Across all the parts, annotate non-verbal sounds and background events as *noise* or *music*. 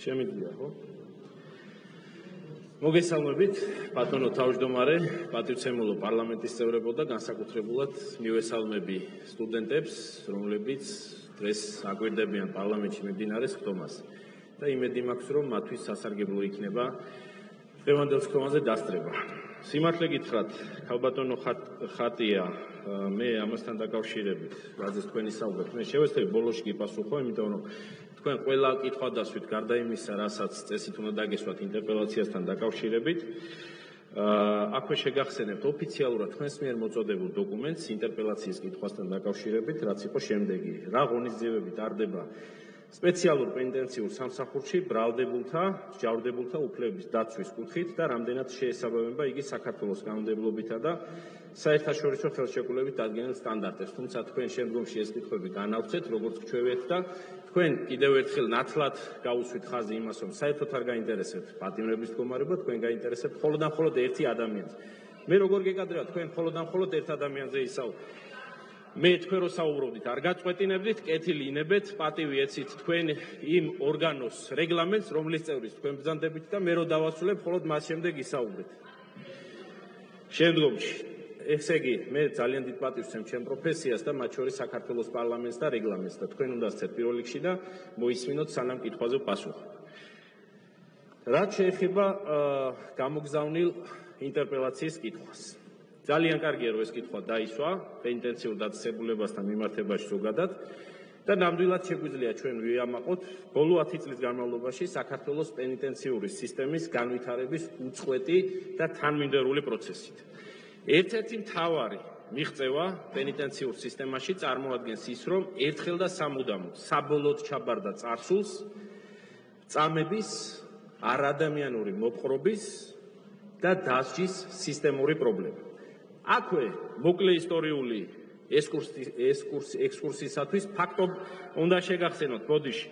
შემიძლია ხო? მოგესალმებით, ბატონო თავმჯდომარე, პატრიცემულო პარლამენტის წევრებო და განსაკუთრებულად მივესალმები სტუდენტებს, რომლებიც დღეს აკვირდებიან პარლამენტში მიმდინარე სხდომას. და იმედი მაქვს, რომ მათთვის სასარგებლო იქნება დღევანდელ სხდომაზე დასწრება. სიმართლე გითხრათ, ქალბატონო ხატია, მე ამასთან დაკავშირებით, რაზეც თქვენი საუბრობთ, მე შევეცდები ბოლოში კი პასუხო, იმიტომ რომ თქვენ ყველა კითხვა დასვით გარდა იმისა, რასაც წესით უნდა დაგესვათ ინტერპელაციასთან დაკავშირებით. აქვე შეგახსენებთ ოფიციალურად თქვენს მიერ მოწოდებულ დოკუმენტს ინტერპელაციის კითხვასთან დაკავშირებით, რაც იყო შემდეგი: რა ღონისძიებები ტარდება სპეციალურ პენიტენციურ სამსახურში ბრალდებულთა, ჯავრდებულთა უფლებების დაცვის კუთხით და რამდენად შეესაბამება იგი საქართველოს კანონმდებლობითა და საერთაშორისო ხელშეკრულებით დადგენილ სტანდარტებს. თუმცა თქვენ შემდგომში ეს კითხვები განავცეთ, როგორც ჩვევეთ და თქვენ კიდევ ერთხელ ნათლად გაუსვით ხაზი იმას, რომ საერთოდ არ გაინტერესებთ პატიმრების მდგომარეობა, თქვენ გაინტერესებთ მხოლოდ და მხოლოდ ერთი ადამიანი. მე როგორ გეკადრება თქვენ მხოლოდ და მხოლოდ ერთ ადამიანზე ისაუბრებთ. მე თქვენ რო საუბრობდით, არ გაწყვეტინებდით, კეთილი ინებეთ, პატივი ეცით თქვენ იმ ორგანოს რეგლამენტს, რომლის წევრის თქვენ ბრძანდებით და მე რო დავასრულებ, მხოლოდ მას შემდეგ ისაუბრეთ. შემდგომში ესე იგი, მე ძალიან დიდ პატივს ვცემ ჩემ პროფესიას და მათ შორის საქართველოს პარლამენტს და რეგლამენტს და თქვენ უნდა სწრაფ პირველ რიგში და მოისმინოთ სანამ კითხვაზე პასუხი. რაც შეეხება გამოგზავნილ ინტერპელაციის კითხვას. ძალიან კარგია რომ ეს კითხვა დაისვა პენტენციურ დაწესებულებასთან მიმართებაში ზოგადად და ნამდვილად შეგვიძლია ჩვენ ვიამაყოთ ბოლო 10 წლის განმავლობაში საქართველოს პენიტენციური სისტემის განვითარების უწყვეტი და თანმიმდევრული პროცესით. ერთ-ერთი მთავარი მიღწევა პენიტენციურ სისტემაში წარმოადგენს ის, რომ ერთხელ და სამუდამოდ საბოლოოდ ჩაბარდა წარსულს წამების არადამიანური მოპყრობის და დასჯის სისტემური პრობლემა. აქვე მოკლე ისტორიული ესკურსი ესკურსი ექსკურსისათვის ფაქტობ უნდა შეგახსენოთ ბოდიში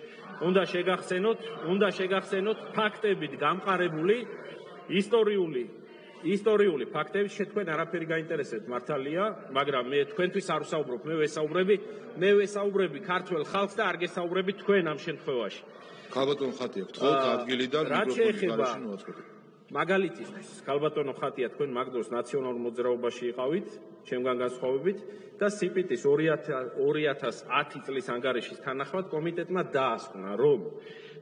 უნდა შეგახსენოთ უნდა შეგახსენოთ ფაქტებით გამყარებული ისტორიული ისტორიული ფაქტები შეთქვენ არაფერი გაინტერესებთ. მართალია მაგრამ მე თქვენთვის არ ვსაუბრობ. მე ვესაუბრები მე ვესაუბრები ქართულ ხალხს და არ გესაუბრები თქვენ ამ შემთხვევაში. ხალბატონ ხათია გთხოვთ ადგილიდან მიკროფონი გარშემო მოაწყვეტეთ მაგალითისთვის ქალბატონო ხატია თქვენ მაგდროს ნაციონალურ მოძრაობაში იყავით ჩემგან განსხვავებით და სიპიტის 2010 წლის ანგარიშის თანახმად კომიტეტმა დაასკვნა რომ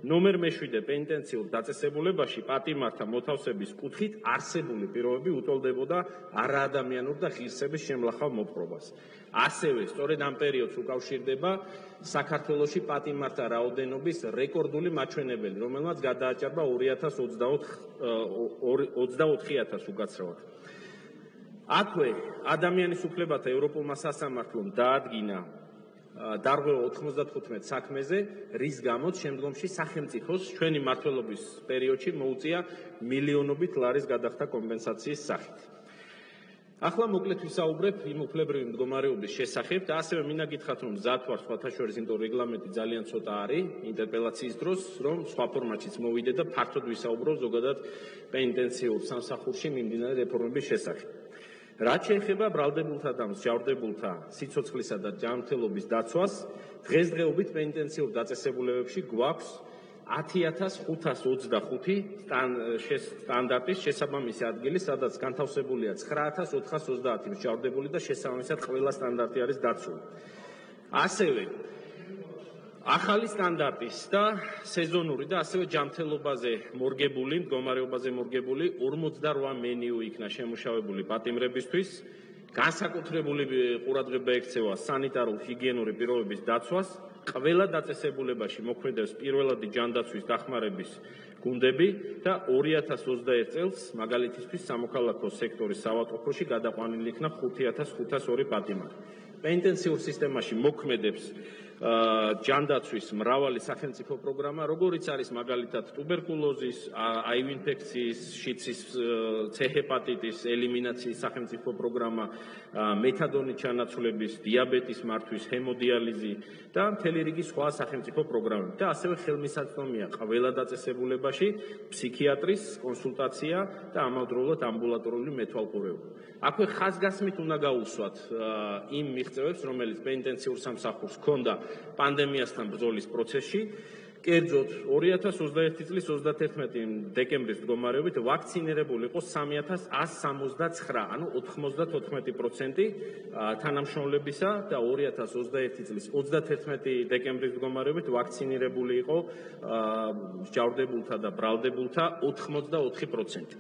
ნომერ მეშვიდე პენტენციურ დაწესებულებაში პატიმართა მოთავსების კუთხით არსებული პირობები უტოლდებოდა არაადამიანურ და ღირსების შემლახავ მოპყრობას. ასევე სწორედ ამ პერიოდს უკავშირდება საქართველოსი პატიმართა რაოდენობის რეკორდული მაჩვენებელი, რომელმაც გადააჭარბა 2024-24000 უკაცრავად. აქვე ადამიანის უფლებათა ევროპულმა სასამართლომ დაადგინა დარღვევა 95 საქმეზე, რის გამოც შემდგომში სახელმწიფოს ჩვენი მართლობის პერიოდში მოუწია მილიონობით ლარის გადახდა კომპენსაციის სახით. ახლა მოკლედ ვისაუბრებ იმ უფლებრივი მდგომარეობის შესახებ და ასევე მინდა გითხრათ რომ ზათვარ სხვათა შორის ინტო რეგლამენტი ძალიან ცოტა არის ინტერპელაციის დროს რომ სხვა ფორმატშიც მოვიდე და ფართოდ ვისაუბრო ზოგადად პენტენციურ სამსახურში მიმდინარე რეფორმების შესახებ. რაც შეეხება ბრალდებულთა და მსჯავრდებულთა სიცოცხლისა და ჯანმრთელობის დაცვას, დღესდღეობით პენტენციურ დაწესებულებებში გვაქვს 10525 სტანდარტის შესაბამისი ადგილი, სადაც განთავსებულია 9430 მსჯავრდებული და შესაბამისად ყველა სტანდარტი არის დაცული. ასევე ახალი სტანდარტის და სეზონური და ასევე ჯანმრთელობაზე მორგებული, მდგომარეობაზე მორგებული 48 მენიუ იქნა შემუშავებული პატიმრებისთვის. განსაკუთრებული ყურადღება ექცევა სანიტარულ-ჰიგიენური პირობების დაცვას, ყველა დაწესებულებაში მოქმედებს პირველადი ჯანდაცვის დახმარების გუნდები და 2021 წელს მაგალითისთვის სამოქალაქო სექტორის სავატოფროში გადაყვანილი იქნა 5502 პატიმარი. პენტენციურ სისტემაში მოქმედებს ჯანდაცვის მრავალი სახელმწიფო პროგრამა, როგორიც არის მაგალითად ტუბერკულოზის, აივ ინფექციის, შიცის, ცეჰეპატიტის ელიმინაციის სახელმწიფო პროგრამა, მეთადონის ჩანაცვლების, დიაბეტის მართვის, ჰემოდიალიზი და მთელი რიგი სხვა სახელმწიფო პროგრამები და ასევე ხელმისაწვდომია ყველა დაწესებულებაში ფსიქიატრის კონსულტაცია და ამავდროულად ამბულატორული მეთვალყურეობა. აქვე ხაზგასმით უნდა გაუსვათ იმ მიღწევებს, რომელიც პენტენციურ სამსახურს ჰქონდა პანდემიასთან ბრძოლის პროცესში კერძოდ 2021 წლის 31 დეკემბრის მდგომარეობით ვაქცინირებული იყო 3169, ანუ 94% თანამშრომლებისა და 2021 წლის 31 დეკემბრის მდგომარეობით ვაქცინირებული იყო ჯავრდებულთა და ბრალდებულთა 84%.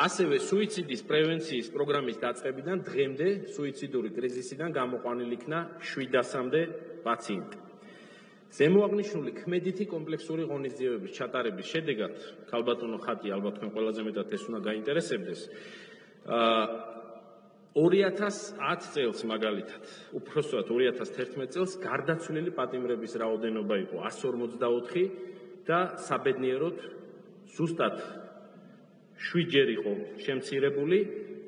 ასევე სუიციდის პრევენციის პროგრამის დაწყებიდან დღემდე სუიციდური კრიზისიდან გამოყვანილი იქნა 700-მდე პაციენტი. ზემოაღნიშნული ქმედითი კომპლექსური ღონისძიებების ჩატარების შედეგად, ქალბატონო ხატი ალბათ თქვენ ყველაზე მეტად ეს უნდა გაინტერესებდეს. აა 2010 წელს მაგალითად, უпростоად 2011 წელს გარდაცვლილი პატიმრების რაოდენობა იყო 144 და საბედნიეროდ ზუსტად 7 ჯერ იყო შემცირებული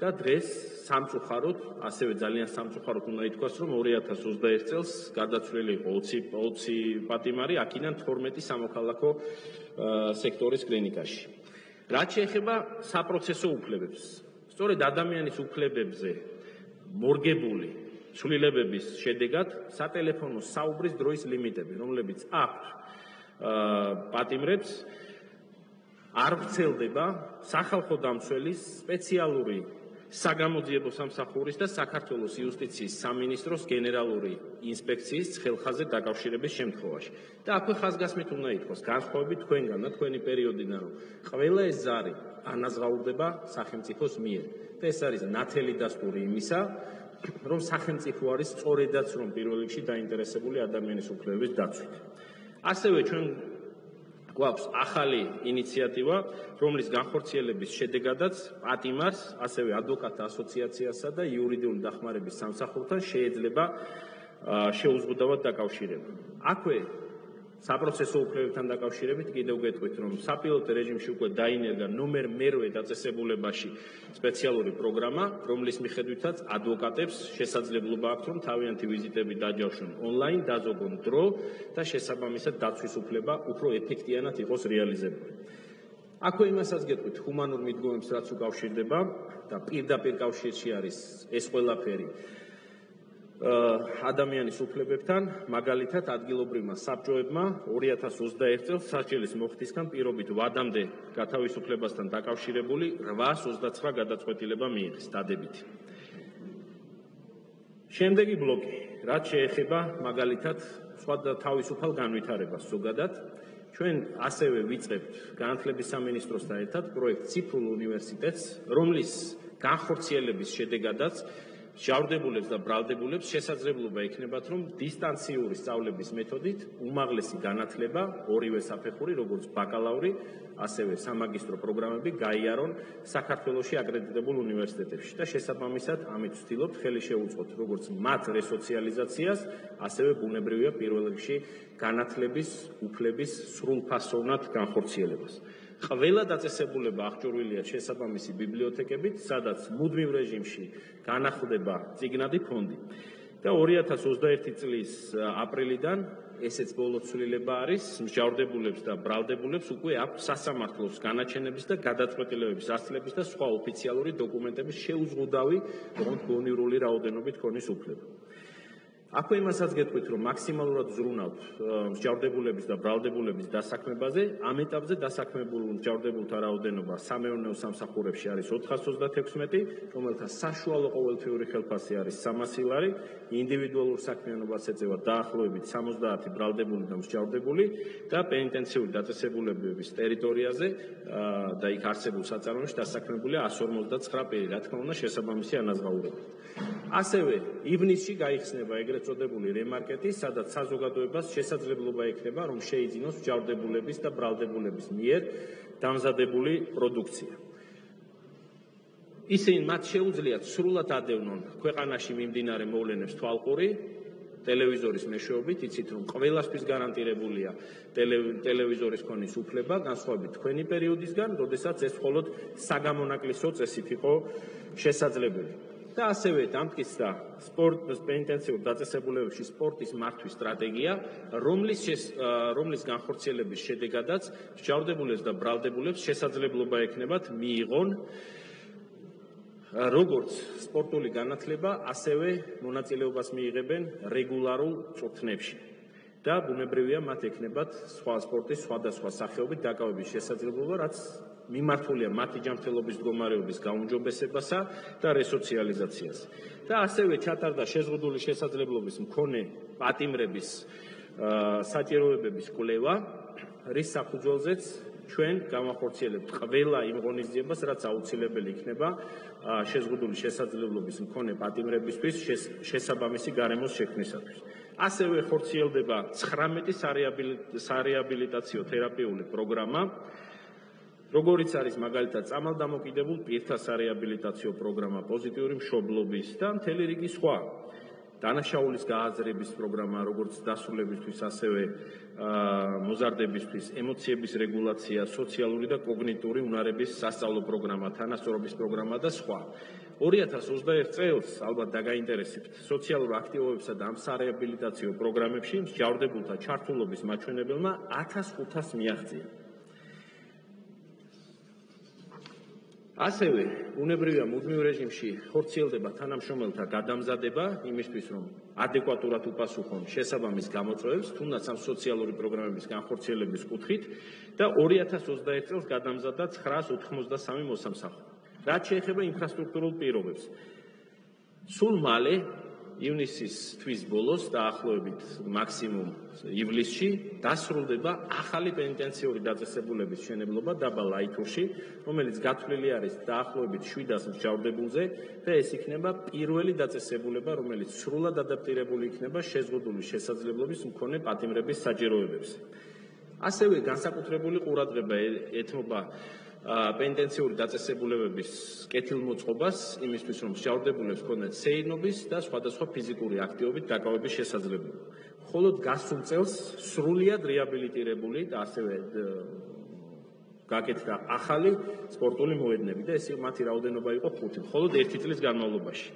და დღეს სამწუხაროდ, ასევე ძალიან სამწუხაროდ უნდა ითქვას, რომ 2021 წელს გადაცვლილი იყო 20 20 პატიმარი აქიდან 12 სამოქალაქო სექტორის კლინიკაში. რაც შეეხება საპროცესო უფლებებს, სწორედ ადამიანის უფლებებზე მორგებული ცვლილებების შედეგად სატელეფონო საუბრის დროის ლიმიტები, რომლებიც აქვთ პატიმრებს არ ვრცელდება სახალხო დამცველის სპეციალური საგამოძიებო სამსახურის და საქართველოს იუსტიციის სამინისტროს გენერალური ინსპექციის ხელხაზე დაკავშირების შემთხვევაში. და აქვე ხაზგასმით უნდა ითქვას, განსხვავებით თქვენგან და თქვენი პერიოდიდან, რომ ყველა ეს ზარი ანაზღაურდება სახელმწიფოს მიერ. და ეს არის ნათელი დასტური იმისა, რომ სახელმწიფო არის სწორედაც რომ პირველ რიგში დაინტერესებული ადამიანის უფლებების დაცვით. ასევე ჩვენ გვაქვს ახალი ინიციატივა, რომლის განხორციელების შედეგადაც პატიმარს, ასევე ადვოკატთა ასოციაციასა და იურიდიული დახმარების სამსახურთან შეიძლება შეუზღუდავად დაკავშირება. აქვე საპროცესო უფლებებთან დაკავშირებით კიდევ გეტყვით, რომ საპილოტო რეჟიმში უკვე დაინერგა ნომერ მერვე დაწესებულებაში სპეციალური პროგრამა, რომლის მიხედვითაც ადვოკატებს შესაძლებლობა აქვთ, რომ თავიანთი ვიზიტები დაჯავშონ ონლაინ, დაზოგონ დრო და შესაბამისად დაცვის უფლება უფრო ეფექტიანად იყოს რეალიზებული. აქვე იმასაც გეტყვით, ჰუმანურ მიდგომებს რაც უკავშირდება და პირდაპირ კავშირში არის ეს ყველაფერი ადამიანის უფლებებთან, მაგალითად ადგილობრივმა საბჭოებმა 2021 წელს საჭილის მოხდისგან პირობით ვადამდე გათავისუფლებასთან დაკავშირებული 829 გადაწყვეტილება მიიღეს დადებით. შემდეგი ბლოკი, რაც შეეხება მაგალითად სხვა თავისუფალ განვითარებას ზოგადად, ჩვენ ასევე ვიწყებთ განათლების სამინისტროსთან ერთად პროექტ ციფრულ უნივერსიტეტს, რომლის განხორციელების შედეგადაც ჟავრდებულებს და ბრალდებულებს შესაძლებლობა ექნებათ, რომ დისტანციური სწავლების მეთოდით უმაღლესი განათლება, ორივე საფეხური, როგორც ბაკალავრი, ასევე სამაგისტრო პროგრამები გაიარონ საქართველოსი აკრედიტებულ უნივერსიტეტებში და შესაბამისად ამით ვცდილობთ ხელი შეუწყოთ როგორც მათ რესოციალიზაციას, ასევე ბუნებრივია პირველ რიგში განათლების უფლების სრულფასოვნად განხორციელებას. ყველა დაწესებულება აღჭურვილია შესაბამისი ბიბლიოთეკებით, სადაც მუდმივ რეჟიმში განახლდება ციგნადი ფონდი. და 2021 წლის აპრილიდან ესეც ბოლო ცვლილება არის, მსჯავრდებულებს და ბრალდებულებს უკვე აქვს სასამართლოს განაჩენების და გადაწყვეტილებების ასლების და სხვა ოფიციალური დოკუმენტების შეუზღუდავი, თუმცა გონივრული რაოდენობით ქონის უფლება. აქვე იმასაც გეტყვით, რომ მაქსიმალურად ზრუნავთ მსჯავრდებულების და ბრალდებულების დასაქმებაზე. ამ ეტაპზე დასაქმებულ მსჯავრდებულთა რაოდენობა სამეურნეო სამსახურებში არის 436, რომელთა საშუალო ყოველთვიური ხელფასი არის 300 ლარი, ინდივიდუალურ საქმიანობას ეწევა დაახლოებით 70 ბრალდებული და მსჯავრდებული და პენიტენციური დაწესებულებების ტერიტორიაზე და იქ არსებულ საწარმოებში დასაქმებულია 159 პირი, რა თქმა უნდა, შესაბამისი ანაზღაურებით. ასევე ივნისში გაიხსნება ეგრეთ წოდებული რემარკეტი, სადაც საზოგადოებას შესაძლებლობა ექნება, რომ შეიძინოს ჯავდებულების და ბრალდებულების მიერ დამზადებული პროდუქცია. ისინი მათ შეუძლიათ სრულად ადევნონ ქვეყანაში მიმდინარე მოვლენებს თვალყური ტელევიზორის მეშვეობით, იცით რომ ყველასთვის გარანტირებულია ტელევიზორის ქონის უფლება, განსხვავებით თქვენი პერიოდისგან, როდესაც ეს მხოლოდ საგამონაკლისო წესით იყო შესაძლებელი. და ასევე დამტკიცდა სპორტის პენტენციურ დაწესებულებებში სპორტის მართვის სტრატეგია, რომლის რომლის განხორციელების შედეგადაც შეავდებულებს და ბრალდებულებს შესაძლებლობა ექნებათ მიიღონ როგორც სპორტული განათლება, ასევე მონაწილეობას მიიღებენ რეგულარულ წვრთნებში. და ბუნებრივია მათ ექნებათ სხვა სპორტის სხვადასხვა სახეობის დაკავების შესაძლებლობა, რაც მიმართულია მათი ჯანმრთელობის მდგომარეობის გაუმჯობესებასა და რესოციალიზაციას. და ასევე ჩატარდა შეზღუდული შესაძლებლობის მქონე პატიმრების საჭიროებების კვლევა, რის საფუძველზეც ჩვენ გამახორციელებთ ყველა იმ ღონისძიებას, რაც აუცილებელი იქნება შეზღუდული შესაძლებლობის მქონე პატიმრებისთვის შესაბამისი გარემოს შექმნისათვის. ასევე ხორციელდება 19 სარეაბილიტაციო თერაპიული პროგრამა, როგორიც არის მაგალითად წამალდამოკიდებულ პირთა სარეაბილიტაციო პროგრამა პოზიტიური მშობლობის და მთელი რიგი სხვა დანაშაულის გააზრების პროგრამა, როგორც დასრულებისთვის, ასევე მოზარდებისთვის, ემოციების რეგულაცია, სოციალური და კოგნიტური უნარების სასწავლო პროგრამა, თანასწორობის პროგრამა და სხვა. 2021 წელს ალბათ დაგაინტერესებთ სოციალურ აქტივობებსა და ამ სარეაბილიტაციო პროგრამებში მსჯავრდებულთა ჩართულობის მაჩვენებელმა 1500 მიაღწია. ასევე უნებრივია მუდმივ რეჟიმში ხორციელდება თანამშრომელთა გადამზადება იმისთვის რომ ადეკვატურად უპასუხონ შესაბამის გამოწვევებს თუნდაც ამ სოციალური პროგრამების განხორციელების კუთხით და 2021 წელს გადამზადდა 983 მოსამსახურე რაც შეეხება ინფრასტრუქტურულ პირობებს. სულ მალე ივნისის თვის ბოლოს დაახლოებით მაქსიმუმ ივლისში დასრულდება ახალი პენიტენციური დაწესებულების შენებლობა დაბა ლაითურში, რომელიც გათვლილი არის დაახლოებით 700 მსჯავრდებულზე და ეს იქნება პირველი დაწესებულება, რომელიც სრულად ადაპტირებული იქნება შეზღუდული შესაძლებლობის მქონე პატიმრების საჭიროებებზე. ასევე განსაკუთრებული ყურადღება ეთმობა პენტენციური დაწესებულებების კეთილმოწყობას იმისთვის რომ შეავდებულებს ქონდეთ სეირნობის და სხვადასხვა ფიზიკური აქტივობით დაკავების შესაძლებლობა. მხოლოდ გასულ წელს სრულად რეაბილიტირებული და ასევე გაკეთდა ახალი სპორტული მოედნები და ეს მათი რაოდენობა იყო 5, მხოლოდ ერთი წლის განმავლობაში.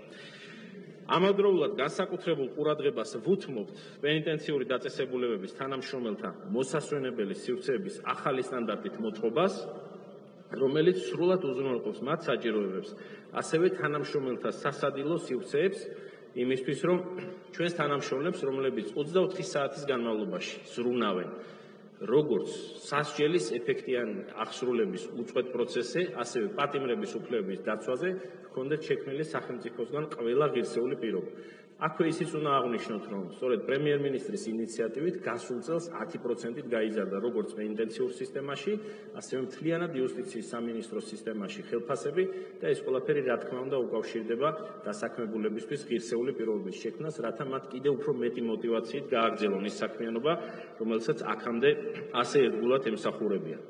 ამავდროულად განსაკუთრებულ ყურადღებას ვუთმობთ პენიტენციური დაწესებულებების თანამშრომელთა მოსასვენებელი სივრცეების ახალი სტანდარტით მოწყობას რომელიც სრულად უზრუნველყოფს მათ საჭიროებებს, ასევე თანამშრომელთა სასადილო სივრცეებს იმისთვის, რომ ჩვენს თანამშრომლებს, რომლებიც 24 საათის განმავლობაში ზრუნავენ, როგორც სასჯელის ეფექტიანი აღსრულების უწყვეტ პროცესზე, ასევე პატიმრების უფლებების დაცვაზე, ჰქონდეთ შექმნილი სახელმწიფოსგან ყველა ღირსეული პირობა. აქვე ისიც უნდა აღვნიშნოთ, რომ სწორედ პრემიერ-მინისტრის ინიციატივით გასულ წელს 10%-ით გაიზარდა როგორც პენიტენციურ სისტემაში, ასევე მთლიანად იუსტიციის სამინისტროს სისტემაში ხელფასები და ეს ყველაფერი რა თქმა უნდა უკავშირდება დასაქმებულებისთვის ღირსეული პირობების შექმნას, რათა მათ კიდე უფრო მეტი мотиваციით გააგრძელონ ის საქმიანობა, რომელსაც აქამდე ასე ერთგულად ემსახურებიან.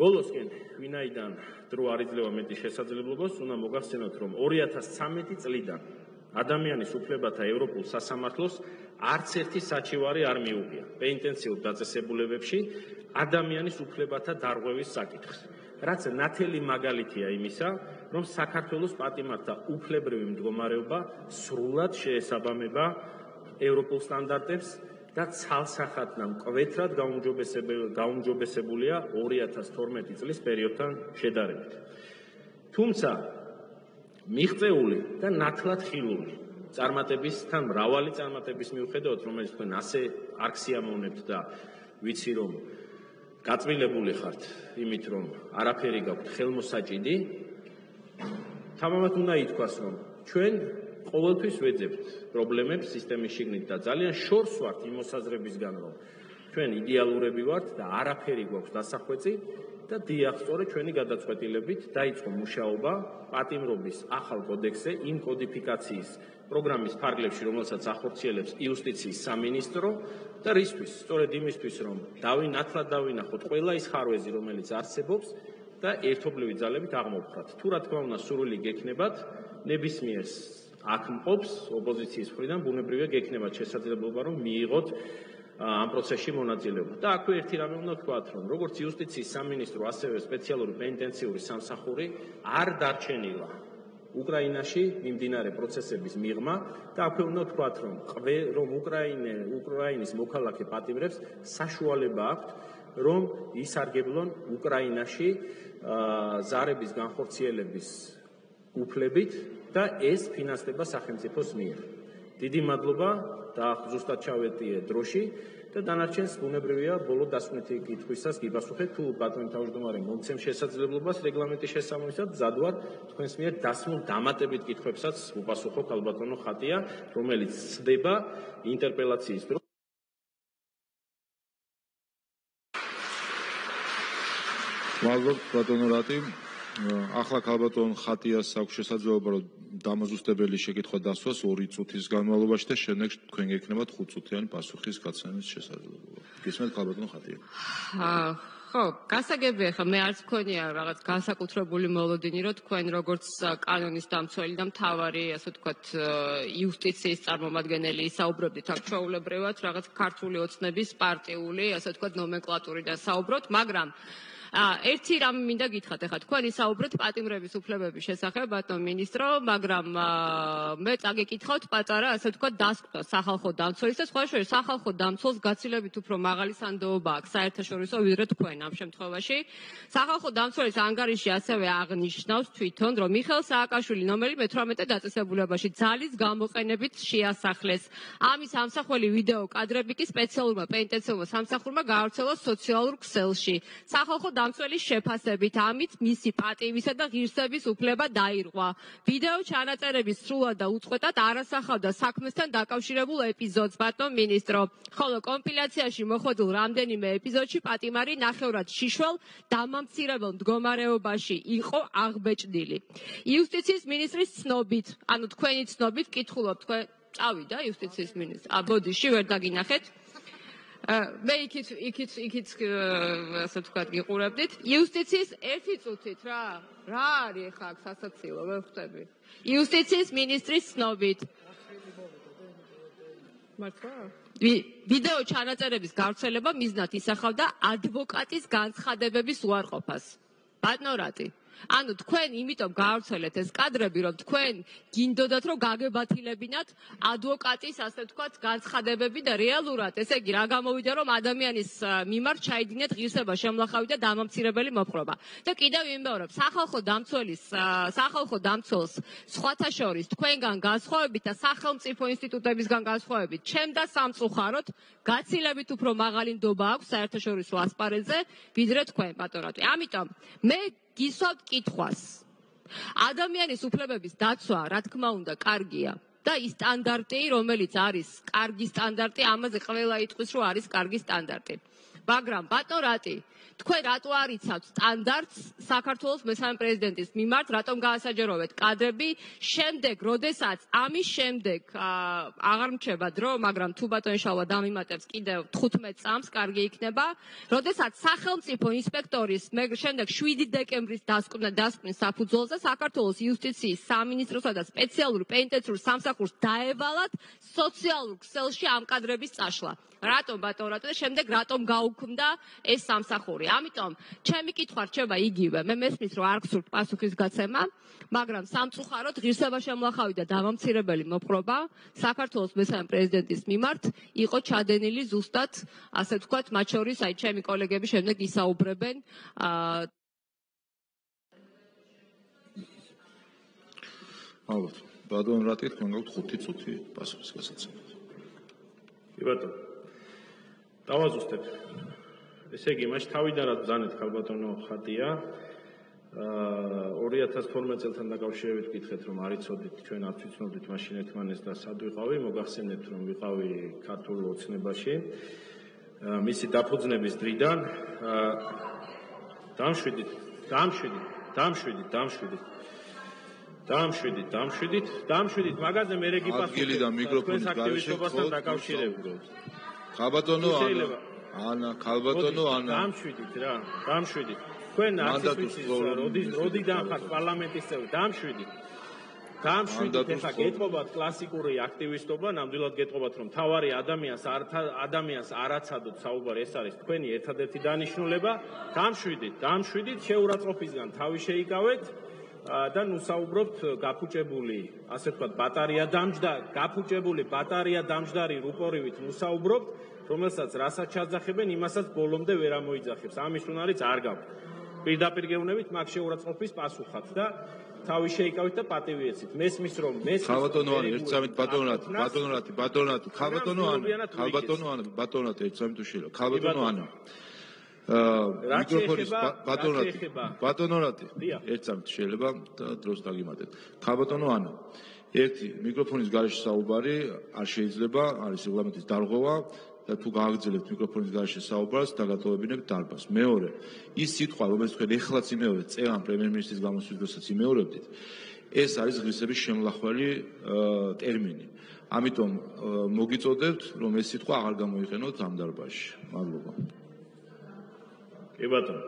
ბოლოსკენ ვინაიდან დრო არ იძლევა მეტი შესაძლებლობას, უნდა მოგახსენოთ, რომ 2013 წლიდან ადამიანის უფლებათა ევროპულ სასამართლოს არც ერთი საჩივარი არ მიუღია. პენტენციურ დაწესებულებებში ადამიანის უფლებათა დარღვევის საკითხს. რაც ნათელი მაგალითია იმისა რომ საქართველოს პატიმართა უფლებრივი მდგომარეობა სრულად შეესაბამება ევროპულ სტანდარტებს და ცალსახადნა მკვეთრად გაუმჯობესებულია 2012 წლის პერიოდთან შედარებით. თუმცა მიღწეული და ნათლად ხილული. წარმატებისთან მრავალი წარმატების მიუხედავად რომელიც თქვენ ასე არ ქსიამოვნებთ და ვიცი რომ გაწმილებული ხართ იმით რომ არაფერი გაქვთ ხელმოსაჭიდი თამამად უნდა ითქვას რომ ჩვენ ყოველთვის ვეძებთ პრობლემებს სისტემის შიგნით და ძალიან შორს ვართ იმ მოსაზრებისგან რომ ჩვენ იდეალურები ვართ და არაფერი გვაქვს დასახვეწი და დიახ, სწორედ ჩვენი გადაწყვეტილებით დაიწყო მუშაობა პატიმრობის ახალ კოდექსზე, იმ კოდიფიკაციის პროგრამის ფარგლებში, რომელსაც ახორციელებს იუსტიციის სამინისტრო და რისთვის? სწორედ იმისთვის, რომ დავინათლად დავინახოთ ყველა ის ხარვეზი, რომელიც არსებობს და ერთობლივი ძალებით აღმოფხვრათ. თუ რა თქმა უნდა, სურვილი გექნებათ, ნებისმიერს აქ მყოფს ოპოზიციის მხრიდან ბუნებრივია გექნებათ შესაძლებლობა, რომ მიიღოთ ამ პროცესში მონაწილეობა. და აქვე ერთი რამე უნდა ვთქვათ, რომ როგორც იუსტიციის სამინისტრო, ასევე სპეციალური პენიტენციური სამსახური არ დარჩენილა უკრაინაში მიმდინარე პროცესების მიღმა და აქვე უნდა ვთქვათ, რომ რომ უკრაინე უკრაინის მოქალაქე პატიმრებს საშუალება აქვთ რომ ისარგებლონ უკრაინაში ზარების განხორციელების უფლებით და ეს ფინანსდება სახელმწიფოს მიერ. დიდი მადლობა და ზუსტად ჩავეტიე დროში და დანარჩენს ბუნებრივია ბოლო დასკვნითი კითხვისას გიპასუხეთ თუ ბატონი თავმჯდომარე მომცემ შესაძლებლობას რეგლამენტის შესაბამისად ზადვარ თქვენს მიერ დასმულ დამატებით კითხვებსაც უპასუხო ალბათონო ხატია რომელიც ცდება ინტერპელაციის დროს. მადლობ ბატონო რატი ახლა ქალბატონ ხატიას აქვს შესაძლებლობა რომ დამაზუსტებელი შეკითხვა დასვას 2 წუთის განმავლობაში და შემდეგ თქვენ გეკნებათ 5 წუთიანი პასუხის გაცემის შესაძლებლობა. გისმენთ ქალბატონ ხატია. ხო, გასაგებია ხა მე არც მქონია რაღაც განსაკუთრებული მოლოდინი რომ თქვენ როგორც კანონის დამცველი და მთავარი ასე ვთქვათ იუსტიციის წარმომადგენელი საუბრობდით აქ ჩვეულებრივად რაღაც ქართული ოცნების პარტიული ასე ვთქვათ ნომენკლატურიდან საუბრობთ, მაგრამ ერთი რამ მინდა გითხრათ. ახლა თქვენი საუბრეთ პატიმრების უფლებების შესახებ ბატონ მინისტრო მაგრამ მე წაგეკითხავთ პატარა ასე თქვა დასკვნა სახალხო დამცველის და სხვა შორის სახალხო დამცველს გაცილებით უფრო მაღალი სანდოობა აქვს საერთაშორისო ვიდრე თქვენ ამ შემთხვევაში. სახალხო დამცველის ანგარიში ასევე აღნიშნავს თვითონ რომ მიხელ სააკაშვილი ნომერი მე-18 დაწესებულებაში ძალის გამოყენებით შეასახლეს. ამის ამსახველი ვიდეო კადრები კი სპეციალურმა პენტენციურმა სამსახურმა გაავრცელა სოციალურ ქსელში. სახალხო დამცველის შეფასებით ამით მისი პატივისა და ღირსების უფლება დაირღვა. ვიდეო ჩანაწერების სრულად და უწყვეტად არასახავდა საქმესთან დაკავშირებულ ეპიზოდს, ბატონ მინისტრო. ხოლო კომპილაციაში მოხვედრილ რამდენიმე ეპიზოდში პატიმარი ნახევრად შიშველ დამამცირებელ მდგომარეობაში იყო აღბეჭდილი. იუსტიციის მინისტრის ცნობით, ანუ თქვენი ცნობით, კითხულობ თქვენ წავიდა იუსტიციის მინისტრი. ა ბოდიში ვერ დაგინახეთ. მე იქით იქით იქით ასე ვთქვათ გიყურებდით. იუსტიციის ერთი წუთით რა რა არის ხა აქ სასაცილო მე ხვდები იუსტიციის მინისტრის ცნობით. მართლა? ვიდეო ჩანაწერების გავრცელება მიზნად ისახავდა ადვოკატის განცხადებების უარყოფას. ბატონრატი ანუ თქვენ იმიტომ გაავრცელეთ ეს კადრები, რომ თქვენ გინდოდათ რომ გაგებათილებინათ ადვოკატის ასე ვთქვათ განცხადებები და რეალურად ესე იგი რა გამოვიდა რომ ადამიანის მიმართ ჩაიდინეთ ღირსება შემლახავი და დამამცირებელი მოპყრობა. და კიდევ იმეორებ, სახალხო დამცველის სახალხო დამცველს სხვათა შორის თქვენგან განსხვავებით და სახელმწიფო ინსტიტუტებისგან განსხვავებით, ჩემ და სამწუხაროდ გაცილებით უფრო მაღალი ნდობა აქვს საერთაშორისო ასპარეზზე, ვიდრე თქვენ ბატონრატი. ამიტომ მე გისვავთ კითხვას. ადამიანის უფლებების დაცვა, რა თქმა უნდა, კარგია და ის სტანდარტი, რომელიც არის კარგი სტანდარტი, ამაზე ყველა იტყვის, რომ არის კარგი სტანდარტი. მაგრამ ბატონ რატი თქვენ რატო არიცავთ სტანდარტს საქართველოს მესამე პრეზიდენტის? მიმართ რატომ გაასაჯეროვეთ? კადრები შემდეგ როდესაც ამის შემდეგ აღარ მჩება დრო მაგრამ თუ ბატონ შალვა დამიმატებს კიდევ 15 წამს კარგი იქნება. როდესაც სახელმწიფო ინსპექტორის მე შემდეგ 7 დეკემბრის დასკვნა დასკვნის საფუძველზე საქართველოს იუსტიციის სამინისტროსა და სპეციალურ პენტენციურ სამსახურს დაევალათ სოციალურ ქსელში ამ კადრების წაშლა. რატომ ბატონ რატო და შემდეგ რატომ გაუქმდა ეს სამსახური ამიტომ ჩემი კითხვა რჩება იგივე. მე მესმის რომ არ გსურთ პასუხის გაცემა მაგრამ სამწუხაროდ ღირსება შემლახავი და დამამცირებელი მოპყრობა. საქართველოს მესამე პრეზიდენტის მიმართ იყო ჩადენილი ზუსტად ასე ვთქვათ მათ შორის აი ჩემი კოლეგები შემდეგ ისაუბრებენ ალბათ. ბატონ რა თქმა უნდა 5 წუთი პასუხის გასაცემად. კი ბატონო. დავაზუსტებ ესე იგი მას თავიდან რა ბზანეთ ქალბატონო ხატია? აა 2012 წელთან დაკავშირებით გითხეთ რომ არიწოდით ჩვენ არ ვიცნობდით მაშინ ერთმანეს და სად ვიყავი? მოგახსენებთ რომ ვიყავი ქართულ ოცნებაში მისი დაფუძნების დრიდან. დამშვიდით დამშვიდით დამშვიდით დამშვიდით. დამშვიდით დამშვიდით. დამშვიდით მაგაზე მე რეგი პასუხი ადგილი და მიკროფონის გარშემო დაკავშირებით ქალბატონო ანა ანა ქალბატონო ანა. დამშვიდით რა დამშვიდით. თქვენ ვიცით როდი როდიდან ხართ პარლამენტის წევრი? დამშვიდით. დამშვიდით ეხა გეტყობათ კლასიკური აქტივისტობა ნამდვილად გეტყობათ რომ თავარი ადამიანს არ ადამიანს არაცადოთ საუბარი ეს არის თქვენი ერთადერთი დანიშნულება. დამშვიდით დამშვიდით შეურაცხყოფისგან თავი შეიკავეთ და ნუ საუბრობთ გაფუჭებული ასე ვთქვათ ბატარეა დამჯდა გაფუჭებული ბატარეა დამჯდარი რუპორივით ნუ საუბრობთ რომელსაც რასაც ჩაძახებენ, იმასაც ბოლომდე ვერ ამოიძახებს. ამის უნარიც არ გაქვს. პირდაპირ გეუბნებით, მაგ შეურაცხყოფის პასუხად და თავი შეიკავით და პატივი ეცით. მესმის რომ მესმის ხალბატონო ანი ერთ წამით ბატონრატი ბატონრატი ბატონრატი ხალბატონო ანი ხალბატონო ანი ბატონრატი ერთ წამით უშირო ხალბატონო ანი აა მიკროფონის ბატონრატი ბატონრატი ერთ წამით შეიძლება და დროს დაგიმატეთ. ხალბატონო ანი ერთი მიკროფონის გარეშე საუბარი არ შეიძლება არის რეგლამენტის დარღვევა და თუ გააგრძელებთ მიკროფონის გარეშე საუბარს დაგატოვებინებთ დარბას. მეორე, ის სიტყვა, რომელიც თქვენ ეხლაც იმეორებთ, წევან პრემიერ-მინისტრის გამოსვლის დროსაც იმეორებდით, ეს არის ღირსების შემლახველი ტერმინი. ამიტომ მოგიწოდებთ, რომ ეს სიტყვა აღარ გამოიყენოთ ამ დარბაზში. მადლობა. კი ბატონო.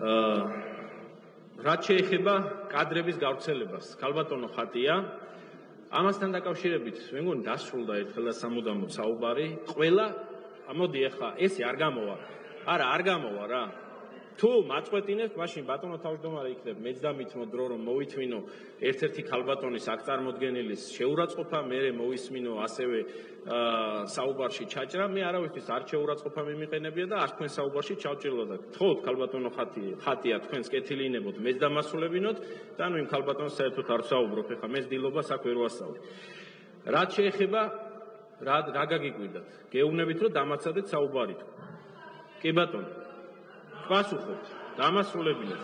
აა რაც შეეხება კადრების გავრცელებას, ქალბატონო ხატია, ამასთან დაკავშირებით მე მგონი დასრულდა ერთხელ და სამუდამოდ საუბარი ყველა მოდი ახლა ესე არ გამოვა. არა არ გამოვა რა თუ მაწყვეტინებთ მაშინ ბატონო თავმჯდომარე იქნებ მეც დამითმო დრო რომ მოვითმინო ერთ-ერთი ქალბატონის აქ წარმოდგენილის შეურაცხყოფა მე მოვისმინო ასევე საუბარში ჩაჭრა. მე არავისთვის არ შეურაცხყოფა მიმიყენებია და არ თქვენ საუბარში ჩავჭრილო და თხოვთ ქალბატონო ხათი ხათია თქვენს კეთილინებოდ მეც დამასულებინოთ და ნუ იმ ქალბატონს საერთოდ არ საუბრობ. ეხა მეც დილობას აქ ვერ ვასწავლე რაც შეეხება რა რა გაგიკვირდათ? გეუბნებით რომ დამაცადეთ საუბარი კი ბატონო პასუხობთ დამასრულებინეთ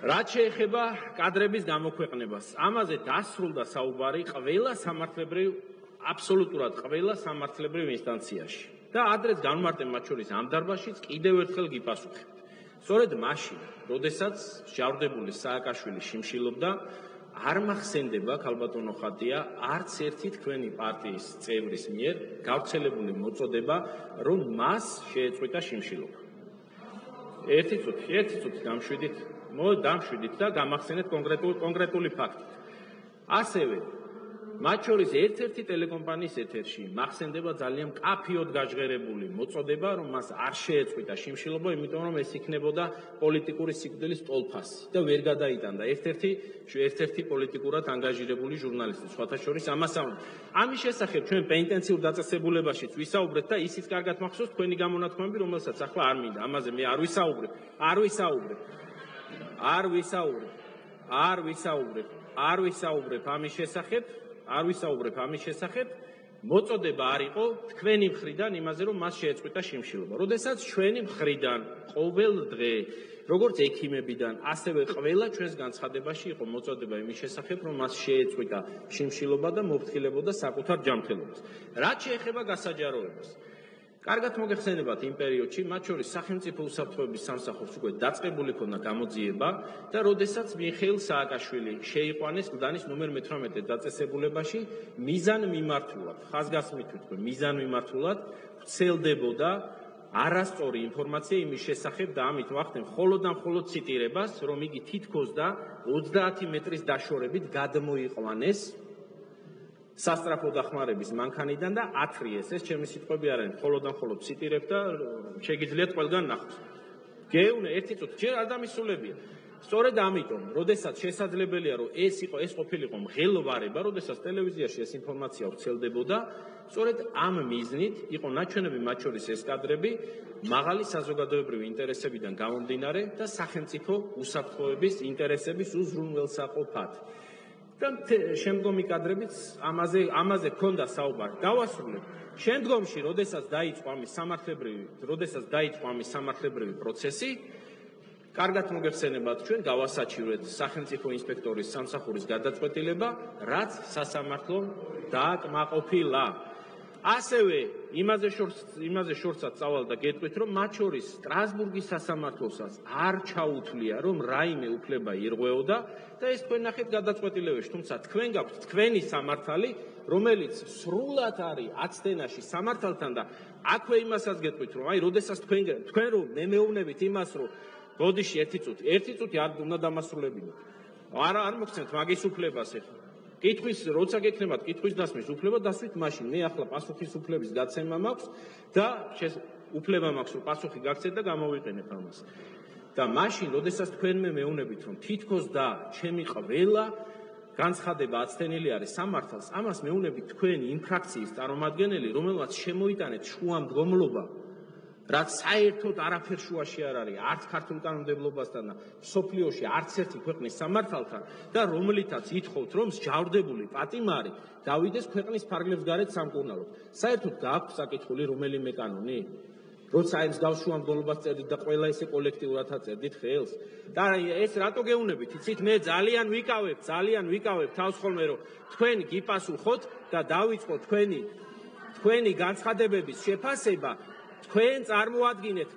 რაც შეეხება კადრების გამოქვეყნებას ამაზე დასრულდა საუბარი ყველა სამართლებრივ აბსოლუტურად ყველა სამართლებრივ ინსტანციაში. და ადრეს განმარტე მათ შორის ამ დარბაზშიც კიდევ ერთხელ გიპასუხებთ. სწორედ მაშინ როდესაც ჯავრდებული სააკაშვილი შიმშილობდა არ მახსენდება ქალბატონო ხატია არც ერთი თქვენი პარტიის წევრის მიერ გავრცელებული მოწოდება რომ მას შეეწყვიტა შიმშილობა ერთი წუთი, ერთი წუთი დამშვიდით, მო დამშვიდით და გამახსენეთ კონკრეტულ კონკრეტული ფაქტი. ასევე მათ შორის ერთ-ერთი ტელეკომპანიის ეთერში მახსენდება ძალიან კაფიოდ გაჟღერებული მოწოდება, რომ მას არ შეეწყვიტა შიმშილობა, იმიტომ რომ ეს იქნებოდა პოლიტიკური სიკვდილის ტოლფასი და ვერ გადაიტანდა ერთ-ერთი ერთ-ერთი პოლიტიკურად ანგაჟირებული ჟურნალისტი. სხვათა შორის ამას ამის შესახებ ჩვენ პენტენციურ დაწესებულებაშიც ვისაუბრეთ და ისიც კარგად მახსოვს თქვენი გამონათქვამები, რომელსაც ახლა არ მინდა. ამაზე მე არ ვისაუბრებ. არ ვისაუბრებ. არ ვისაუბრებ. არ ვისაუბრებ. არ ვისაუბრებ ამის შესახებ. არ ვისაუბრებ ამის შესახებ, მოწოდება არ იყო თქვენი მხრიდან იმაზე, რომ მას შეეწყვიტა შიმშილობა. როდესაც ჩვენი მხრიდან ყოველ დღე როგორც ექიმებიდან, ასევე ყველა ჩვენს განცხადებაში იყო მოწოდება იმის შესახებ, რომ მას შეეწყვიტა შიმშილობა და მოფრთხილებოდა საკუთარ ჯანმრთელობას. რაც შეეხება გასაჯაროებას, კარგად მოგეხსენებათ იმ პერიოდში, მათ შორის სახელმწიფო უსაფრთხოების სამსახურს უკვე დაწყებული ქონდა გამოძიება და როდესაც მიხეილ სააკაშვილი შეიყვანეს გდანის ნომერ 18 დაწესებულებაში მიზან მიმართულად, ხაზგასმით ვთქვი, მიზან მიმართულად ცელდებოდა არასწორი ინფორმაცია იმის შესახებ და ამით ვახდენ მხოლოდ და მხოლოდ ციტირებას, რომ იგი თითქოს და 30 მეტრის დაშორებით გადმოიყვანეს სასტრაფო დახმარების მანქანიდან და ათრიეს ეს ჩემი სიტყვები არიან მხოლოდ და მხოლოდ ციტირებ და შეგიძლიათ ყველგან ნახოთ გეუნე ერთი წუთი ჯერ არ დამისულებია სწორედ ამიტომ, როდესაც შესაძლებელია, რომ ეს იყო ეს ყოფილიყო მღელვარება, როდესაც ტელევიზიაში ეს ინფორმაცია ვრცელდებოდა, სწორედ ამ მიზნით იყო ნაჩვენები მათ შორის ეს კადრები მაღალი საზოგადოებრივი ინტერესებიდან გამომდინარე და სახელმწიფო უსაფრთხოების ინტერესების უზრუნველსაყოფად. და შემდგომი კადრებიც ამაზე ამაზე ქონდა საუბარი. დავასრულებ. შემდგომში, როდესაც დაიწყო ამის სამართლებრივი, როდესაც დაიწყო ამის სამართლებრივი პროცესი, კარგად მოგეხსენებათ ჩვენ გავასაჩივრეთ სახელმწიფო ინსპექტორის სამსახურის გადაწყვეტილება, რაც სასამართლო დააკმაყოფილა. ასევე იმაზე შორს იმაზე შორსაც წავალ და გეტყვით რომ მათ შორის სტრასბურგის სასამართლოსაც არ ჩაუთვლია რომ რაიმე უფლება ირღვეოდა და ეს თქვენ ნახეთ გადაწყვეტილებაში. თუმცა თქვენ გაქვთ თქვენი სამართალი რომელიც სრულად არის აცდენაში სამართალთან და აქვე იმასაც გეტყვით რომ აი როდესაც თქვენ თქვენ რომ მე მეუბნებით იმას რომ ბოდიში ერთი წუთი ერთი წუთი არ უნდა დამასრულებინო არა არ მოგცემთ მაგის უფლებას ეხლა კითხვის როცა გექნებათ კითხვის დასმის უფლება დასვით მაშინ მე ახლა პასუხის უფლების გაცემა მაქვს და უფლება მაქვს რომ პასუხი გაგცეთ და გამოვიყენებ ამას. და მაშინ როდესაც თქვენ მე მეუნებით რომ თითქოს და ჩემი ყველა განცხადება აცდენილი არის სამართალს ამას მეუნებით თქვენი ინფრაქციის წარმომადგენელი რომელმაც შემოიტანეთ შუამდგომლობა რაც საერთოდ არაფერ შუაში არ არის არც ქართულ კანონმდებლობასთან და სოფლიოში არც ერთი ქვეყნის სამართალთან და რომლითაც ითხოვთ რომ ჯავრდებული პატიმარი დავიდეს ქვეყნის ფარგლებს გარეთ სამკურნალოდ. საერთოდ გააქვთ საკითხული რომელიმე კანონი როცა ეს გავშუამდოლობას წერდით და ყველა ესე კოლექტიურად აწერდით ხელს. და ეს რატო გეუნებით იცით მე ძალიან ვიკავებ ძალიან ვიკავებ თავს ხოლმე რომ თქვენ გიპასუხოთ და დავიწყოთ თქვენი თქვენი განცხადებების შეფასება თქვენ წარმოადგენთ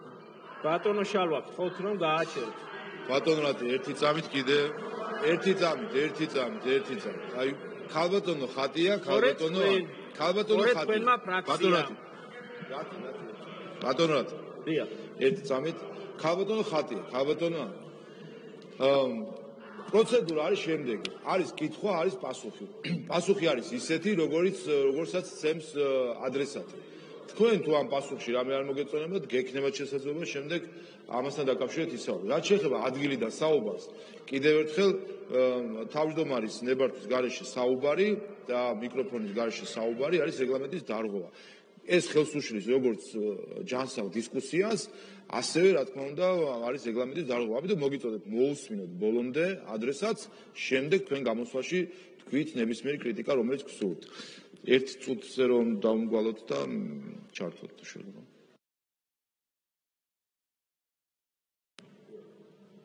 ბატონო შალვა გთხოვთ რომ გააჩეროთ ბატონო რატი ერთი წამით კიდე. ერთი წამით ერთი წამით ერთი წამით. აი ქალბატონო ხატია ქალბატონო ქალბატონო ხატია. ბატონო რატი? რატი რატი? ბატონო რატი? დია ერთი წამით. ქალბატონო ხატია. ქალბატონო პროცედურა არის შემდეგი. არის კითხვა, არის პასუხი. *clears throat* პასუხი არის ისეთი, როგორიც როგორცაც ცემს ადრესატი. თქვენ თუ ამ პასუხში რამე არ მოგეწონებათ, გექნებათ შესაძლებლობა შემდეგ ამასთან დაკავშირებით ისაუბრო. რაც შეეხება ადგილი და საუბარს, კიდევ ერთხელ თავმჯდომარის ნებართვის გარეშე საუბარი და მიკროფონის გარეშე საუბარი არის რეგლამენტის დარღვევა. ეს ხელს უშლის როგორც ჯანსაღ დისკუსიას, ასევე რა თქმა უნდა არის რეგლამენტის დარღვევა. ამიტომ მოგიწოდეთ მოусმინოთ ბოლომდე ადრესატს, შემდეგ თქვენ გამოსვლაში თქვით ნებისმიერი კრიტიკა, რომელიც გსურთ. ერთ წუთზე რომ დავმგვალოთ და ჩართოთ შეიძლება.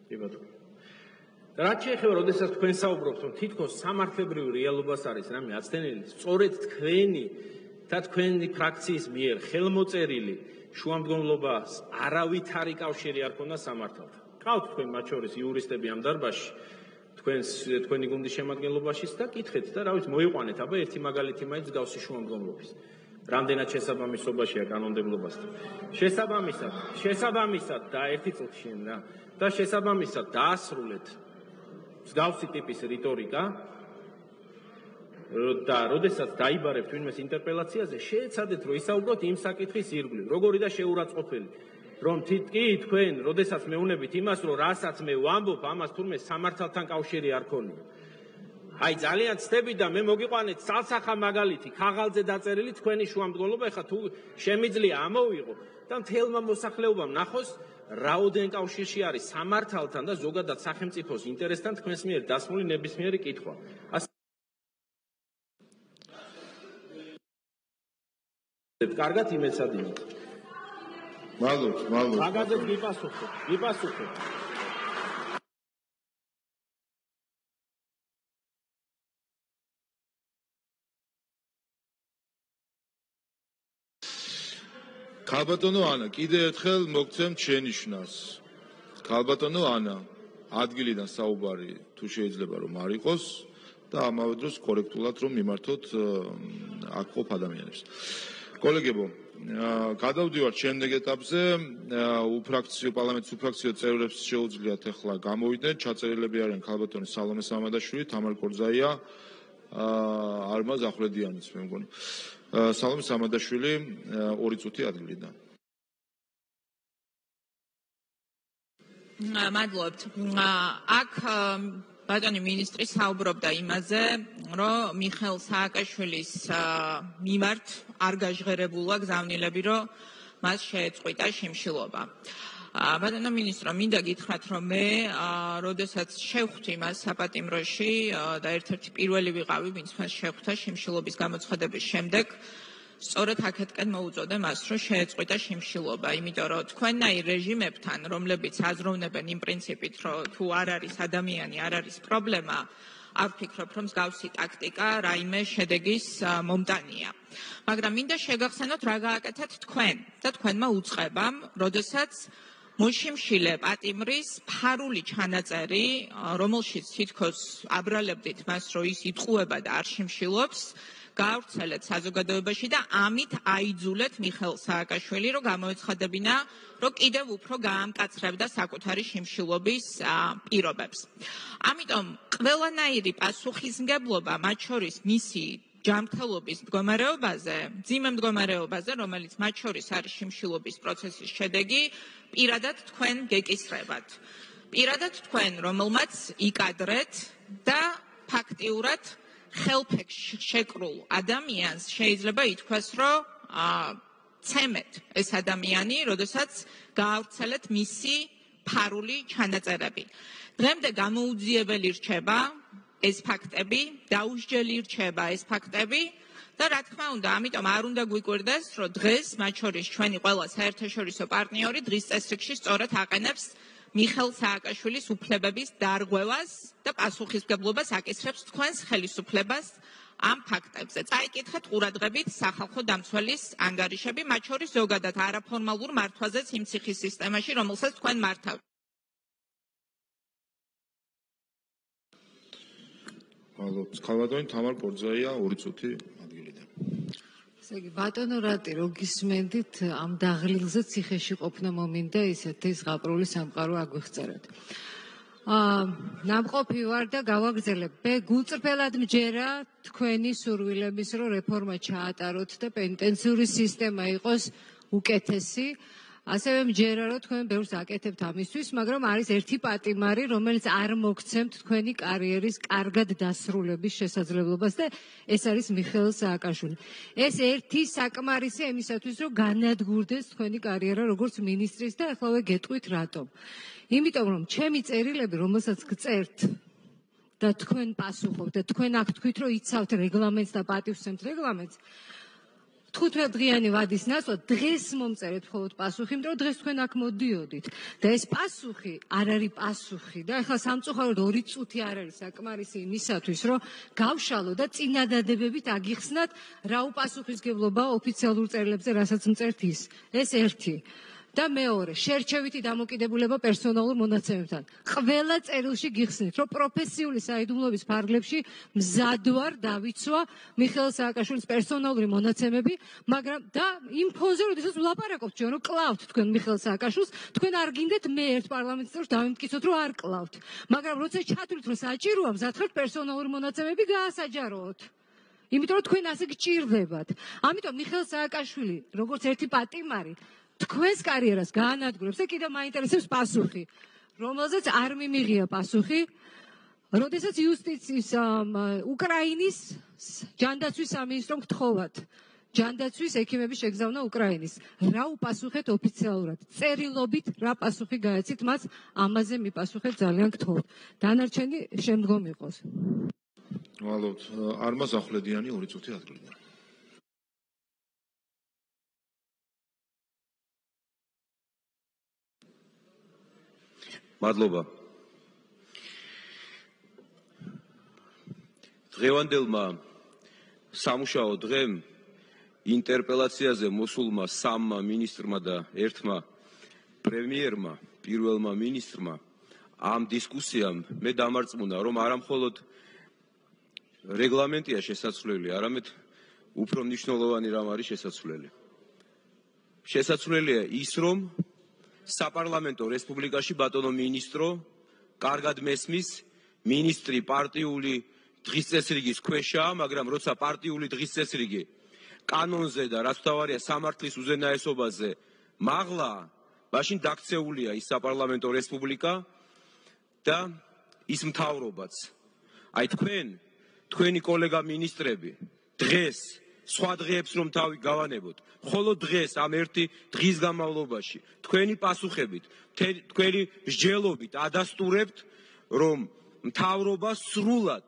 იბათო. რაც შეეხება, როდესაც თქვენ საუბრობთ, რომ თითქოს სამართლებრივი რეალობას არის რამე აცდენილი, სწორედ თქვენი და თქვენი ფრაქციის მიერ ხელმოწერილი შუამდგომლობას არავითარი კავშირი არ ქონდა სამართალთან. ყავთ თქვენ მათ შორის იურისტები ამ დარბაზში, თქვენს თქვენი გუნდის შემადგენლობაშიც და კითხეთ და რა ვიცი მოიყვანეთ აბა ერთი მაგალითი მაინც გავსი შუამდგომლობის. რამდენად შესაბამისობაშია კანონმდებლობასთან. შესაბამისად, შესაბამისად და ერთი წუთი შენ რა და შესაბამისად დაასრულეთ მსგავსი ტიპის რიტორიკა და როდესაც დაიბარებთ ვინმეს ინტერპელაციაზე, შეეცადეთ რომ ისაუბროთ იმ საკითხის ირგვლივ, როგორი და შეურაცხყოფელი. რომ თითკი თქვენ, როდესაც მეუნებით იმას, რომ რასაც მე ვამბობ, ამას თურმე სამართალთან კავშირი არ ქონია. აი ძალიან ცდები და მე მოგიყვანეთ სალსახა მაგალითი, ხაღალზე დაწერილი თქვენი შუამდგომლობა, ეხა თუ შემიძლია ამოვიღო და მთელმა მოსახლეობამ ნახოს რაოდენ კავშირში არის სამართალთან და ზოგადად სახელმწიფოს ინტერესთან თქვენს მიერ დასმული ნებისმიერი კითხვა. კარგად იმეცადინეთ. მადლობთ, მადლობთ. მაგაზე გიპასუხო, გიპასუხო. ქალბატონო ანა, კიდე ერთხელ მოგცემ შენიშნას. ქალბატონო ანა, ადგილიდან საუბარი თუ შეიძლება რომ არ იყოს და ამავე დროს კორექტულად რომ მიმართოთ აქ ყოფ ადამიანებს. კოლეგებო, გადავდივართ შემდეგ ეტაპზე. უფრაქციო პარლამენტის უფრაქციო წევრებს შეუძლიათ ახლა გამოვიდნენ. ჩაწერილები არიან ქალბატონი სალომე სამადაშვილი, თამარ კორძაია, აა არმა ზახრედიანიც მე მგონი. სალომე სამადაშვილი ორი წუთი ადგილიდან. მადლობთ. აქ ბატონი მინისტრი საუბრობდა იმაზე, რომ მიხელ სააკაშვილის მიმართ არ გაჟღერებულა გზავნილები, რომ მას შეეწყვიტა შიმშილობა. ბატონო მინისტრო, მინდა გითხრათ, რომ მე, როდესაც შევხვდი მას საპატიმროში და ერთ-ერთი პირველი ვიყავი, ვინც მას შეხვდა შიმშილობის გამოცხადების შემდეგ, სწორედ აქეთკენ მოუწოდე მას, რომ შეეწყვიტა შიმშილობა, იმიტომ რომ თქვენნაირ რეჟიმებთან, რომლებიც აზროვნებენ იმ პრინციპით, რომ თუ არ არის ადამიანი, არ არის პრობლემა, არ ვფიქრობ, რომ მსგავსი ტაქტიკა რაიმე შედეგის მომტანია. მაგრამ მინდა შეგახსენოთ, რა გააკეთეთ თქვენ და თქვენმა უצღებამ, როდესაც მოშიმშილე პატიმრის ფარული ჩანაწერი, რომელშიც თითქოს აბრალებდით მას, რომ ის იტყუება და არ შიმშილობს, გავრცელეთ საზოგადოებაში და ამით აიძულეთ მიხელ სააკაშვილი, რომ გამოეცხადებინა, რომ კიდევ უფრო გაამკაცრებდა საკუთარი შიმშილობის პირობებს. ამიტომ ყველანაირი პასუხისმგებლობა მათ შორის მისი ჯანმრთელობის მდგომარეობაზე, ძიმე მდგომარეობაზე, რომელიც მათ შორის არის შიმშილობის პროცესის შედეგი, პირადად თქვენ გეკისრებათ. პირადად თქვენ, რომელმაც იკადრეთ და ფაქტიურად ხელფექს შეკრულ ადამიანს შეიძლება ითქვას, რომ ცემეთ ეს ადამიანი, როდესაც გაავრცელეთ მისი ფარული ჩანაწერები. დღემდე გამოუძიებელი რჩება ეს ფაქტები, დაუსჯელი რჩება ეს ფაქტები და რა თქმა უნდა, ამიტომ არ უნდა გვიკვირდეს, რომ დღეს მათ შორის ჩვენი ყველა საერთაშორისო პარტნიორი დღის წესრიგში სწორად აყენებს მიხელ სააკაშვილის უფლებების დარღვევას და პასუხისგებლობას აკისრებს თქვენს ხელისუფლებას ამ ფაქტებზე. წაიკითხეთ ყურადღებით სახალხო დამცველის ანგარიშები, მათ შორის ზოგადად არაფორმალურ მართვაზეც იმ ციხის სისტემაში, რომელსაც თქვენ მართავთ. მადლობთ. ქალბატონი თამარ პორძაია 2 წუთი. ესე იგი ბატონო რატი რო გისმენდით ამ დაღლილზე ციხეში ყოფნა მომინდა ისეთი ზღაპრული სამყარო აგვიხწერეთ. აა ნამყოფი ვარ და გავაგზელებ. მე გულწრფელად მჯერა თქვენი სურვილების რო რეფორმა ჩაატაროთ და პენტენციური სისტემა იყოს უკეთესი. ასევე მჯერა რომ თქვენ ბევრს აკეთებთ ამისთვის, მაგრამ არის ერთი პატიმარი, რომელიც არ მოგცემთ თქვენი კარიერის კარგად დასრულების შესაძლებლობას და ეს არის მიხეილ სააკაშვილი. ეს ერთი საკმარისი იმისათვის, რომ განადგურდეს თქვენი კარიერა როგორც მინისტრის და ახლავე გეტყვით რატომ. იმიტომ რომ ჩემი წერილები, რომელსაც გწერთ და თქვენ პასუხობთ და თქვენ აქ თქვით, რომ იცავთ რეგლამენტს და პატივსცემთ რეგლამენტს, 15 დღიანი ვადის ნაცვლა დღეს მომწერეთ მხოლოდ პასუხი, იმიტომ რომ დღეს თქვენ აქ მოდიოდით და ეს პასუხი არ არის პასუხი და ახლა სამწუხაროდ 2 წუთი არ არის საკმარისი იმისათვის, რომ გავშალო და წინადადებებით აგიხსნათ რა უპასუხისგებლობა ოფიციალურ წერილებზე, რასაც მწერთ ის. ეს ერთი. და მეორე, შერჩევითი დამოკიდებულება პერსონალურ მონაცემებთან. ყველა წერილში გიხსნით, რომ პროფესიული საიდუმლოების ფარგლებში მზადვარ დავიცვა მიხეილ სააკაშვილის პერსონალური მონაცემები, მაგრამ და იმ ფონზე, როდესაც ვლაპარაკობთ ჩვენ, რომ კლავთ თქვენ მიხეილ სააკაშვილს, თქვენ არ გინდეთ მე ერთ პარლამენტის წევრს დავიმტკიცოთ, რომ არ კლავთ. მაგრამ როცა ჩათვლით, რომ საჭიროა მზადხართ პერსონალური მონაცემები გაასაჯაროოთ. იმიტომ რომ თქვენ ასე გჭირდებათ. ამიტომ მიხეილ სააკაშვილი, როგორც ერთი პატიმარი, თქვენს კარიერას გაანადგურებს და კიდევ მაინტერესებს პასუხი, რომელზეც არ მიმიღია პასუხი. როდესაც იუსტიციის უკრაინის ჯანდაცვის სამინისტრომ გთხოვათ ჯანდაცვის ექიმების შეგზავნა უკრაინის. რა უპასუხეთ ოფიციალურად? წერილობით რა პასუხი გაეცით მას? ამაზე მიპასუხეთ ძალიან გთხოვთ. დანარჩენი შემდგომ იყოს. მადლობთ. არმაზ ახვლედიანი 2 წუთი ადგილიდან. მადლობა. დღევანდელმა სამუშაო დღემ ინტერპელაციაზე მოსულმა სამმა მინისტრმა და ერთმა პრემიერმა, პირველმა მინისტრმა ამ დისკუსიამ მე დამარწმუნა, რომ არამხოლოდ რეგლამენტია შესაძლებელი, არამედ უფრო მნიშვნელოვანი რამ არის შესაძლებელი. შესაძლებელია ის, რომ საპარლამენტო რესპუბლიკაში ბატონო მინისტრო კარგად მესმის მინისტრი პარტიული დღის წესრიგის ქვეშაა მაგრამ როცა პარტიული დღის წესრიგი კანონზე და რაც თავარია სამართლის უზენაესობაზე მაღლა მაშინ დაქცეულია ის საპარლამენტო რესპუბლიკა და ის მთავრობაც. აი თქვენ თქვენი კოლეგა მინისტრები დღეს სხვა დღეებს რომ თავი გავანებოთ. ხოლო დღეს ამ ერთი დღის განმავლობაში თქვენი პასუხებით, თქვენი მსჯელობით ადასტურებთ, რომ მთავრობა სრულად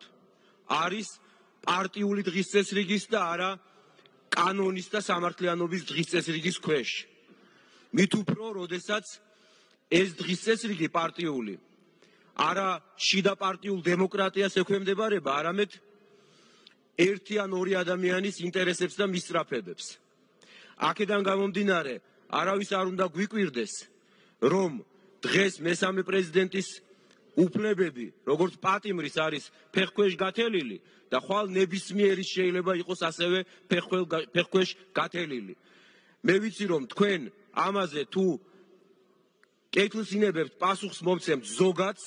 არის პარტიული დღის წესრიგის და არა კანონის და სამართლიანობის დღის წესრიგის ქვეშ. მით უფრო, როდესაც ეს დღის წესრიგი პარტიული არა შიდა პარტიულ დემოკრატიას ექვემდებარება, არამედ ერთი ან ორი ადამიანის ინტერესებს და მისწრაფებებს. აქედან გამომდინარე, არავის არ უნდა გვიკვირდეს, რომ დღეს მესამე პრეზიდენტის უფლებები, როგორც პატიმრის არის ფეხქვეშ გათელილი და ხვალ ნებისმიერი შეიძლება იყოს ასევე ფეხქვეშ გათელილი. მე ვიცი რომ თქვენ ამაზე თუ კეთილს ინებებთ პასუხს მომცემთ ზოგადს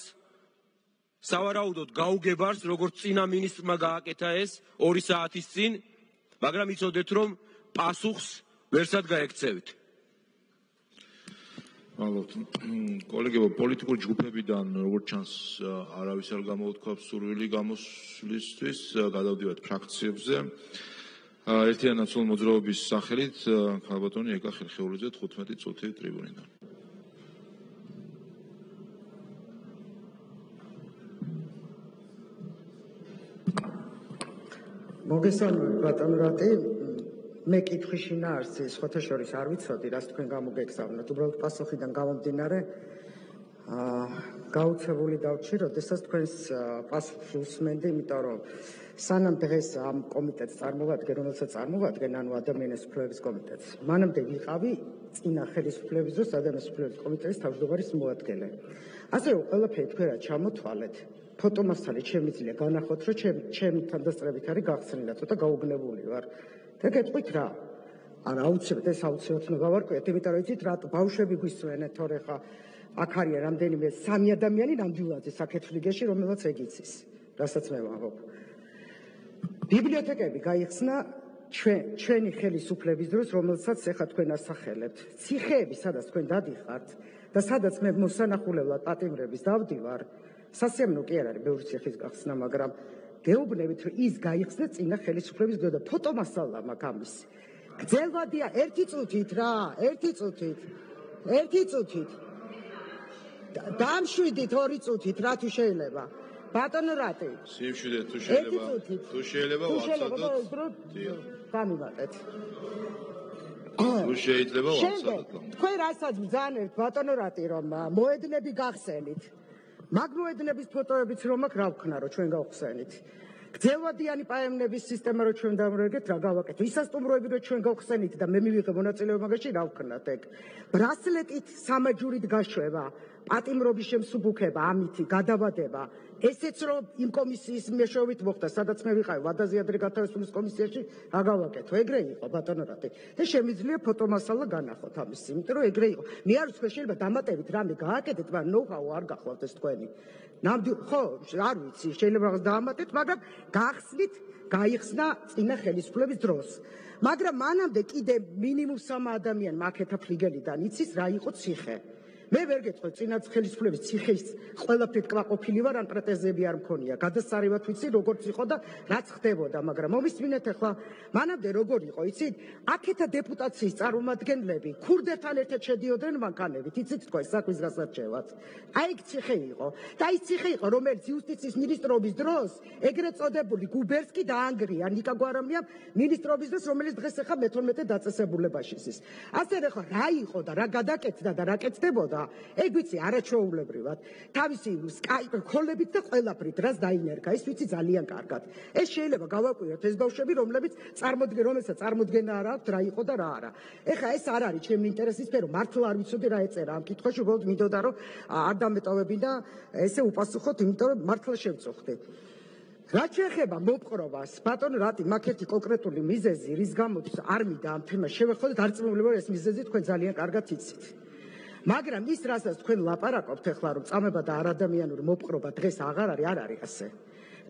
სავარაუდოდ გაუგებარს როგორც წინა მინისტრმა გააკეთა ეს 2 საათის წინ მაგრამ იცოდეთ რომ პასუხს ვერსად გაექცევით მადლობთ კოლეგებო პოლიტიკურ ჯგუფებიდან როგორც ჩანს არავის არ გამოუთქვა სურვილი გამოსვლისთვის გადავდივართ ფრაქციებზე ერთიან ნაცნობ მოძრაობის სახელით ქალბატონი ეკა ხერხეულიძე 15 წუთი ტრიბუნიდან. მოგესალმებით ბატონ რატი? მე კითხვის შინაარსი სხვათა შორის არ ვიცოდი რას თქვენ გამოგეგზავნათ. უბრალოდ პასუხიდან გამომდინარე აა გაუცებული დავჭი როდესაც თქვენს პასუხს უსმენდი იმიტომ რომ სანამ დღეს ამ კომიტეტს წარმოვადგენ რომელსაც წარმოვადგენ ანუ ადამიანის უფლებების კომიტეტს მანამდე ვიყავი წინა ხელისუფლების დროს ადამიანის უფლებების კომიტეტის თავმჯდომარის მოადგილე. ასე რომ ყველაფერი თქვენ რა ჩამოთვალეთ ფოტომასალი შემიძლია განახოთ რომ ჩემ ჩემი თანდასწრებით არის გახსნილი და ცოტა გაუგნებული ვარ. და გეტყვით რა. არა აუცილებლად ეს აუცილებლად უნდა გავარკვიოთ იმიტომ რომ იცით რა ბავშვები გვისვენეთ თორე ხა. აქ არის რამდენიმე სამი ადამიანი ნამდვილად საკეთრიგეში რომელსაც ეგიცის. რასაც მე ვამბობ. ბიბლიოთეკები გაიხსნა ჩვენ ჩვენი ხელისუფლების დროს რომელსაც ახლა თქვენ ასახელებთ. ციხეები სადაც თქვენ დადიხართ და სადაც მე მოსანახულებლად პატიმრების დავდივარ სასიამოვნო კი არ არის ბევრი ციხის გახსნა, მაგრამ გეუბნებით, რომ ის გაიხსნა წინა ხელისუფლების დრო და ფოტომასალა მაგამის. გძელვადია ერთი წუთით რა, ერთი წუთით. ერთი წუთით. დამშვიდით ორი წუთით, რა თუ შეიძლება. ბატონო რატი? სიმშვიდე თუ შეიძლება. თუ შეიძლება ვაცადოთ. გამიბატეთ. თუ შეიძლება ვაცადოთ. თქვენ რასაც ბძანებთ ბატონო რატი რომ მოედნები გახსენით? მაგმოედნების ფოტოებიც რომ აქ რა ვქნა რომ ჩვენ გავხსენით? გძელვადიანი პაემნების სისტემა რო ჩვენ დამრეგეთ რა გავაკეთე ისასტუმროები რო ჩვენ გავხსენით და მე მივიღე მონაწილეობა მაგაში რა ვქნათ ეგ? ბრასლეტით სამაჯურით გაშვება პატიმრობის შემსუბუქება ამითი გადავადება ესეც რომ იმ კომისიის მეშვეობით მოხდა სადაც მე ვიყავი ვადაზე ადრე გათავისუფლების კომისიაში რა გავაკეთო ეგრე იყო ბატონო რატე და შემიძლია ფოტომასალა განახოთ ამის იმიტომ რომ ეგრე იყო. მე არ ვიცი შეიძლება დამატებით რამე გააკეთეთ მაგრამ ნოუ-ჰაუ არ გახლავთ ეს თქვენი. ნამდვილ ხო არ ვიცი შეიძლება რაღაც დაამატეთ მაგრამ გახსნით გაიხსნა წინა ხელისუფლების დროს. მაგრამ მანამდე კიდე მინიმუმ სამ ადამიანმა აქეთა ფლიგელიდან იცის რა იყო ციხე მე ვერ გეტყვი წინაც ხელისუფლების ციხის ყველაფერი კვაყოფილი ვარ ან პრეტენზიები არ მქონია. გადასარევად ვიცი როგორც იყო და რაც ხდებოდა მაგრამ მომისმინეთ ახლა. მანამდე როგორ იყო იცით აქეთა დეპუტაციის წარმომადგენლები ქურდერთან ერთად შედიოდნენ მანქანებით იცით თქვენ საქმის გასარჩევად. აი ეს ციხე იყო. და ის ციხე იყო რომელიც იუსტიციის მინისტრობის დროს ეგრეთ წოდებული გუბერსკი დაანგრია ნიკა გვარამია მინისტრობის დროს რომელიც დღეს ახლა მე-12 დაწესებულებაში ის ასე რა რა იყო და რა გადაკეთდა და რა კეთდებოდა ეგ ვიცი არაჩვეულებრივად. თავისი სკაიპ ქოლებით და ყველაფრით რას დაინერგა? ეს ვიცი ძალიან კარგად. ეს შეიძლება გავაკვიროთ ეს ბავშვები რომლებიც წარმოდგენ რომელსაც წარმოდგენა არ აქვს რა იყო და რა არა. ეხა ეს არ არის ჩემი ინტერესის სფერო მართლა არ ვიცოდი რა ეწერა. ამ კითხვაში უბრალოდ მინდოდა რომ არ დამეტოვებინ და ესე უპასუხოთ იმიტომ რომ მართლა შევწუხდი რა შეეხება მოპყრობას ბატონ რატი მაქეთი კონკრეტული მიზეზი რის გამოც არ მინდა ამ თემას შევეხოთ დარწმუნებული ეს მიზეზი თქვენ ძალიან კარგად იცით მაგრამ ის რასაც თქვენ ლაპარაკობთ ახლა რომ წამება და არადამიანური მოპყრობა დღეს აღარ არის არ არის ასე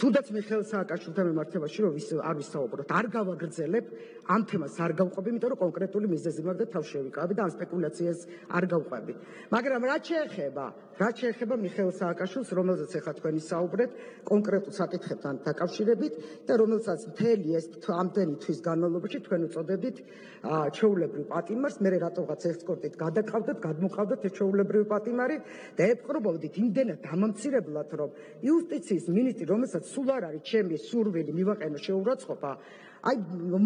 თუნდაც მიხეილ სააკაშვილთან მიმართებაში რომ ვის არ ვისაუბროთ არ გავაგრძელებ ამ თემას არ გავყვები იმიტომ რომ კონკრეტული მიზეზი მაქვს და თავ შევიკავი და ამ სპეკულაციას არ გავყვები. მაგრამ რა შეეხება რა შეეხება მიხეილ სააკაშვილს რომელზეც ახლა თქვენი საუბრეთ კონკრეტულ საკითხებთან დაკავშირებით და რომელსაც მთელი ეს ამდენი თვის განმავლობაში თქვენ უწოდებით ჩეულებრივ პატიმარს მე რატოღაც ექსპორტით გადაკავდეთ გადმოყავდეთ ეს ჩეულებრივი პატიმარი და եպყრობოდით იმდენად დამამცირებლად რომ იუსტიციის მინისტრი რომელსაც სულ არ არის ჩემი სურვილი მივაყენო შეურაცხყოფა აი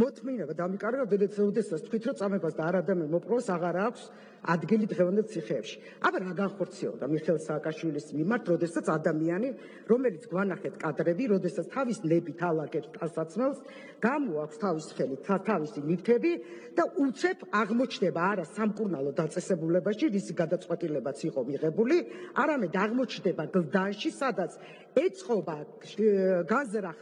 მოთმინება დამიკარგა დედაცეუდეს თქვით რომ წამებას და არადამე მოპროს აღარ აქვს ადგილი დღევანდელ ციხეებში. აბა რა განხორციელდა მიხეილ სააკაშვილის მიმართ, როდესაც ადამიანი, რომელიც გვანახეთ კადრები, როდესაც თავის ნებით ალაგებს ტანსაცმელს, გამოაქვს თავის ხელით თავისი ნივთები და უცებ აღმოჩნდება არა სამკურნალო დაწესებულებაში, რისი გადაწყვეტილებაც იყო მიღებული, არამედ აღმოჩნდება გლდანში, სადაც ეწყობა განზრახ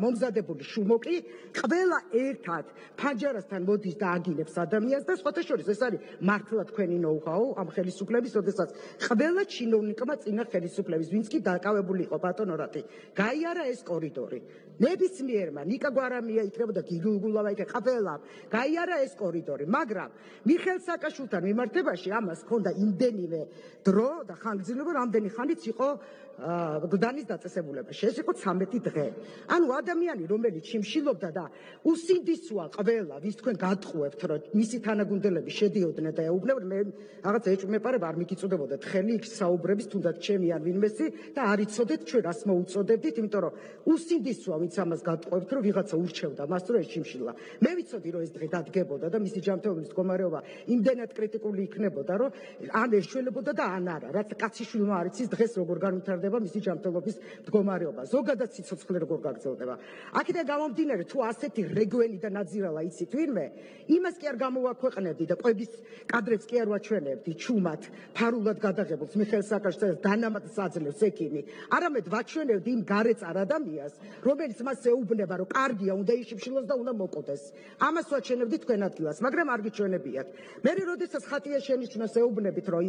მომზადებული შუმოკი ყველა ერთად ფანჯარასთან მოდის და აგინებს ადამიანს და სხვათა შორის ეს არის მართლა თქვენი ნოუ-ჰაუ ამ ხელისუფლების, ოდესაც ყველა ჩინოვნიკმა წინა ხელისუფლების, ვინც კი დაკავებული იყო ბატონო რატი, გაიარა ეს კორიდორი. ნებისმიერმა ნიკა გვარამია იქნებოდა გიგულგულავა იქ ყველა, გაიარა ეს კორიდორი, მაგრამ მიხელ საკაშულთან მიმართებაში ამას ჰქონდა იმდენივე დრო და ხანგრძლივობა, რამდენი ხანიც იყო გდანის დაწესებულებაში. ეს იყო 13 დღე. ანუ ადამიანი, რომელიც შიმშილობდა და უსინდისოა ყველა, ვის თქვენ გატყუებთ, რომ მისი თანაგუნდელები შედიოდნენ და ეუბნებოდნენ, მე რაღაც ეჭვმეპარება არ მიგიწოდებოდა თხელი იქ საუბრების თუნდაც ჩემი ან ვინმესი და არ იცოდეთ ჩვენ რას მოუწოდებდით, იმიტომ რომ უსინდისოა ვინც ამას გატყუებთ, რომ ვიღაცა ურჩევდა მას რომ ეშიმშილა. მე ვიცოდი რომ ეს დღე დადგებოდა და მისი ჯანმრთელობის მდგომარეობა იმდენად კრიტიკული იქნებოდა, რომ ან ეშველებოდა და ან არა. რაც კაციშვილმა არ იცის დღეს როგორ განვითარდება მისი ჯანმრთელობის მდგომარეობა. ზოგადად სიცოცხლე როგორ გაგრძელდება. აქედან გამომდინარე თუ ასეთი რეგვენი და ნაძირალა იცით ვინმე, იმას კი არ გამოვაქვეყნებდი და ყვების კადრებს კი არ ვაჩვენებდი ჩუმად, ფარულად გადაღებულს მიხეილ სააკაშვილს დანამატს აძლევს ექიმი. არამედ ვაჩვენებდი იმ გარეწარ ადამიანს, რომელიც მას ეუბნება, რომ კარგია, უნდა იშიფშილოს და უნდა მოკოდეს. ამას ვაჩვენებდი თქვენ ადგილას, მაგრამ არ გიჩვენებიათ. მე როდესაც ხატია შენიშნოს ეუბნებით, რომ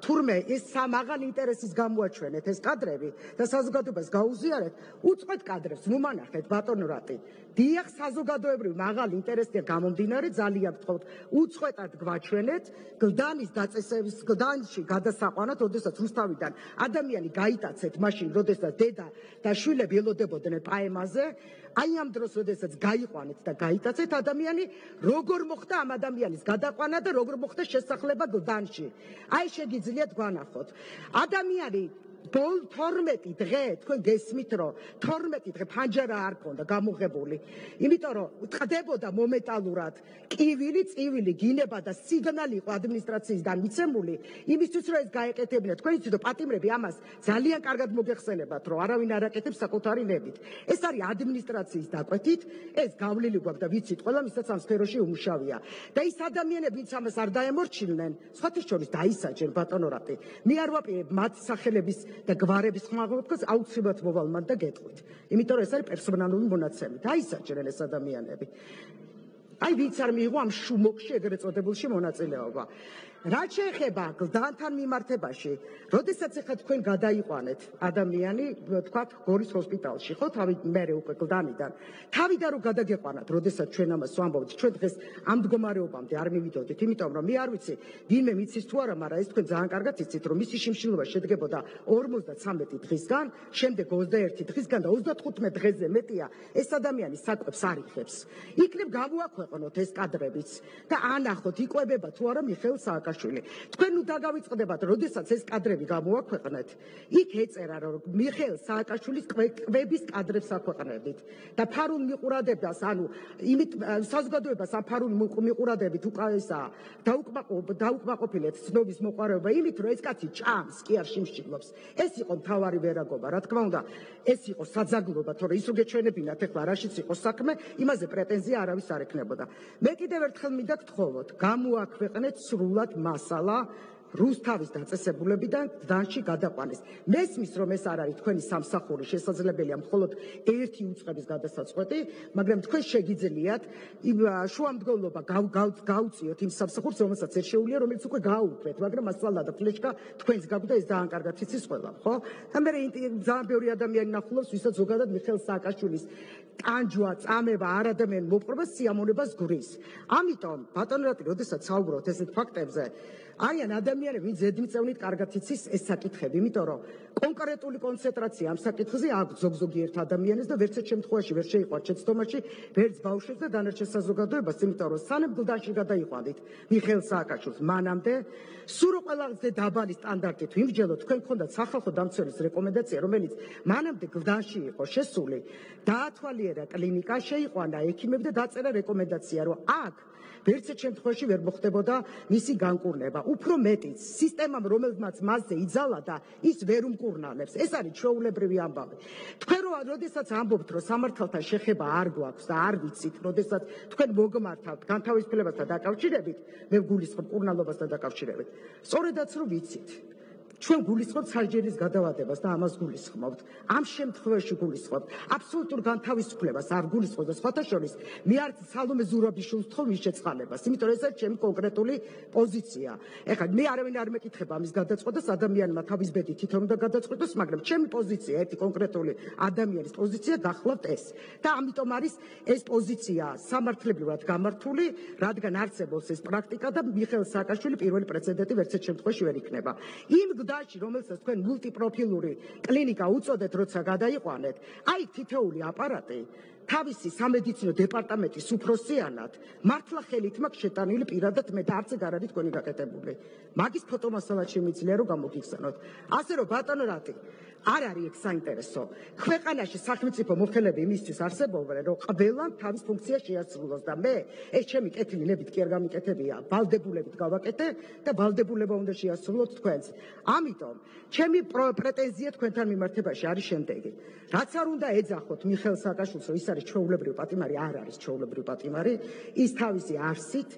თურმე ეს სამაღალ ინტერესის გამოაჩვენეთ ეს კადრები და საზოგადოებას გაუზიარეთ, უწყვეთ კადრებს, მომანახეთ ბატონო რატი. დიახ საზოგადოებრივი მაღალ ინტერესია გამომდინარე ძალიან ვთქვათ უწყვეტად გვაჩვენეთ გლდანის დაწესების გლდანში გადასაყვანად ოდესაც რუსთავიდან ადამიანი გაიტაცეთ მაშინ როდესაც დედა და შვილები ელოდებოდნენ პაემაზე აი ამ დროს როდესაც გაიყვანეთ და გაიტაცეთ ადამიანი როგორ მოხდა ამ ადამიანის გადაყვანა და როგორ მოხდა შესახლება გლდანში აი შეგიძლიათ გვანახოთ. ადამიანი ბოლ 12 დღე თქვენ გესმით რომ 12 დღე ფანჯარა არ ქონდა გამოღებული. იმიტომ რომ წდებოდა მომენტალურად კივილი წივილი გინება და სიგნალი იყო ადმინისტრაციისგან მიცემული. იმისთვის რომ ეს გაეკეთებინა თქვენ იცით რომ პატიმრები ამას ძალიან კარგად მოგეხსენებათ რომ არავინ არ აკეთებს საკუთარი ნებით. ეს არის ადმინისტრაციის დაკვეთით ეს გავლილი გვაქვს და ვიცით ყველა მისაც ამ სფეროში უმუშავია. და ის ადამიანები ვინც ამას არ დაემორჩილნენ სხვათა შორის დაისაჯენ ბატონო რატი? მე არ ვაპირებ მათ სახელების და გვარების ხმაღობებს აუცილებლად მოვალმან და გეტყვით. იმიტომ რომ ეს არის პერსონალური მონაცემი. დაისაჯერენ ეს ადამიანები. აი ვინც არ მიიღო ამ შუმოქში ეგრეთ წოდებულში მონაწილეობა. რაც შეეხება გლდანთან მიმართებაში, როდესაც ახლა თქვენ გადაიყვანეთ ადამიანი, თქვათ გორის ჰოსპიტალში, ხო, თავი მე უკვე გლდანიდან. თავიდან რომ გადაგეყვანათ, როდესაც ჩვენ ამას ვამბობთ, ჩვენ დღეს ამ მდგომარეობამდე არ მივიდოდით, იმიტომ რომ მე არ ვიცი, ვინმე მიცის თუ არა, მაგრამ ეს თქვენ ძალიან კარგად იცით, რომ მისი შიმშილობა შედგებოდა 53 დღისგან, შემდეგ 21 დღისგან და 35 დღეზე მეტია ეს ადამიანი საკვებს არიხებს. იქნებ გამოაქვეყნოთ ეს კადრებიც და ანახოთ, იყვებება თუ არა მიხეილ სააკაშვილი. სააკაშვილი. თქვენ ნუ დაგავიწყდებათ, როდესაც ეს კადრები გამოაქვეყნეთ, იქ ეწერა, რომ მიხეილ სააკაშვილის კვების კადრებს აქვეყნებით და ფარულ მიყურადებას, ანუ იმით საზოგადოებას ამ ფარულ მიყურადებით უკაესა დაუკმაყოფ დაუკმაყოფილეთ ცნობის მოყარება იმით, რომ ეს კაცი ჭამს, კი არ შიმშილობს. ეს იყო თავარი ვერაგობა, რა თქმა უნდა, ეს იყო საძაგლობა, თორე ის როგე ჩვენებინათ ახლა რაშიც იყო საქმე, იმაზე პრეტენზია არავის არ ექნებოდა. მე კიდევ ერთხელ მინდა გთხოვოთ, გამოაქვეყნეთ სრულად მასალა რუსთავის დაწესებულებიდან დანში გადაყვანეს. მესმის რომ ეს არ არის თქვენი სამსახური, შესაძლებელია მხოლოდ ერთი უწყების გადასაწყვეტი, მაგრამ თქვენ შეგიძლიათ შუამდგომლობა გაუწიოთ იმ სამსახურს, რომელსაც ერთ შეუძლია, რომელიც უკვე გააუქმეთ, მაგრამ მასალა და ფლეშკა თქვენს გაგვდა ეს ძალიან კარგად იცის ყველა, ხო? და მე ძალიან ბევრი ადამიანი ნახულობს, ვისაც ზოგადად მიხელ სააკაშვილის ტანჯვა, წამება არ ადამიან მოპყრობას სიამონებას გვრის. ამიტომ ბატონო რატი, როდესაც საუბრობთ ესეთ ფაქტებზე, არიან ადამიანები, ვინც ზედმიწევნით კარგად იცის ეს საკითხები, იმიტომ რომ კონკრეტული კონცენტრაცია ამ საკითხზე აქვს ზოგ-ზოგიერთ ადამიანებს და ვერცერთ შემთხვევაში ვერ შეიყვარ შეცდომაში ვერც ბავშვებს და დანარჩენ საზოგადოებას, იმიტომ რომ სანამ გლდანში გადაიყვანით მიხეილ სააკაშვილს მანამდე სულ ყველაზე დაბალი სტანდარტით ვიმსჯელოთ თქვენ გქონდათ სახალხო დამცველის რეკომენდაცია, რომელიც მანამდე გლდანში იყო შესული, დაათვალიერა კლინიკა, შეიყვანა ექიმები და დაწერა რეკომენდაცია, რომ აქ ვერცერთ შემთხვევაში ვერ მოხდებოდა მისი განკურნება. უფრო მეტიც, სისტემამ რომელმაც მასზე იძალა და ის ვერ უმკურნალებს. ეს არის ჩვეულებრივი ამბავი. თქვენ რო როდესაც ამბობთ, რომ სამართალთან შეხება არ გვაქვს და არ ვიცით, როდესაც თქვენ მოგმართავთ განთავისუფლებასთან დაკავშირებით, მე გულისხმობ კურნალობასთან დაკავშირებით. სწორედაც რო ვიცით, ჩვენ გულისხმობთ საჯერის გადავადებას და ამას გულისხმობთ. ამ შემთხვევაში გულისხმობთ აბსოლუტურ განთავისუფლებას, არ გულისხმობთ და სხვათა შორის მე არ სალომე ზურაბიშვილს თქო მის შეწყალებას, იმიტომ რომ ეს არის ჩემი კონკრეტული პოზიცია. ეხლა მე არავინ არ მეკითხება ამის გადაწყვეტას, ადამიანმა თავის ბედი თვითონ უნდა გადაწყვეტოს, მაგრამ ჩემი პოზიცია, ერთი კონკრეტული ადამიანის პოზიცია გახლავთ ეს. და ამიტომ არის ეს პოზიცია სამართლებრივად გამართული, რადგან არსებობს ეს პრაქტიკა და მიხეილ სააკაშვილი პირველი პრეცედენტი ვერცერთ შემთხვევაში ვერ იქნება. იმ გდაში, რომელსაც თქვენ მულტიპროფილური კლინიკა უწოდეთ, როცა გადაიყვანეთ, აი თითოეული აპარატი თავისი სამედიცინო დეპარტამენტის უფროსიანად მართლა ხელით მაქვს შეტანილი პირადად მე და არც არის თქვენი გაკეთებული. მაგის ფოტომასალად შემიძლია რომ გამოგიხსენოთ. ასე რომ ბატონო რატი არ არის ეგ საინტერესო. ქვეყანაში სახელმწიფო მოხელები იმისთვის არსებობენ, რომ ყველამ თავის ფუნქცია შეასრულოს და მე ეს ჩემი კეთილინებით კი არ გამიკეთებია, ვალდებულებით გავაკეთე და ვალდებულება უნდა შეასრულოთ თქვენს. ამიტომ ჩემი პრეტენზია თქვენთან მიმართებაში არის შემდეგი. რაც არ უნდა ეძახოთ მიხელ სააკაშვილს, რომ ის არის ჩვეულებრივი პატიმარი, არ არის ჩვეულებრივი პატიმარი, ის თავისი არსით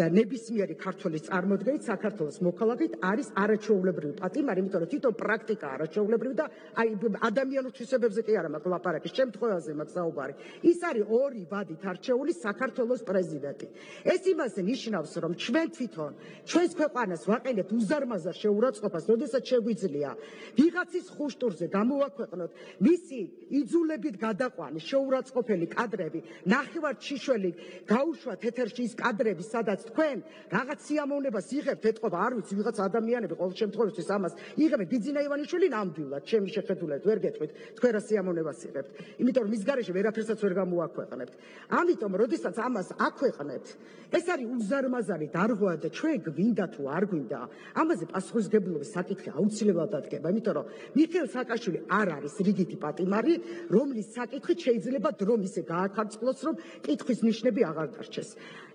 და ნებისმიერი ქართველის წარმოდგენით საქართველოს მოქალაქით არის არაჩვეულებრივი პატიმარი, იმიტომ რომ თვითონ პრაქტიკა არაჩვეულებრივი და აი ადამიანურ თვისებებზე კი არა მაქვს ლაპარაკი, შემთხვევაზე მაქვს საუბარი. ის არის ორი ვადით არჩეული საქართველოს პრეზიდენტი. ეს იმას ნიშნავს, რომ ჩვენ თვითონ ჩვენს ქვეყანას ვაყენებთ უზარმაზარ შეურაცხყოფას, როდესაც შეგვიძლია ვიღაცის ხუშტურზე გამოვაქვეყნოთ მისი იძულებით გადაყვანი შეურაცხყოფელი კადრები, ნახევარ ჩიშველი გაუშვა თეთერში ის კადრები, სადაც თქვენ რაღაც სიამოვნებას იღებთ ეთყობა არ ვიცი ვიღაც ადამიანები ყოველ შემთხვევაში ამას იღებენ. დიძინა ივანიშვილი ნამდვილად ჩემი შეხედულებით ვერ გეტყვით თქვენ რა სიამოვნებას იღებთ. იმიტომ რომ მის გარეშე ვერაფერსაც ვერ გამოაქვეყნებთ. ამიტომ როდესაც ამას აქვეყნებთ ეს არის უზარმაზარი დარღვა და ჩვენ გვინდა თუ არ გვინდა ამაზე პასუხისგებლობის საკითხი აუცილებლად დადგება. იმიტომ რომ მიხეილ სააკაშვილი არ არის რიგითი პატიმარი რომლის საკითხით შეიძლება დრომ ისე გააქარწყლოს რომ კითხვის ნიშნები აღარ დარჩეს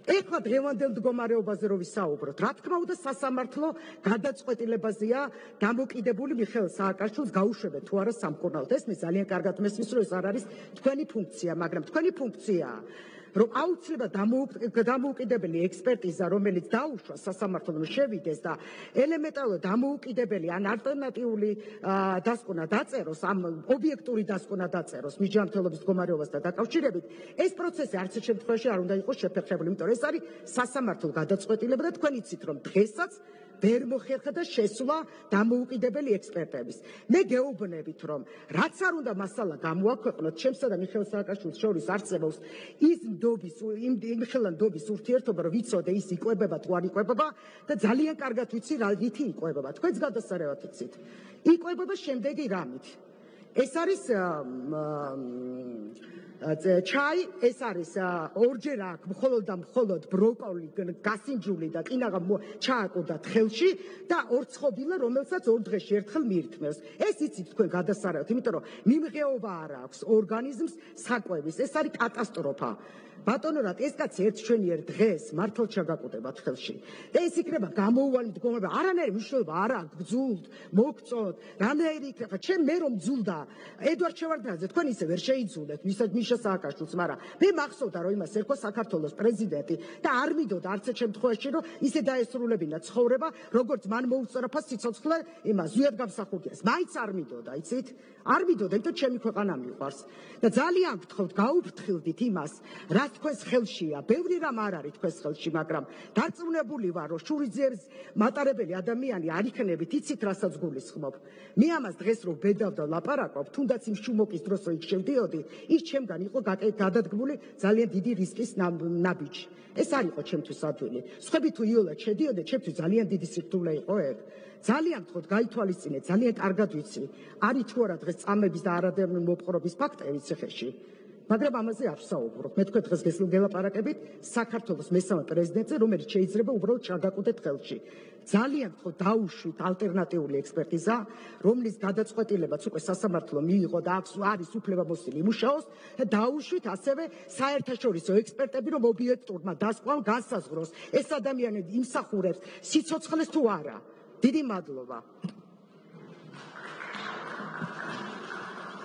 ეხლა დღევანდელ მდგომარეობაზე რო ვისაუბროთ, რა თქმა უნდა სასამართლო გადაწყვეტილებაზეა დამოკიდებული მიხეილ სააკაშვილს გაუშვებეთ თუ არა სამკურნალოდ. ეს მე ძალიან კარგად მესმის, რომ ეს არ არის თქვენი ფუნქცია, მაგრამ თქვენი ფუნქციაა რომ აუცილებლად დამოუკიდებელი ექსპერტიზა, რომელიც დაუშვა სასამართლომ შევიდეს და ელემენტარულად დამოუკიდებელი ან ალტერნატიული დასკვნა დაწეროს, ამ ობიექტური დასკვნა დაწეროს მიჯანმრთელობის მდგომარეობასთან დაკავშირებით, ეს პროცესი არც შემთხვევაში არ უნდა იყოს შეფერხებული, იმიტომ რომ ეს არის სასამართლო გადაწყვეტილება და თქვენ იცით რომ დღესაც ვერ მოხერხა და შესვლა დამოუკიდებელი ექსპერტების. მე გეუბნებით, რომ რაც არ უნდა მასალა გამოაქვეყნოთ, ჩემსა და მიხეილ სააკაშვილის შორის არსებობს ის ნდობის, იმ იმხელა ნდობის ურთიერთობა, რომ ვიცოდე ის იკვებება თუ არ იკვებება და ძალიან კარგად ვიცი რა ვითი იკვებება. თქვენს გადასარევად იცით. იკვებება შემდეგი რამით. ეს არის ჩაი ეს არის ორჯერ აქ მხოლოდ და მხოლოდ ბროკოლი გასინჯული და კინაღა ჩააკოდა ხელში და ორცხობილა რომელსაც ორ დღეში ერთხელ მიირთმევს ეს იცით თქვენ გადასარევთ იმიტომ რომ მიმღეობა არ აქვს ორგანიზმს საკვების. ეს არის კატასტროფა ბატონო რა ეს კაცი ერთ ჩვენიერ დღეს მართლ ჩაგაკუტებათ ხელში და ეს იქნება გამოუვალი მდგომარეობა. არანაირი მნიშვნელობა არ აქვს. გძულთ მოგწოთ რანაირი იქნება. ჩემ მე რომ ძულდა ედვარდ შევარდნაძე თქვენ ისე ვერ შეიძულეთ. ვისაც მიშა სააკაშვილს მაგრამ მე მახსოვდა რომ იმას ერქვა საქართველოს პრეზიდენტი და არ მიდოდა არც ერთ შემთხვევაში რომ ისე დაესრულებინა ცხოვრება როგორც მან მოუწრაფა სიცოცხლე იმას ზიად გამსახურდიას მაინც არ მიდოდა იცით? არ მიდოდა იმიტომ ჩემი ქვეყანა მიყვარს. და ძალიან გთხოვთ გაუფრთხილდით იმას რაც თქვენს ხელშია. ბევრი რამ არ არის თქვენს ხელში, მაგრამ დარწმუნებული ვარ, რომ შურიძეების მატარებელი ადამიანი არ იქნებით, იცით რასაც გულისხმობ. მე ამას დღეს რო ბედავ და ლაპარაკობ, თუნდაც იმ შუმოკის დროს რო იქ შევდიოდი, ის ჩემგან იყო გადადგმული ძალიან დიდი რისკის ნაბიჯი. ეს არ იყო ჩემთვის ადვილი. სხვები თუ იოლად შედიოდა, ჩემთვის ძალიან დიდი სიკვდილი იყო ეგ. ძალიან გთხოვთ, გაითვალისწინეთ, ძალიან კარგად ვიცი. არის თუ არა დღეს წამების და არადევნო მოპყრობის ფაქტები ციხეში. მაგრამ ამაზე არ ვსაუბრობ. მე თქვენ დღეს გესულ გელაპარაკებით საქართველოს მესამე პრეზიდენტზე, რომელიც შეიძლება უბრალოდ ჩაგაკუთეთ ხელში. ძალიან ხო დაუშვით ალტერნატიული ექსპერტიზა, რომლის გადაწყვეტილებაც უკვე სასამართლო მიიღო და აქვს არის უფლება მოსილი იმუშაოს და დაუშვით ასევე საერთაშორისო ექსპერტები, რომ ობიექტურმა დასკვნამ განსაზღვროს ეს ადამიანები იმსახურებს სიცოცხლეს თუ არა. დიდი მადლობა.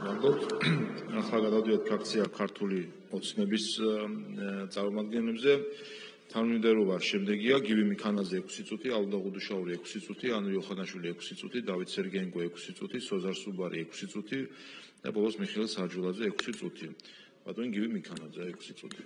მოგოთ *coughs* ახლა გადავდივართ ფრაქცია ქართული ოცნების წარმომადგენლებზე. თანმიმდევრობა შემდეგია. გივი მიქანაძე 6 წუთი ალდა გუდუშაური 6 წუთი ანრი ოხანაშვილი 6 წუთი დავით სერგენკო 6 წუთი სოზარ სუბარი 6 წუთი და ბოლოს მიხეილ საჯულაძე 6 წუთი ბატონი გივი მიქანაძე 6 წუთი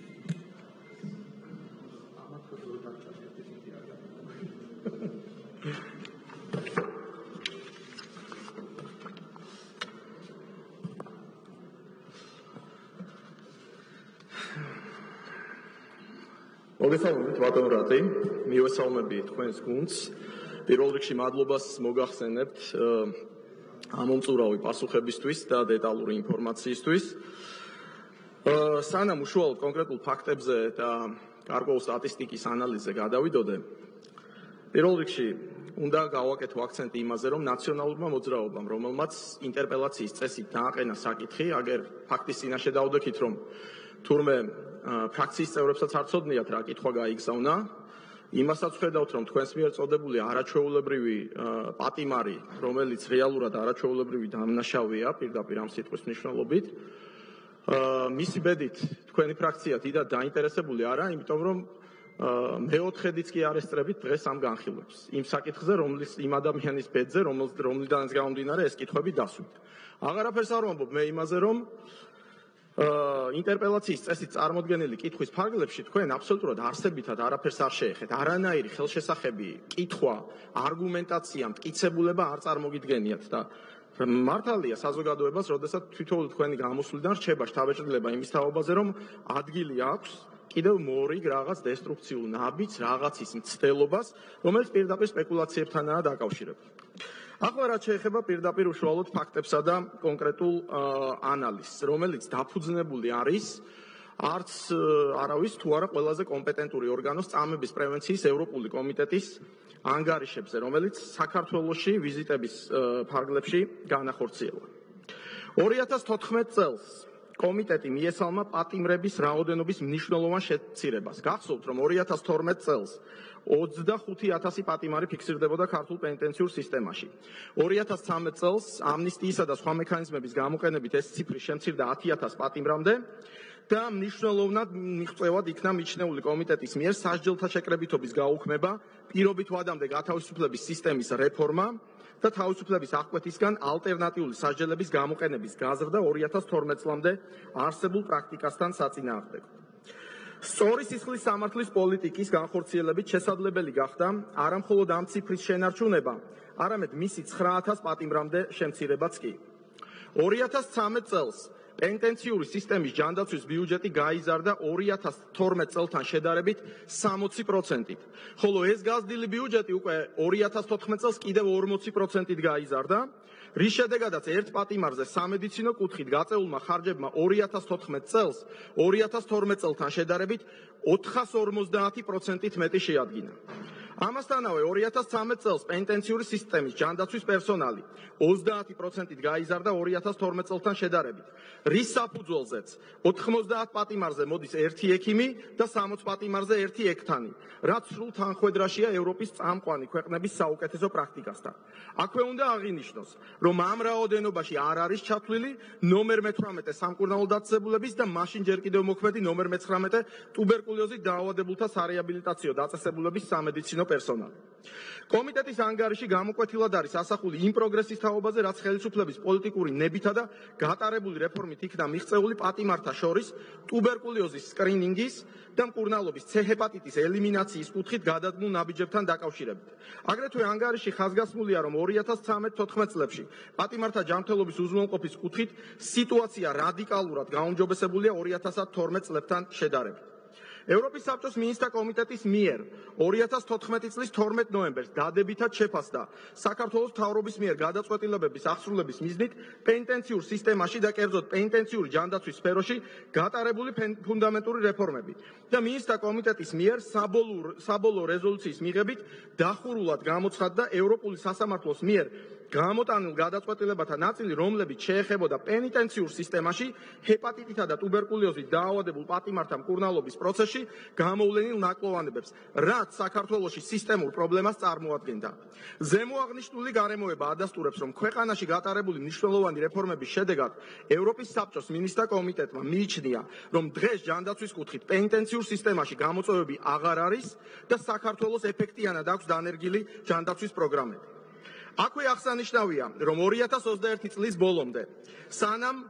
მოგესალმებით ბატონ რატი. მივესალმები თქვენს გუნდს. პირველ რიგში მადლობას მოგახსენებთ ამომწურავი პასუხებისთვის და დეტალური ინფორმაციისთვის. სანამ უშუალოდ კონკრეტულ ფაქტებზე და გარკვეულ სტატისტიკის ანალიზზე გადავიდოდე, პირველ რიგში უნდა გავაკეთო აქცენტი იმაზე, რომ ნაციონალურმა მოძრაობამ, რომელმაც ინტერპელაციის წესით დააყენა საკითხი, აგერ ფაქტის წინაშე დავდექით, რომ თურმე ფრაქციის წევრებსაც არ ცოდნიათ რა კითხვა გაიგზავნა, იმასაც ხედავთ, რომ თქვენს მიერ წოდებული არაჩვეულებრივი პატიმარი, რომელიც რეალურად არაჩვეულებრივი დამნაშავეა პირდაპირ ამ სიტყვის მნიშვნელობით, მისი ბედით თქვენი ფრაქცია დიდად დაინტერესებული არა, იმიტომ რომ მეოთხედიც კი არესტრებით დღეს ამ განხილვებს. იმ საკითხზე, რომლის იმ ადამიანის ბედზე, რომლიდანაც გამომდინარე ეს კითხვები დასვით. აღარაფერს არ ვამბობ მე იმაზე, რომ აა ინტერპელაციის წესით წარმოქმნილი კითხვის ფარგლებში თქვენ აბსოლუტურად არსებითად არაფერს არ შეეხეთ. არანაირი ხელშესახები, კითხვა, არგუმენტაცია, მტკიცებულება არ წარმოგიდგენიათ და მართალია საზოგადოებას, როდესაც თვითონ თქვენი გამოსვლიდან რჩება შთაბეჭდილება იმის თაობაზე, რომ ადგილი აქვს კიდევ მორიგ რაღაც დესტრუქციულ ნაბიჯს, რაღაცის მცდელობას, რომელიც პირდაპირ სპეკულაციებთანაა დაკავშირებული. ახლა რაც შეეხება პირდაპირ უშუალოდ ფაქტებსა და კონკრეტულ ანალიზს, რომელიც დაფუძნებული არის არც არავის თუ არა ყველაზე კომპეტენტური ორგანოს წამების პრევენციის ევროპული კომიტეტის ანგარიშებზე, რომელიც საქართველოსში ვიზიტების ფარგლებში განახორციელა. 2014 წელს კომიტეტი მიესალმა პატიმრების რაოდენობის მნიშვნელოვან შეცირებას. გახსოვთ, რომ 2012 წელს 25000 პატიმარი ფიქსირდებოდა ქართულ პენტენციურ სისტემაში. 2013 წელს ამნისტიისა და სხვა მექანიზმების გამოყენებით ეს ციფრი შემცირდა 10000 პატიმრამდე და მნიშვნელოვნად მიღწევად იქნა მიჩნეული კომიტეტის მიერ სასჯელთა შეკრებითობის გაუქმება, პირობით ვადამდე გათავისუფლების სისტემის რეფორმა და თავისუფლების აღკვეთისგან ალტერნატიული სასჯელების გამოყენების გაზრდა 2012 წლამდე არსებულ პრაქტიკასთან საწინააღმდეგო. სწორი სისხლის სამართლის პოლიტიკის განხორციელებით შესაძლებელი გახდა არამხოლოდ ამ ციფრის შენარჩუნება, არამედ მისი 9000 პატიმრამდე შემცირებაც კი. 2013 წელს პენტენციური სისტემის ჯანდაცვის ბიუჯეტი გაიზარდა 2012 წელთან შედარებით 60%-ით. ხოლო ეს გაზრდილი ბიუჯეტი უკვე 2014 წელს კიდევ 40%-ით გაიზარდა, რის შედეგადაც ერთ პატიმარზე სამედიცინო კუთხით გაწეულმა ხარჯებმა 2014 წელს 2012 წელთან შედარებით 450%-ით მეტი შეადგინა. ამასთანავე 2013 წელს პენტენციური სისტემის ჯანდაცვის პერსონალი 30%-ით გაიზარდა 2012 წელთან შედარებით. რის საფუძველზეც 90 პატიმარზე მოდის ერთი ექიმი და 60 პატიმარზე ერთი ექთანი, რაც სრულ თანხwebdriverშია ევროპის წამყვანი ქვეყნების საუკეთესო პრაქტიკასთან. აქვე უნდა აღინიშნოს, რომ ამ რაოდენობაში არ არის ჩათვლილი ნომერ 18 სამკურნალო დაწესებულების და მაშინ ჯერ კიდევ მოქმედი ნომერ 19 ტუბერკულოზით დაავადებულთა სარეაბილიტაციო დაწესებულების სამედიცინო პერსონალი. კომიტეტის ანგარიში გამოკვეთილად არის ასახული იმ პროგრესის თაობაზე, რაც ხელისუფლების პოლიტიკური ნებითა და გატარებული რეფორმით იქნა მიღწეული პატიმართა შორის ტუბერკულოზის სკრინინგის და მკურნალობის ცეჰეპატიტის ელიმინაციის კუთხით გადადგმულ ნაბიჯებთან დაკავშირებით. აგრეთვე ანგარიში ხაზგასმულია, რომ 2013-14 წლებში პატიმართა ჯანმრთელობის უზრუნველყოფის კუთხით სიტუაცია რადიკალურად გაუმჯობესებულია 2012 წლებთან შედარებით. ევროპის საბჭოს მინისტრთა კომიტეტის მიერ 2014 წლის 12 ნოემბერს დადებითად შეფასდა საქართველოს მთავრობის მიერ გადაწყვეტილებების აღსრულების მიზნით პენტენციურ სისტემაში და კერძოდ პენტენციური ჯანდაცვის სფეროში გატარებული ფუნდამენტური რეფორმები და მინისტრთა კომიტეტის მიერ საბოლოო რეზოლუციის მიღებით დახურულად გამოცხადდა ევროპული სასამართლოს მიერ გამოტანილ გადაწყვეტილებათა ნაწილი, რომლებიც შეეხებოდა პენიტენციურ სისტემაში ჰეპატიტითა და ტუბერკულოზით დაავადებულ პატიმართა მკურნალობის პროცესში გამოვლენილ ნაკლოვანებებს, რაც საქართველოსი სისტემურ პრობლემას წარმოადგენდა. ზემოაღნიშნული გარემოება ადასტურებს, რომ ქვეყანაში გატარებული მნიშვნელოვანი რეფორმების შედეგად ევროპის საბჭოს მინისტრთა კომიტეტმა მიიჩნია, რომ დღეს ჯანდაცვის კუთხით პენიტენციურ სისტემაში გამოწვევები აღარ არის და საქართველოს ეფექტიანად აქვს დანერგილი ჯანდაცვის პროგრამები. აქვე აღსანიშნავია, რომ 2021 წლის ბოლომდე სანამ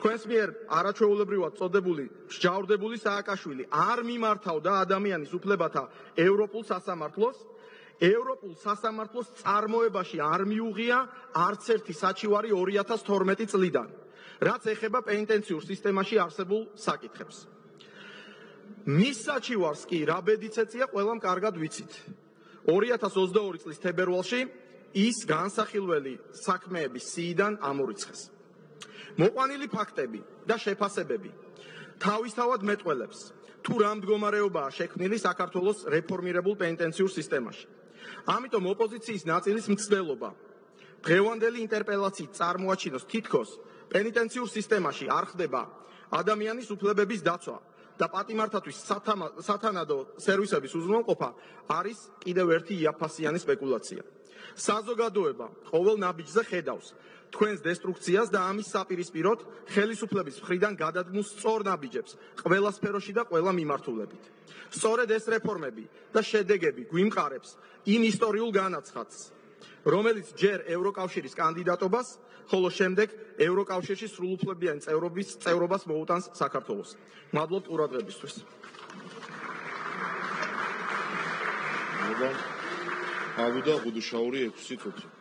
თქვენს მიერ არაჩვეულებრივად წოდებული მსჯავრდებული სააკაშვილი არ მიმართავდა ადამიანის უფლებათა ევროპულ სასამართლოს, ევროპულ სასამართლოს წარმოებაში არ მიუღია არც ერთი საჩივარი 2012 წლიდან, რაც ეხება პენტენციურ სისტემაში არსებულ საკითხებს. მის საჩივარს კი რა ბედიც ეწია, ყველამ კარგად ვიცით. 2022 წლის თებერვალში ის განსახილველი საქმეების სიიდან ამორიცხეს. მოყვანილი ფაქტები და შეფასებები თავისთავად მეტყველებს თუ რა მდგომარეობაა შექმნილი საქართველოს რეფორმირებულ პენტენციურ სისტემაში. ამიტომ ოპოზიციის ნაწილის მცდელობა დღევანდელი ინტერპელაციით წარმოაჩინოს თითქოს პენტენციურ სისტემაში არ ხდება ადამიანის უფლებების დაცვა და პატიმართათვის სათანადო სერვისების უზრუნველყოფა არის კიდევ ერთი იაფასიანი სპეკულაცია. საზოგადოება ყოველ ნაბიჯზე ხედავს თქვენს დესტრუქციას და ამის საპირისპიროდ ხელისუფლების მხრიდან გადადგმულ სწორ ნაბიჯებს ყველა სფეროში და ყველა მიმართულებით. სწორედ ეს რეფორმები და შედეგები გვიმყარებს იმ ისტორიულ განაცხადს, რომელიც ჯერ ევროკავშირის კანდიდატობას, ხოლო შემდეგ ევროკავშირში სრულუფლებიანი წევრობის წევრობას მოუტანს საქართველოს. მადლობთ ყურადღებისთვის. მადლობა. ავიდა გუდუშაური 6 წუთი.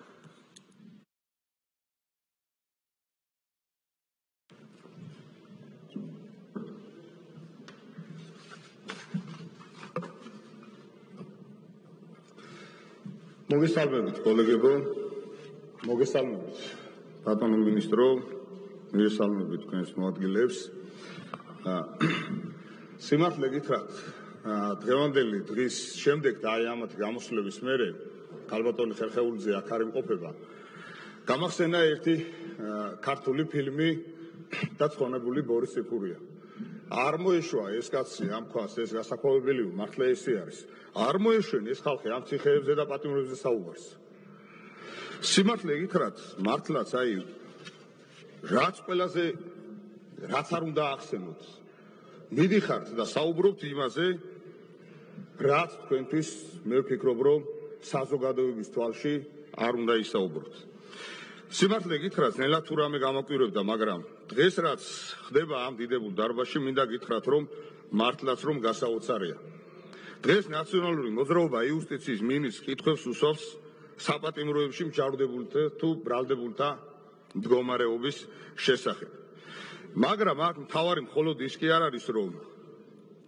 მოგესალმებით კოლეგებო, მოგესალმებით. ბატონო მინისტრო, მოგესალმებით თქვენს მოადგილეებს. სიმართლე გითხრათ, დღევანდელი დღის შემდეგ და აი ამათ გამოსვლების მერე ქალბატონი ხერხეულიძე აქ არ იმყოფება. გამახსენა ერთი ქართული ფილმი და ცხონებული ბორის სიფურია არ მოეშვა ეს კაცი ამ ქვას ეს გასაკვირვებელი მართლა ესე არის. არ მოეშვენ ეს ხალხი ამ ციხეებზე და პატიმრებზე საუბარს. სიმართლე გითხრათ მართლაც აი რაც ყველაზე რაც არ უნდა ახსენოთ. მიდიხართ და საუბრობთ იმაზე რაც თქვენთვის მე ვფიქრობ რომ საზოგადოების თვალში არ უნდა ისაუბროთ. სიმართლე გითხრათ, ნელა თუ რამე გამაკვირვებდა, მაგრამ დღეს რაც ხდება ამ დიდებულ დარბაზში, მინდა გითხრათ, რომ მართლაც რომ გასაოცარია. დღეს ნაციონალური მოძრაობა იუსტიციის მინისტრს კითხვებს უსვავს საპატიმროებში მჯავრდებულთა თუ ბრალდებულთა მდგომარეობის შესახებ. მაგრამ აქ მთავარი მხოლოდ ის კი არ არის, რომ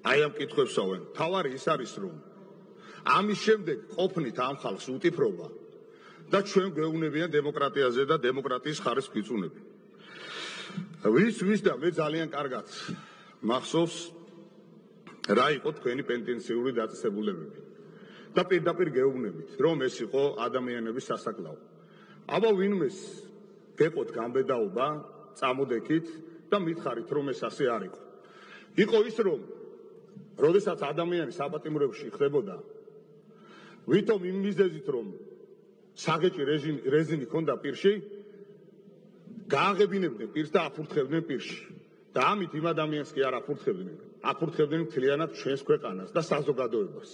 აი ამ კითხვებსავენ. თავარი ის არის რომ ამის შემდეგ ყოფნით ამ ხალხს უტიფრობა და ჩვენ გვეუბნებიან დემოკრატიაზე და დემოკრატიის ხარეს გვიწუნები. ვის ვის და მე ძალიან კარგად მახსოვს რა იყო თქვენი პენტენციური დაწესებულებები და პირდაპირ გეუბნებით რომ ეს იყო ადამიანების სასაკლაო. აბა ვინმეს გეყოთ გამბედაობა, წამოდექით და მითხარით რომ ეს ასე არ იყო. იყო ის რომ როდესაც ადამიანი საპატიმროებში ხდებოდა ვითომ იმ მიზეზით რომ საგეჭი რეჟიმი რეზინი ქონდა პირში გააღებინებდნენ პირს და აფურთხებდნენ პირში. და ამით იმ ადამიანს კი არ აფურთხებდნენ. აფურთხებდნენ მთლიანად ჩვენს ქვეყანას და საზოგადოებას.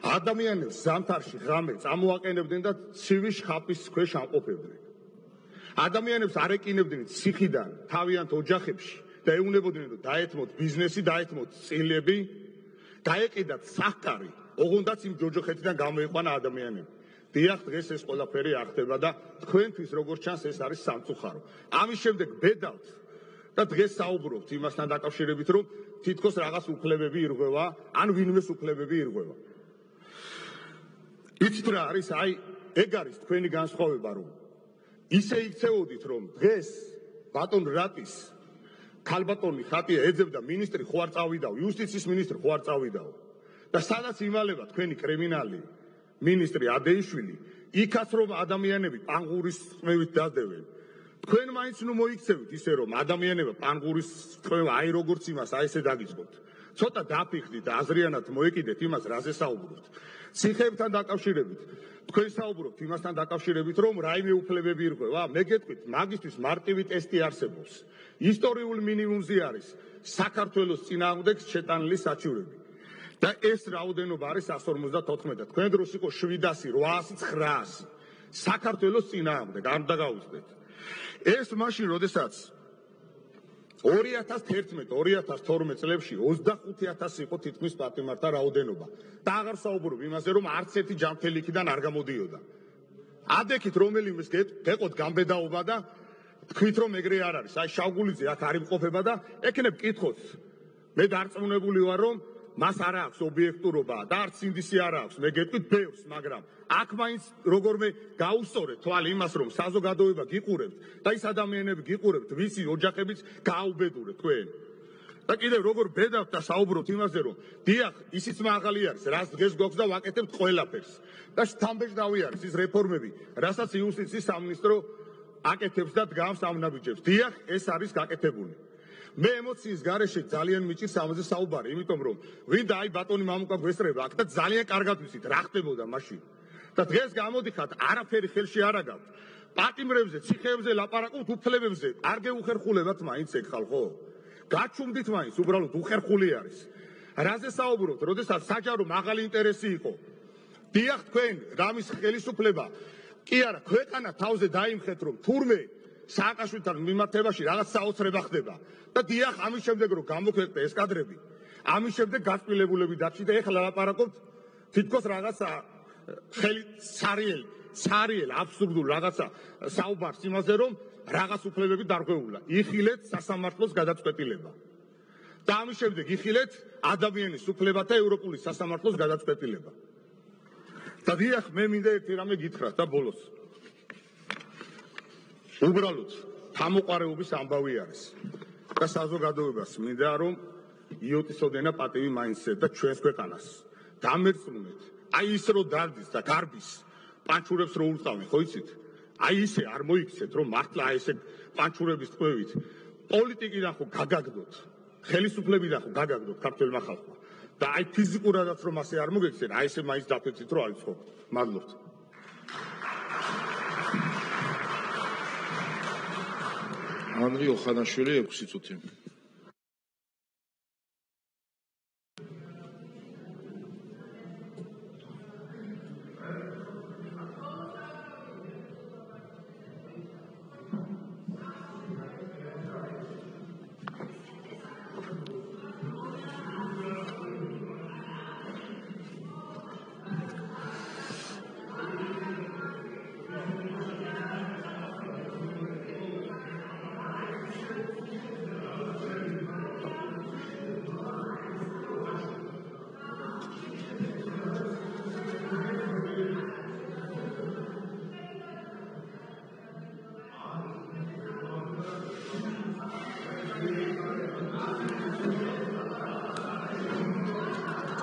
ადამიანებს ზამთარში ღამე წამოაყენებდნენ და ცივი შხაპის ქვეშ ამყოფებდნენ. ადამიანებს არ ეკინებდნენ ციხიდან თავიანთ ოჯახებში და ეუნებოდნენ რომ დაეთმოთ ბიზნესი, დაეთმოთ წილები, დაეყიდათ სახკარი, ოღონდაც იმ ჯოჯოხეთიდან გამოიყვანა ადამიანები. დიახ, დღეს ეს ყველაფერი არ ხდება და თქვენთვის როგორც ჩანს ეს არის სამწუხარო. ამის შემდეგ ბედავთ და დღეს საუბრობთ იმასთან დაკავშირებით, რომ თითქოს რაღაც უფლებები ირღვევა, ან ვინმეს უფლებები ირღვევა. იცით რა არის? აი, ეგ არის თქვენი განსხვავება, რომ ისე იქცეოდით, რომ დღეს ბატონ რატის ქალბატონი ხატია ეძებდა ministri ხო არ წავიდაო იუსტიციის ministri ხო არ წავიდაო და სადაც იმალება თქვენი კრიმინალი ministri ადეიშვილი იქაც რომ ადამიანები პანგურის წმევით დადევენ. თქვენ მაინც ნუ მოიქცევით ისე რომ ადამიანები პანგურის წმევა აი როგორც იმას აი ესე დაგიწყოთ ცოტა დაფიქრდით და აზრიანად მოეკიდეთ იმას რაზე საუბრობთ. ციხეებთან დაკავშირებით თქვენ საუბრობთ იმასთან დაკავშირებით რომ რაიმე უფლებები ირღვევა. მე გეტყვით მაგისტრის მარტივი ტესტი არსებობს. ისტორიული მინიმუმზე არის საქართველოს წინააღმდეგ შეტანილი საჩივრები. და ეს რაოდენობა არის 154. თქვენ დროს იყო 700, 800, 900. საქართველოს წინააღმდეგ არ დაგაუწდეთ. ეს მაშინ, როდესაც 2011-2012 წლებში 25000 იყო თითქმის პატიმართა რაოდენობა. და აღარ საუბრობ იმაზე, რომ არც ერთი ჯანმრთელიქიდან არ გამოდიოდა. ადექით რომელიმეს გეყოთ გამბედაობა და თქვით რომ ეგრე არ არის. აი შავგულიძე აქ არ იმყოფება და ეკნებ კითხოს. მე დარწმუნებული ვარ რომ მას არ აქვს ობიექტურობა და არც ინდისი არ აქვს. მე გეტყვით ბევრს მაგრამ აქ მაინც როგორმე გაუსწორეთ თვალი იმას რომ საზოგადოება გიყურებთ და ის ადამიანები გიყურებთ ვისი ოჯახებიც გააუბედურეთ თქვენ. და კიდევ როგორ ბედავთ და საუბრობთ იმაზე რომ დიახ ისიც მაღალი არის რას დღეს გვაქვს და ვაკეთებთ ყველაფერს. და თამბეჭდავი არის ის რეფორმები რასაც იუსტიციის სამინისტრო აკეთებს და დგამს ამ ნაბიჯებს. დიახ ეს არის გაკეთებული მე ემოციის გარეშე ძალიან მიჭირს ამაზე საუბარი იმიტომ რომ ვინდა აი ბატონი მამუკა გვესწრება აქ და ძალიან კარგად ვიცით რა ხდებოდა მაშინ. და დღეს გამოდიხართ არაფერი ხელში არ აგავთ პატიმრებზე ციხეებზე ლაპარაკობთ უფლებებზე. არ გეუხერხულებათ მაინც ეგ ხალხო. გაჩუმდით მაინც უბრალოდ უხერხული არის. რაზე საუბრობთ? როდესაც საჯარო მაღალი ინტერესი იყო. დიახ თქვენ რამის ხელისუფლება. კი არა ქვეყანა თავზე დაიმხეთ რომ თურმე სააკაშვილთან მიმართებაში რაღაც საოცრება ხდება და დიახ ამის შემდეგ რომ გამოქვეყნდა ეს კადრები ამის შემდეგ გასპილებულები დარჩი და ეხლა ლაპარაკობთ თითქოს რაღაცა ხელი ცარიელ ცარიელ აბსურდულ რაღაცა საუბარს იმაზე რომ რაღაც უფლებები დარღვეულა. იხილეთ სასამართლოს გადაწყვეტილება. და ამის შემდეგ იხილეთ ადამიანის უფლებათა ევროპული სასამართლოს გადაწყვეტილება. და დიახ, მე მინდა ერთი რამე გითხრათ და ბოლოს. უბრალოდ თამოყარეობის ამბავი არის. და საზოგადოებას მინდა რომ იოტისოდენა პატივი მაინცეთ და ჩვენს ქვეყანას დამერწმუნეთ. აი ის რო დარდის და გარბის პანჩურებს რო ურწავენ, ხო იცით? აი ისე არ მოიქცეთ რომ მართლა ესე პანჩურების წვევით პოლიტიკიდან ხო გაგაგდოთ ხელისუფლებიდან ხო გაგაგდოთ ქართულმა ხალხმა და აი ფიზიკურადაც რომ ასე არ მოგექცეთ აი ესე მაინც დაფეცით რომ არის ხო მადლობთ ანდრი ოხანაშვილი 6 წუთი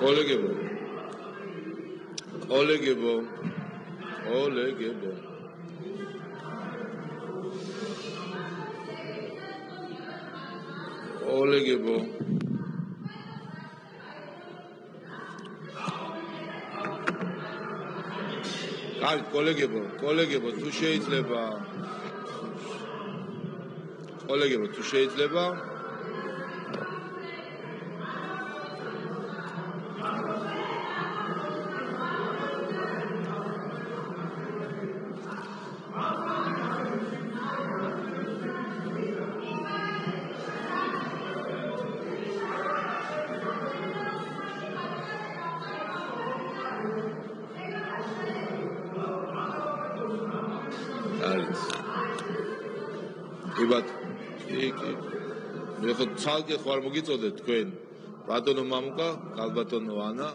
კოლეგებო. კოლეგებო. კოლეგებო. კოლეგებო. კაი კოლეგებო კოლეგებო თუ შეიძლება? კოლეგებო თუ შეიძლება ცალკე ხარ მოგიწოდეთ თქვენ? ბატონო მამუკა, გალბატონო ანა,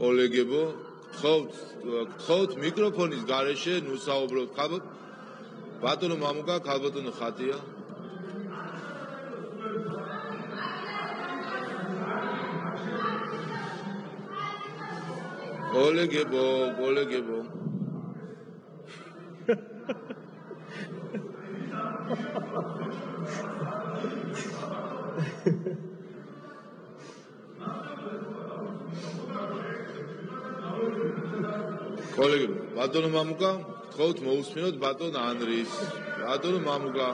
კოლეგებო, ხოთ ხოთ მიკროფონის გარეშე ნუ საუბრობთ. ხაბ ბატონო მამუკა, გალბატონო ხატია. კოლეგებო, კოლეგებო *laughs* კოლეგები, ბატონო მამუკა, თხოვთ მოусმინოთ ბატონ ანდრის. ბატონო მამუკა.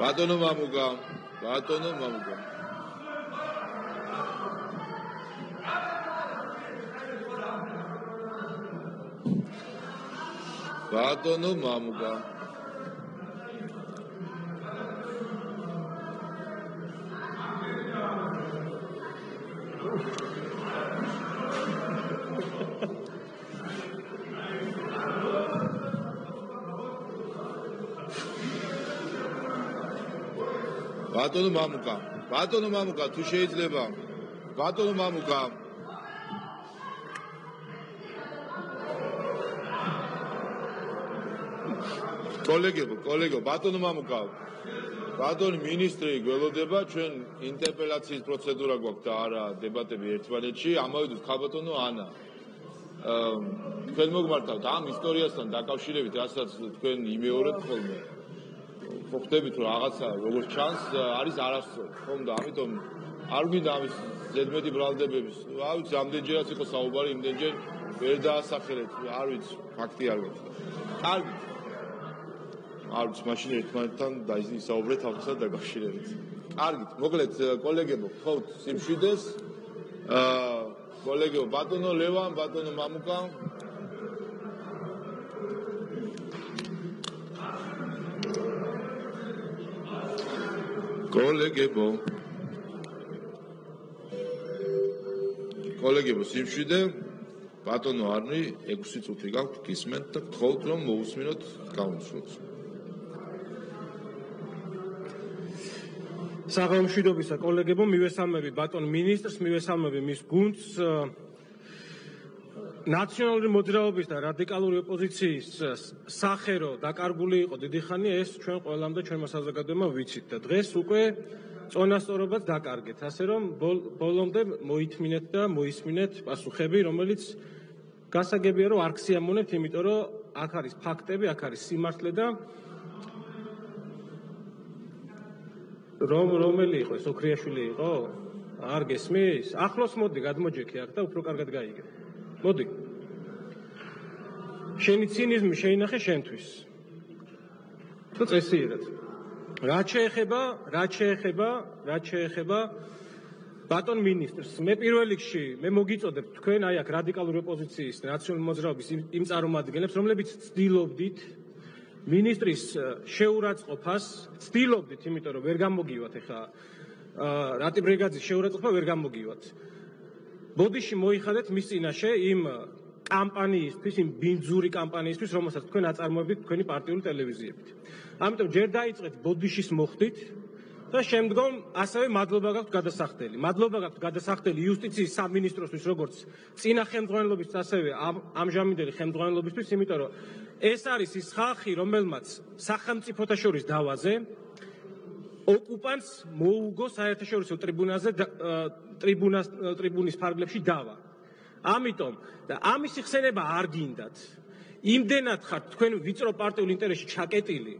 ბატონო მამუკა, ბატონო მამუკა. ბატონო მამუკა. ბატონო მამუკა ბატონო მამუკა თუ შეიძლება? ბატონო მამუკა. კოლეგებო კოლეგო ბატონო მამუკა. ბატონი მინისტრი გველოდება ჩვენ ინტერპელაციის პროცედურა გვაქვს და არა დებატები ერთმანეთში. ამავე დროს ხალბატონო ანა. თქვენ მოგმართავთ ამ ისტორიასთან დაკავშირებით რასაც თქვენ იმეორებთ ხოლმე. ხო ხდებით რომ რაღაცა როგორც ჩანს არის არასწორი ხომ და ამიტომ არ გვინდა ამის ზედმეტი ბრალდებების. რა ვიცი ამდენჯერაც იყო საუბარი იმდენჯერ ვერ დაასახელეთ არ ვიცი ფაქტი არ გვაქვს. კარგი არ ვიცი მაშინ ერთმანეთთან დაიზისაუბრეთ ამასთან დაკავშირებით კარგით მოკლედ კოლეგებო ხო სიმშვიდეს. აა კოლეგებო ბატონო ლევან ბატონო მამუკა კოლეგებო. კოლეგებო სიმშვიდე ბატონო არნი 6 წუთი გაქვთ გისმენთ და გთხოვთ რომ მოусმინოთ გამოსვლას საღამოშვიდობისა კოლეგებო მივესალმები ბატონ მინისტრს მივესალმები. მის გუნდს ნაციონალური მოძრაობის და რადიკალური ოპოზიციის სახერო დაკარგული იყო. დიდი ხანი ეს ჩვენ ყველამ და ჩვენმა საზოგადოებამ ვიცით და დღეს უკვე წონასწორობაც დაკარგეთ. ასე რომ ბოლომდე მოითმინეთ და მოისმინეთ პასუხები რომელიც გასაგებია რომ არ ქსიამონებთ იმიტომ რომ აქ არის ფაქტები აქ არის სიმართლე და რომ რომელი იყო? ეს ოქრიაშვილი იყო? არ გესმის? ახლოს მოდი გადმოჯექი აქ და უფრო კარგად გაიგე. მოდი. შენი ცინიზმი შეინახე შენთვის. თუ წესიერად რა შეეხება რა შეეხება რა შეეხება ბატონ მინისტრს? მე პირველ რიგში მე მოგიწოდებ თქვენ აი აქ რადიკალური ოპოზიციის ნაციონალური მოძრაობის იმ წარმომადგენლებს რომლებიც ცდილობდით მინისტრის შეურაცხყოფას ცდილობდით იმიტომ რომ ვერ გამოგივათ ეხა რატი ბრიგადის შეურაცხყოფა ვერ გამოგივათ ბოდიში მოიხადეთ მის წინაშე იმ კამპანიისთვის, იმ ბინძური კამპანიისთვის, რომელსაც თქვენ აწარმოებთ თქვენი პარტიული ტელევიზიებით. ამიტომ ჯერ დაიწყეთ ბოდიშის მოხდით და შემდგომ ასევე მადლობა გაქვთ გადასახდელი. მადლობა გაქვთ გადასახდელი იუსტიციის სამინისტროსთვის, როგორც წინა ხელმძღვანელობის, ასევე ამჟამინდელი ხელმძღვანელობისთვის, იმიტომ რომ ეს არის ის ხალხი, რომელმაც სახელმწიფოთა შორის დავაზე ოკუპანტს მოუგო საერთაშორისო ტრიბუნაზე ტრიბუნას ტრიბუნის ფარგლებში დავა. ამიტომ და ამის ხსენება არ გინდათ. იმდენად ხართ თქვენ ვიწრო პარტიულ ინტერესში ჩაკეტილი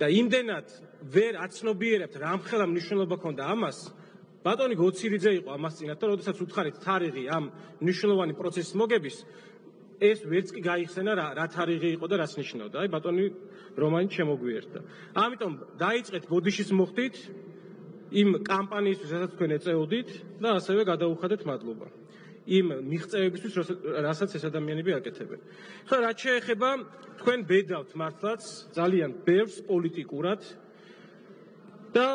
და იმდენად ვერ აცნობიერებთ რამხელა მნიშვნელობა ქონდა ამას. ბატონი გოცირიძე იყო ამას წინათ და როდესაც უთხარით თარიღი ამ მნიშვნელოვანი პროცესის მოგების ეს ვერც კი გაიხსენა რა რა თარიღი იყო და რას ნიშნავდა. აი ბატონი რომანი შემოგვიერთა. ამიტომ დაიწყეთ ბოდიშის მოხდით იმ კამპანიისთვის, რასაც თქვენ ეწეოდით და ასევე გადაუხადეთ მადლობა. იმ მიღწევებისთვის, რასაც ეს ადამიანები აკეთებენ. ხო, რაც შეეხება თქვენ ბედავთ მართლაც ძალიან ბევრს პოლიტიკურად და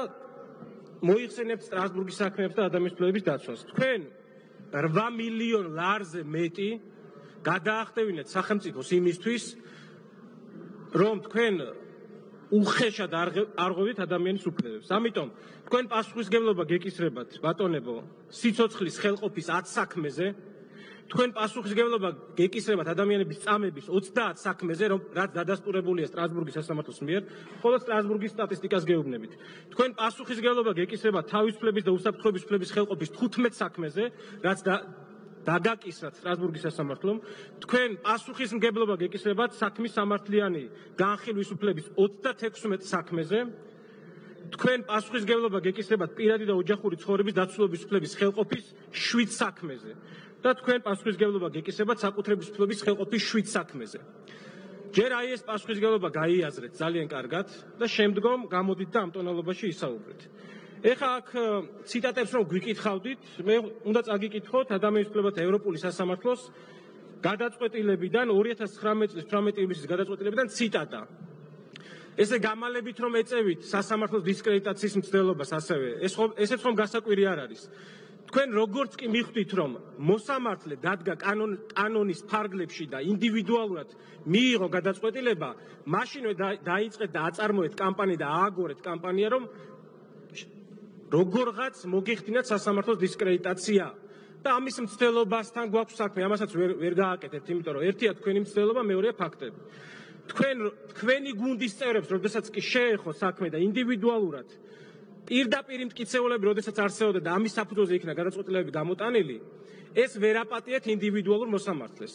მოიხსენებთ სტრასბურგის საქმეებს და ადამიანის უფლებების დაცვას. თქვენ 8 მილიონ ლარზე მეტი გადაახტევინეთ სახელმწიფოს იმისთვის, რომ თქვენ უხეშად არღვევით ადამიანის უფლებებს. ამიტომ თქვენ პასუხისგებლობა გეკისრებათ, ბატონებო, სიცოცხლის ხელყოფის 10 საქმეზე. თქვენ პასუხისგებლობა გეკისრებათ ადამიანების წამების 30 საქმეზე, რომ რაც დადასტურებულია სტრასბურგის სასამართლოს მიერ, ხოლო სტრასბურგის სტატისტიკას გეუბნებით. თქვენ პასუხისგებლობა გეკისრებათ თავისუფლების და უსაფრთხოების უფლების ხელყოფის 15 საქმეზე, რაც დაგაკისრათ სტრასბურგის სასამართლომ. თქვენ პასუხისმგებლობა გეკისრებათ საქმის სამართლიანი განხილვის უფლების 36 საქმეზე. თქვენ პასუხისმგებლობა გეკისრებათ პირადი და ოჯახური ცხოვრების დაცულობის უფლების ხელყოფის 7 საქმეზე. და თქვენ პასუხისმგებლობა გეკისრებათ საკუთრების უფლების ხელყოფის 7 საქმეზე. ჯერ აი ეს პასუხისმგებლობა გაიაზრეთ ძალიან კარგად და შემდგომ გამოდით და ამ ტონალობაში ისაუბრეთ ეხა აქ ციტატებს რომ გვიკითხავდით, მე უნდა წაგიკითხოთ ადამიანის უფლებათა ევროპული სასამართლოს გადაწყვეტილებიდან 2019 წლის 18 ივლისის გადაწყვეტილებიდან ციტატა. ესე გამალებით რომ ეწევით სასამართლოს დისკრედიტაციის მცდელობას ასევე, ეს ესეც ხომ გასაკვირი არ არის. თქვენ როგორც კი მიხვდით რომ მოსამართლე დადგა კანონ კანონის ფარგლებში და ინდივიდუალურად მიიღო გადაწყვეტილება, მაშინვე დაიწყეთ და აწარმოეთ კამპანია და ააგორეთ კამპანია რომ როგორღაც მოგიხდინათ სასამართლოს დისკრედიტაცია და ამის მცდელობასთან გვაქვს საქმე, ამასაც ვერ ვერ გააკეთებთ, იმიტომ რომ ერთია თქვენი მცდელობა, მეორეა ფაქტები. თქვენ თქვენი გუნდის წევრებს, როდესაც კი შეეხო საქმე და ინდივიდუალურად პირდაპირ მტკიცებულები, როდესაც არსებობდა და ამის საფუძველზე იქნა გადაწყვეტილებები გამოტანილი, ეს ვერ აპატიეთ ინდივიდუალურ მოსამართლეს.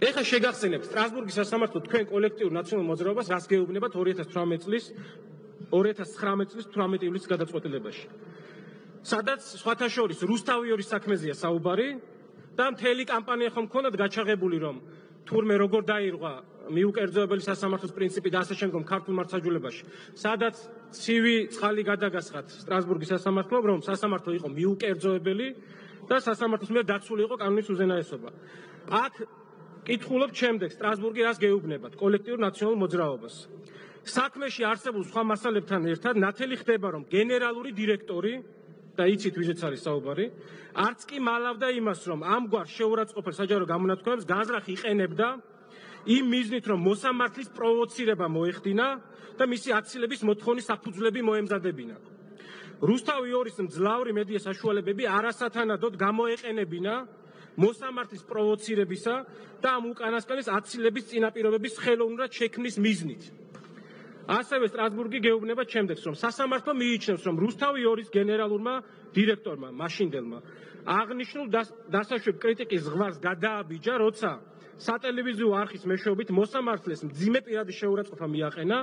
ეხა შეგახსენებთ სტრასბურგის სასამართლო თქვენ კოლექტიურ ნაციონალურ მოძრაობას რას გეუბნებათ 2018 წლის 2019 წლის 18 ივლისის გადაწყვეტილებაში. სადაც სხვათა შორის რუსთავიორის საქმეზეა საუბარი და მთელი კამპანია ხომ მქონდათ გაჩაღებული რომ თურმე როგორ დაირღვა მიუკერძოებელი სასამართლოს პრინციპი და ასე შემდგომ ქართულ მართლმსაჯულებაში სადაც ცივი წყალი გადაგასხათ სტრასბურგის სასამართლომ რომ სასამართლო იყო მიუკერძოებელი და სასამართლოს მიერ დაცული იყო კანონის უზენაესობა. აქ კითხულობ ჩემდე სტრასბურგი რას გეუბნებათ? კოლექტიურ ნაციონალურ მოძრაობას საქმეში არსებულ სხვა მასალებთან ერთად ნათელი ხდება რომ გენერალური დირექტორი და იცით ვიზეც არის საუბარი არც კი მალავდა იმას რომ ამგვარ შეურაცხყოფელ საჯარო გამონათქვამებს განზრახ იყენებდა იმ მიზნით რომ მოსამართლის პროვოცირება მოეხდინა და მისი აცილების მოთხოვნის საფუძვლები მოემზადებინა. რუსთავი ორის მძლავრი მედია საშუალებები არასათანადოდ გამოეყენებინა მოსამართლის პროვოცირებისა და ამ უკანასკნელის აცილების წინაპირობების ხელოვნურად შექმნის მიზნით ასევე სტრასბურგი გეუბნება ჩემდეც რომ სასამართლო მიიჩნევს რომ რუსთავი ორის გენერალურმა დირექტორმა მაშინდელმა აღნიშნულ დასაშვებ კრიტიკის ზღვარს გადააბიჯა როცა სატელევიზიო არხის მეშვეობით მოსამართლეს მძიმე პირადი შეურაცხყოფა მიაყენა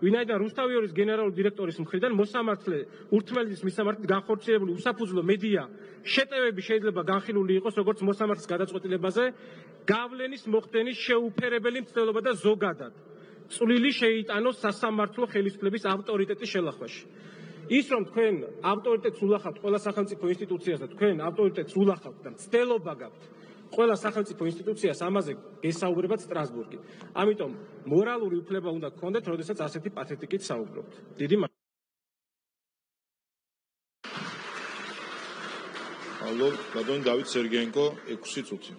ვინაიდან რუსთავი ორის გენერალური დირექტორის მხრიდან მოსამართლე ურთმელეთის მისამართით განხორციელებული უსაფუძვლო მედია შეტევები შეიძლება განხილული იყოს როგორც მოსამართლის გადაწყვეტილებაზე გავლენის მოხდენის შეუფერებელი მცდელობა და ზოგადად წვლილი შეიტანოს სასამართლო ხელისუფლების ავტორიტეტის შელახვაში. ის რომ თქვენ ავტორიტეტს ულახავთ ყველა სახელმწიფო ინსტიტუციას და თქვენ ავტორიტეტს ულახავთ და მცდელობა გაქვთ ყველა სახელმწიფო ინსტიტუციას ამაზე გესაუბრებათ სტრასბურგი. ამიტომ მორალური უფლება უნდა გქონდეთ, როდესაც ასეთი პათეტიკით საუბრობთ. დიდი ალო, ბატონ დავით სერგენკო 6 წუთი.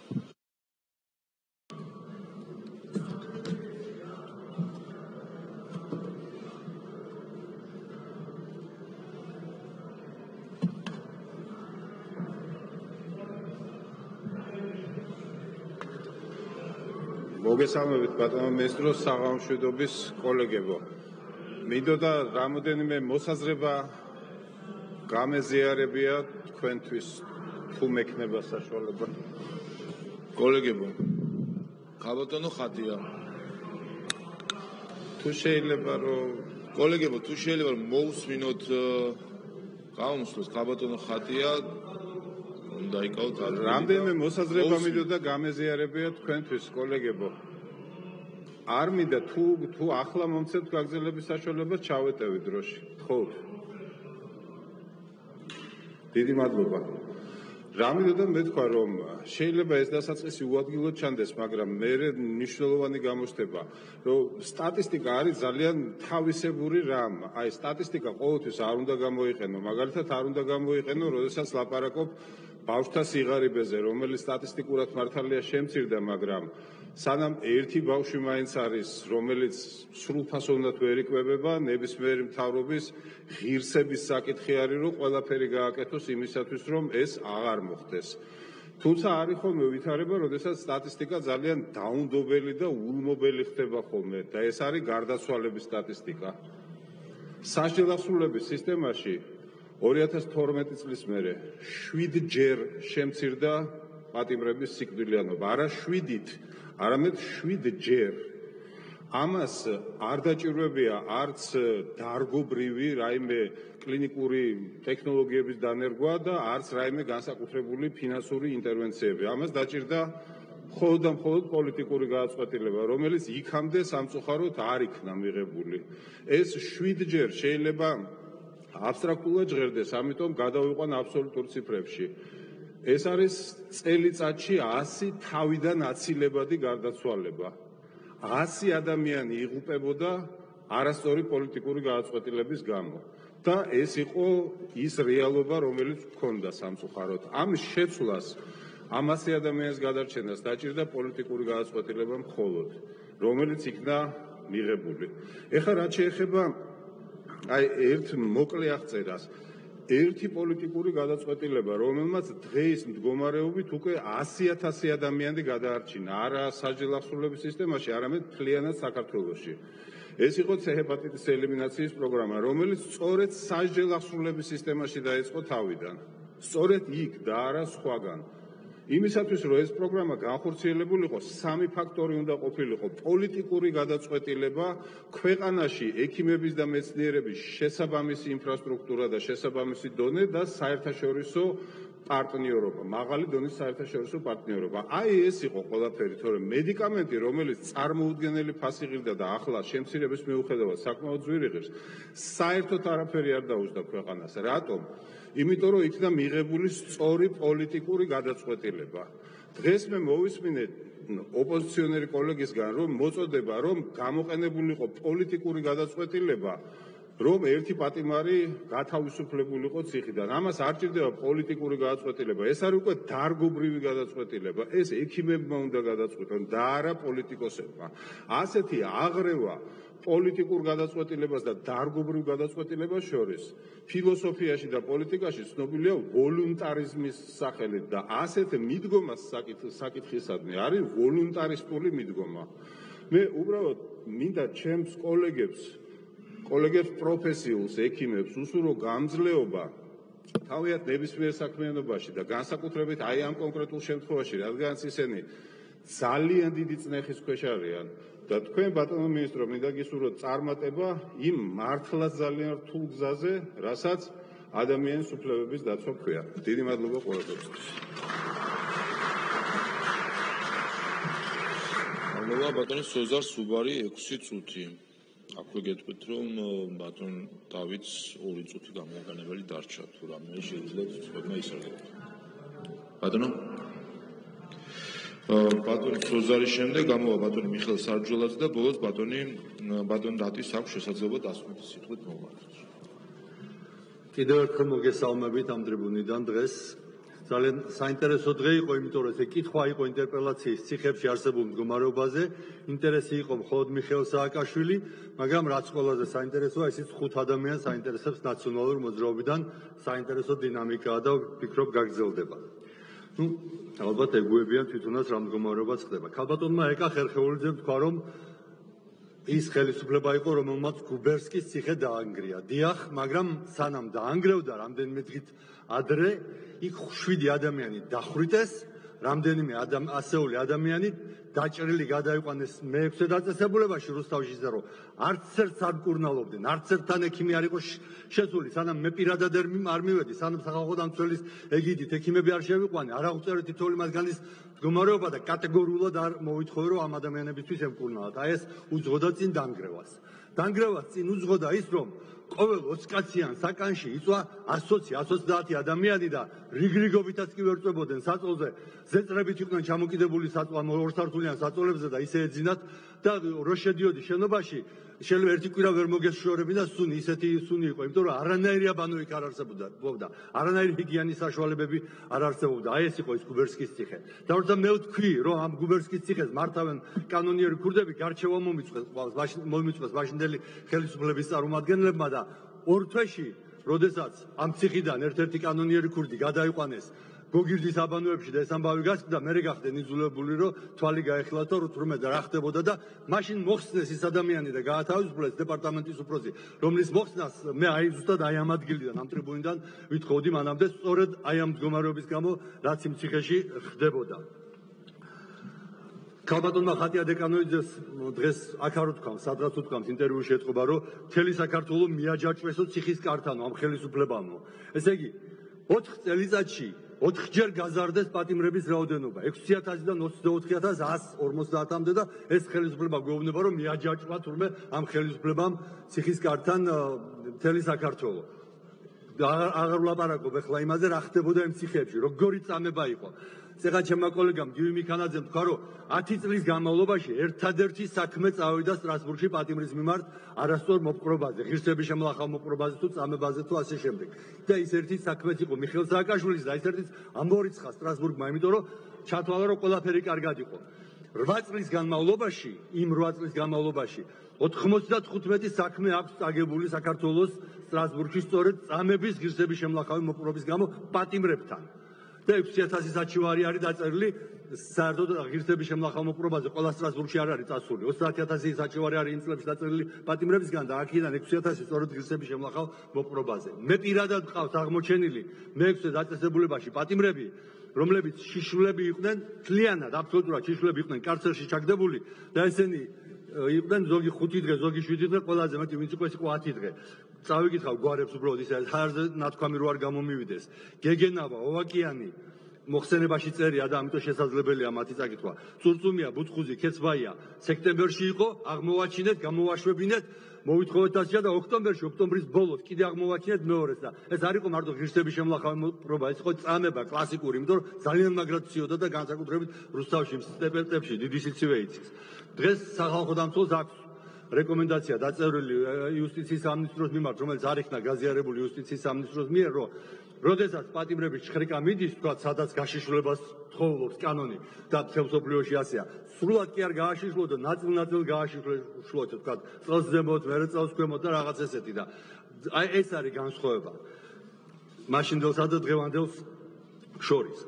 მოგესალმებით ბატონო მესტრო საღამშვიდობის კოლეგებო. მინდოდა რამოდენიმე მოსაზრება გამეზიარებია თქვენთვის თუ მექნება საშუალება. კოლეგებო, ხაბატონო ხატია. თუ შეიძლება რომ კოლეგებო, თუ შეიძლება რომ მოусვინოთ გამოსვლას ხაბატონო ხატია დაიკავოთ არ რამდენიმე მოსაზრება მინდოდა გამეზიარებია თქვენთვის კოლეგებო. არ მინდა თუ თუ ახლა მომცემთ გაგზელების საშუალებას ჩავეტევი დროში. ხო. დიდი მადლობა. რა მინდოდა მე თქვა რომ შეიძლება ეს დასაწყისი უადგილოდ ჩანდეს მაგრამ მე მნიშვნელოვანი გამოჩნდება რომ სტატისტიკა არის ძალიან თავისებური რამ. აი სტატისტიკა ყოველთვის არ უნდა გამოიყენო მაგალითად არ უნდა გამოიყენო როდესაც ლაპარაკობ ბავშვთა სიღარიბეზე, რომელიც სტატისტიკურად მართალია შემცირდა, მაგრამ სანამ ერთი ბავშვი მაინც არის, რომელიც სრულფასოვნად ვერ იკვებება, ნებისმიერი მთავრობის ღირსების საკითხი არის, რომ ყველაფერი გააკეთოს იმისათვის, რომ ეს აღარ მოხდეს. თუმცა არის ხოლმე ვითარება, როდესაც სტატისტიკა ძალიან დაუნდობელი და ულმობელი ხდება ხოლმე და ეს არის გარდაცვალების სტატისტიკა. სასჯელახსრულების სისტემაში 2012 წლის მერე 7 ჯერ შემცირდა პატიმრების სიკვდილიანობა. არა 7-ით, არამედ 7 ჯერ. ამას არ დაჭირვებია არც დარგობრივი რაიმე კლინიკური ტექნოლოგიების დანერგვა და არც რაიმე განსაკუთრებული ფინანსური ინტერვენციები. ამას დაჭირდა მხოლოდ და მხოლოდ პოლიტიკური გადაწყვეტილება, რომელიც იქამდე სამწუხაროდ არ იქნა მიღებული. ეს 7 ჯერ შეიძლება აბსტრაქტულად ჟღერდეს, ამიტომ გადავიყვან აბსოლუტურ ციფრებში. ეს არის წელიწადში 100 თავიდან აცილებადი გარდაცვალება. 100 ადამიანი იღუპებოდა არასწორი პოლიტიკური გადაწყვეტილების გამო. და ეს იყო ის რეალობა, რომელიც გქონდა სამწუხაროდ. ამ შეცვლას ამასე ადამიანის გადარჩენას დაჭირდა პოლიტიკური გადაწყვეტილება მხოლოდ, რომელიც იქნა მიღებული. ეხლა რაც შეეხება აი ერთ მოკლე აღწერას ერთი პოლიტიკური გადაწყვეტილება, რომელმაც დღეის მდგომარეობით უკვე 100.000 ადამიანი გადაარჩინა არა საჯელ ახსრულების სისტემაში, არამედ მთლიანად საქართველოში. ეს იყო ცეჰეპატიტის ელიმინაციის პროგრამა, რომელიც სწორედ საჯელ ახსრულების სისტემაში დაიწყო თავიდან. სწორედ იქ და არა სხვაგან. იმისათვის რომ ეს პროგრამა განხორციელებულიყო, სამი ფაქტორი უნდა ყოფილიყო: პოლიტიკური გადაწყვეტილება, ქვეყანაში ექიმების და მეცნიერების შესაბამისი ინფრასტრუქტურა და შესაბამისი დონე და საერთაშორისო პარტნიორობა, მაღალი დონის საერთაშორისო პარტნიორობა. აი ეს იყო ყველაფერი, თორემ მედიკამენტი, რომელიც წარმოუდგენელი ფასი ღირდა და ახლა შემცირების მიუხედავად საკმაოდ ძვირი ღირს, საერთოდ არაფერი არ დაუძდა ქვეყანას. რატომ? იმიტომ რომ იქნა მიღებული სწორი პოლიტიკური გადაწყვეტილება. დღეს მე მოვისმინე ოპოზიციონერი კოლეგისგან რომ მოწოდება რომ გამოყენებულიყო პოლიტიკური გადაწყვეტილება რომ ერთი პატიმარი გათავისუფლებულიყო ციხიდან. ამას არ ჭირდება პოლიტიკური გადაწყვეტილება. ეს არის უკვე დარგობრივი გადაწყვეტილება. ეს ექიმებმა უნდა გადაწყვეტონ და არა პოლიტიკოსებმა. ასეთი აღრევა პოლიტიკურ გადაწყვეტილებას და დარგობრივ გადაწყვეტილებას შორის ფილოსოფიაში და პოლიტიკაში ცნობილია ვოლუნტარიზმის სახელით და ასეთ მიდგომას საკითხისადმი არის ვოლუნტარისტული მიდგომა. მე უბრალოდ მინდა ჩემს კოლეგებს, კოლეგებს პროფესიულს, ექიმებს უსურო გამძლეობა თავიანთ ნებისმიერ საქმიანობაში და განსაკუთრებით აი ამ კონკრეტულ შემთხვევაში, რადგანაც ისინი ძალიან დიდი წნეხის ქვეშ არიან, და თქვენ ბატონო მინისტრო მინდა გისურვოთ წარმატება იმ მართლა ძალიან რთულ გზაზე, რასაც ადამიანის უფლებების დაცვა ქვია. დიდი მადლობა ყველასთვის. მადლობა ბატონო სოზარ სუბარი 6 წუთი. აქვე გეტყვით რომ ბატონ დავითს 2 წუთი გამოყენებელი დარჩა თუ რამე შეიძლება თქვენ ისარგებლოთ. ბატონო ბატონი სოზარის შემდეგ გამოვა ბატონი მიხელ სარჯულაძე და ბოლოს ბატონი ბატონ დატის აქვს შესაძლებლობა დასკვნითი სიტყვით მოვარდოს. კიდევ ერთხელ მოგესალმებით ამ ტრიბუნიდან დღეს. ძალიან საინტერესო დღე იყო, იმიტომ რომ ეს კითხვა იყო ინტერპელაციის ციხებში არსებულ მდგომარეობაზე. ინტერესი იყო მხოლოდ მიხელ სააკაშვილი, მაგრამ რაც ყველაზე საინტერესოა, ისიც ხუთ ადამიანს საინტერესებს ნაციონალური მოძრაობიდან საინტერესო დინამიკაა და ვფიქრობ გაგრძელდება. ну ალბათ ეგუებიან თვითონაც რა მდგომარეობაც ხდება. ქალბატონმა ეკა ხერხეულიძე თქვა რომ ის ხელისუფლება იყო რომელმაც გუბერსკის ციხე დაანგრია. დიახ, მაგრამ სანამ დაანგრევდა რამდენიმე დღით ადრე იქ 7 ადამიანი დახვრიტეს, რამდენიმე ადამ ასეული ადამიანი დაჭრილი გადაიყვანეს მე-6 დაწესებულებაში რუსთავში ზერო არც ერთ სამკურნალობდნენ არც ერთთან ექიმი არ იყო შესული სანამ მე პირადად არ მივედი სანამ სახალხო დამცველის ეგიდით ექიმები არ შევიყვანე არ აღწერეთ თითოეული მათგანის მდგომარეობა და კატეგორიულად არ მოვითხოვე რომ ამ ადამიანებისთვის ემკურნალათ აი ეს უძღოდა წინ დანგრევას. დანგრევას წინ უძღოდა ის რომ ყოველ 20 კაციან საკანში იწვა 120-130 ადამიანი და რიგრიგობითაც კი ვერ წვებოდნენ საწოლზე. ზეწრებით იყვნენ ჩამოკიდებული საწვა ორსართულიან საწოლებზე და ისე ეძინათ და რო შედიოდი შენობაში შეიძლება ერთი კვირა ვერ მოგეშორებინა სუნი ისეთი სუნი იყო იმიტომ რომ არანაირი აბანო იქ არ არსებობდა ყოფდა არანაირი ჰიგიენის საშუალებები არ არსებობდა. აი ეს იყო ის გუბერსკის ციხე. და როცა მე ვთქვი რომ ამ გუბერსკის ციხეს მართავენ კანონიერი ქურდები გარჩევა მომიწყვეს მომიწყვეს მაშინდელი ხელისუფლების წარმომადგენლებმა და ორ თვეში როდესაც ამ ციხიდან ერთ-ერთი კანონიერი ქურდი გადაიყვანეს გოგირდის აბანოებში და ეს ამბავი გასკდა, მე რეგახდნენ იძულებული, რომ თვალი გაეხლათო, რომ თურმე და რა ხდებოდა და მაშინ მოხსნეს ის ადამიანი და გაათავისუფლეს დეპარტამენტის უფროსი, რომლის მოხსნას მე აი ზუსტად აი ამ ადგილიდან, ამ ტრიბუნიდან ვითხოვდი მანამდე, სწორედ აი ამ მდგომარეობის გამო, რაც იმ ციხეში ხდებოდა. ქალბატონმა ხატია დეკანოიძეს დღეს აქ არ უთქვამ, სადღაც უთქვამთ ინტერვიუში ეთყობა, რომ მთელი საქართველოს მიაჯაჭვესო ციხის კარტანო ამ ხელისუფლებამო. ესე იგი 4 წელიწადში 4ჯერ გაზარდეს პატიმრების რაოდენობა. 6000-დან 24150-მდე და ეს ხელისუფლება გვეუბნება რომ მიაჯაჭვა თურმე ამ ხელისუფლებამ ციხის კართან მთელი საქართველო. აღარ ვლაპარაკობ ახლა იმაზე რა ხდებოდა იმ ციხეებში როგორი წამება იყო ეხლა ჩემმა კოლეგამ გივი მიქანაძემ თქვა რომ 10 წლის განმავლობაში ერთადერთი საქმე წავიდა სტრასბურგში პატიმრის მიმართ არასწორ მოპყრობაზე, ღირსების შემლახავ მოპყრობაზე თუ წამებაზე თუ ასე შემდეგ. და ის ერთი საქმეც იყო მიხეილ სააკაშვილის და ის ერთი ამბორიცხა სტრასბურგმა, იმიტომ რომ ჩათვალა რომ ყველაფერი კარგად იყო. 8 წლის განმავლობაში, იმ 8 წლის განმავლობაში 95 საქმე აქვს წაგებული საქართველოს სტრასბურგში სწორედ წამების ღირსების შემლახავი მოპყრობის გამო პატიმრებთან. და 6000 საჩივარი არის დაწერილი საერთოდ ღირსების შემლახავ მოპყრობაზე ყველა სტრასბურგში არ არის წასული. 30000 საჩივარი არის იმ წლებში დაწერილი პატიმრებისგან და აქედან 6000 სწორედ ღირსების შემლახავ მოპყრობაზე მე პირადად ყავს აღმოჩენილი მე-6 დაწესებულებაში პატიმრები რომლებიც შიშულები იყვნენ თლიანად აბსოლუტურად შიშულები იყვნენ კარცერში ჩაგდებული და ესენი იყვნენ ზოგი 5 დღე ზოგი 7 დღე ყველაზე მეტი ვინც იყო ეს იყო 10 დღე წავიკითხავ გვარებს უბრალოდ ის ჰარზე ნათქვამი რო არ გამომივიდეს გეგენავა ოვაკიანი მოხსენებაში წერია და ამიტომ შესაძლებელია მათი წაკითხვა. წურწუმია, ბუთხუზი, ქეცბაია სექტემბერში იყო, აღმოვაჩინეთ, გამოვაშვებინეთ, მოვითხოვეთ დასჯა და ოქტომბერში, ოქტომბრის ბოლოს კიდე აღმოვაჩინეთ მეორეს და ეს არ იყო მარტო ღირსების შემლახავი პრობა, ეს იყო წამება კლასიკური, იმიტომ რომ ძალიან მაგრად ციოდა და განსაკუთრებით რუსთავში, სტეპელტებში დიდი სიცივე იცის. დღეს სახალხო დამცველს აქვს რეკომენდაცია დაწერილი იუსტიციის სამინისტროს მიმართ, რომელიც არ იქნა გაზიარებული იუსტიციის სამინისტროს მიერ, რომ როდესაც პატიმრების ხრიკა მიდის, თქვა, სადაც გაშიშვლებას თხოვობს კანონი და თელსოფლიოში ასეა. სრულად კი არ გააშიშვლო და ნაწილ-ნაწილ გააშიშვლო, თქვა, წელს ზემოთ, მერე წელს ქვემოთ და რაღაც ესეთი და აი ეს არის განსხვავება. მაშინდელსა და დღევანდელს შორის.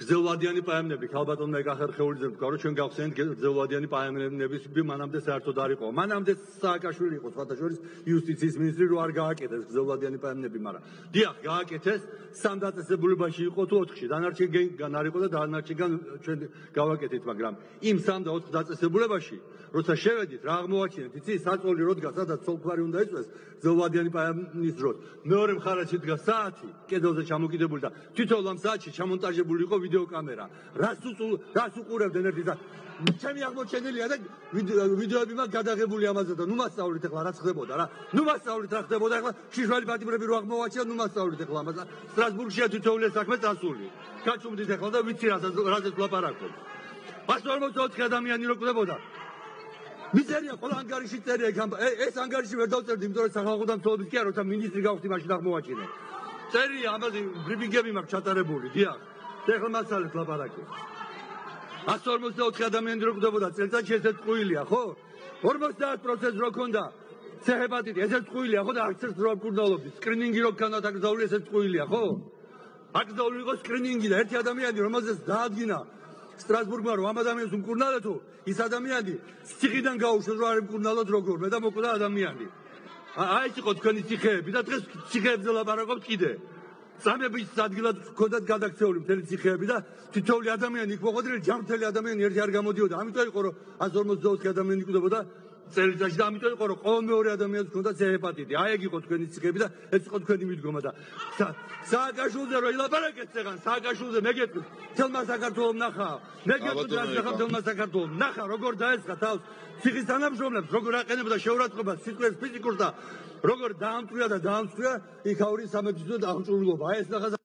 გზელვადიანი პაემნები ქალბატონმა ეკახერხეულიძემ თქვა რომ ჩვენ გავხსენეთ გზელვადიანი პაემნების მანამდე საერთოდ არ იყო. მანამდე სააკაშვილი იყო. სხვათა შორის იუსტიციის მინისტრი რო არ გააკეთეს გზელვადიანი პაემნები მაგრამ დიახ გააკეთეს სამ დაწესებულებაში იყო თუ ოთხში. დანარჩენგან არ იყო და დანარჩენგან ჩვენ გავაკეთეთ მაგრამ იმ სამ და ოთხ დაწესებულებაში როცა შევედით რა აღმოაჩინეთ იცი საწოლი როდგა სადაც სოლქვარი უნდა იწვეს გზელვადიანი პაემნის დროს. მეორე მხარეში დგა საათი კედელზე ჩამოკიდებული და თვითონ ამ საათში ჩამონტაჟებული იყო ვიდეო კამერა. რას უწუ რას უყურებდნენ ერთი და ჩემი აღმოჩენილია და ვიდეოები მაგ გადაღებული ამაზე და ნუ მასწავლით ახლა რაც ხდებოდა რა. ნუ მასწავლით რა ხდებოდა ახლა შიშველი პატიმრები რო აღმოვაჩინა ნუ მასწავლით ახლა ამაზე. სტრასბურგში თითოეული საქმე წასული. გაჩუმდით ახლა და ვიცი რასაც რასაც ლაპარაკობ. 144 ადამიანი რო ყდებოდა. მიზერია ყველა ანგარიში წერია ეს ანგარიში ვერ დავწერდი იმიტომ რომ სახალხო დამცველობის კი არ როცა მინისტრი გავხდი მაშინ აღმოვაჩინე. წერია ამაზე ბრიფინგები მაქვს ჩატარებული, დიახ. ეხლა მასალეთ ლაპარაკი 144 ადამიანი რო გდებოდა წელიწადში ესეც ყუილია ხო? 50% რო ქონდა ცეჰეპატიტი ესეც ყუილია ხო? და აქცერს რო გკურნალობდი სკრინინგი რო ქონდა დაგზაული ესეც ყუილია ხო? აკზაული იყო სკრინინგი და ერთი ადამიანი რომელზეც დაადგინა სტრასბურგმა რომ ამ ადამიანს უმკურნალეთო ის ადამიანი ციხიდან გაუშვეს რომ არ იმკურნალოთ როგორ მე და მოკვდა ადამიანი. აი ეს იყო თქვენი ციხეები და დღეს ციხეებზე ლაპარაკობთ კიდე სამების ადგილად ჰქონდათ გადაქცეული მთელი ციხეები და თითოეული ადამიანი იქ მოყოდრილი ჯამთელი ადამიანი ერთი არ გამოდიოდა. ამიტომ იყო რომ 152 ადამიანი იკვდებოდა წელიწადში და ამიტომ იყო რომ ყოველ მეორე ადამიანს ჰქონდა ჰეპატიტი აი ეგ იყო თქვენი ციხეები და ეს იყო თქვენი მიდგომა და სააკაშულზე რო ილაპარაკეთ წეგან სააკაშულზე მეგეთქვი თელმა საქართველოს ნახა მეგეთქვი რა ნახა თელმა საქართველოს ნახა როგორ დაესხა თავს ციხის თანამშრომლებს როგორ აყენებდა შეურაცხყოფას სიტყვის ფიზიკურს და როგორ დაამწვია და დაამწვია იქაური სამეფო დამჭურულობა. აი ეს ნახა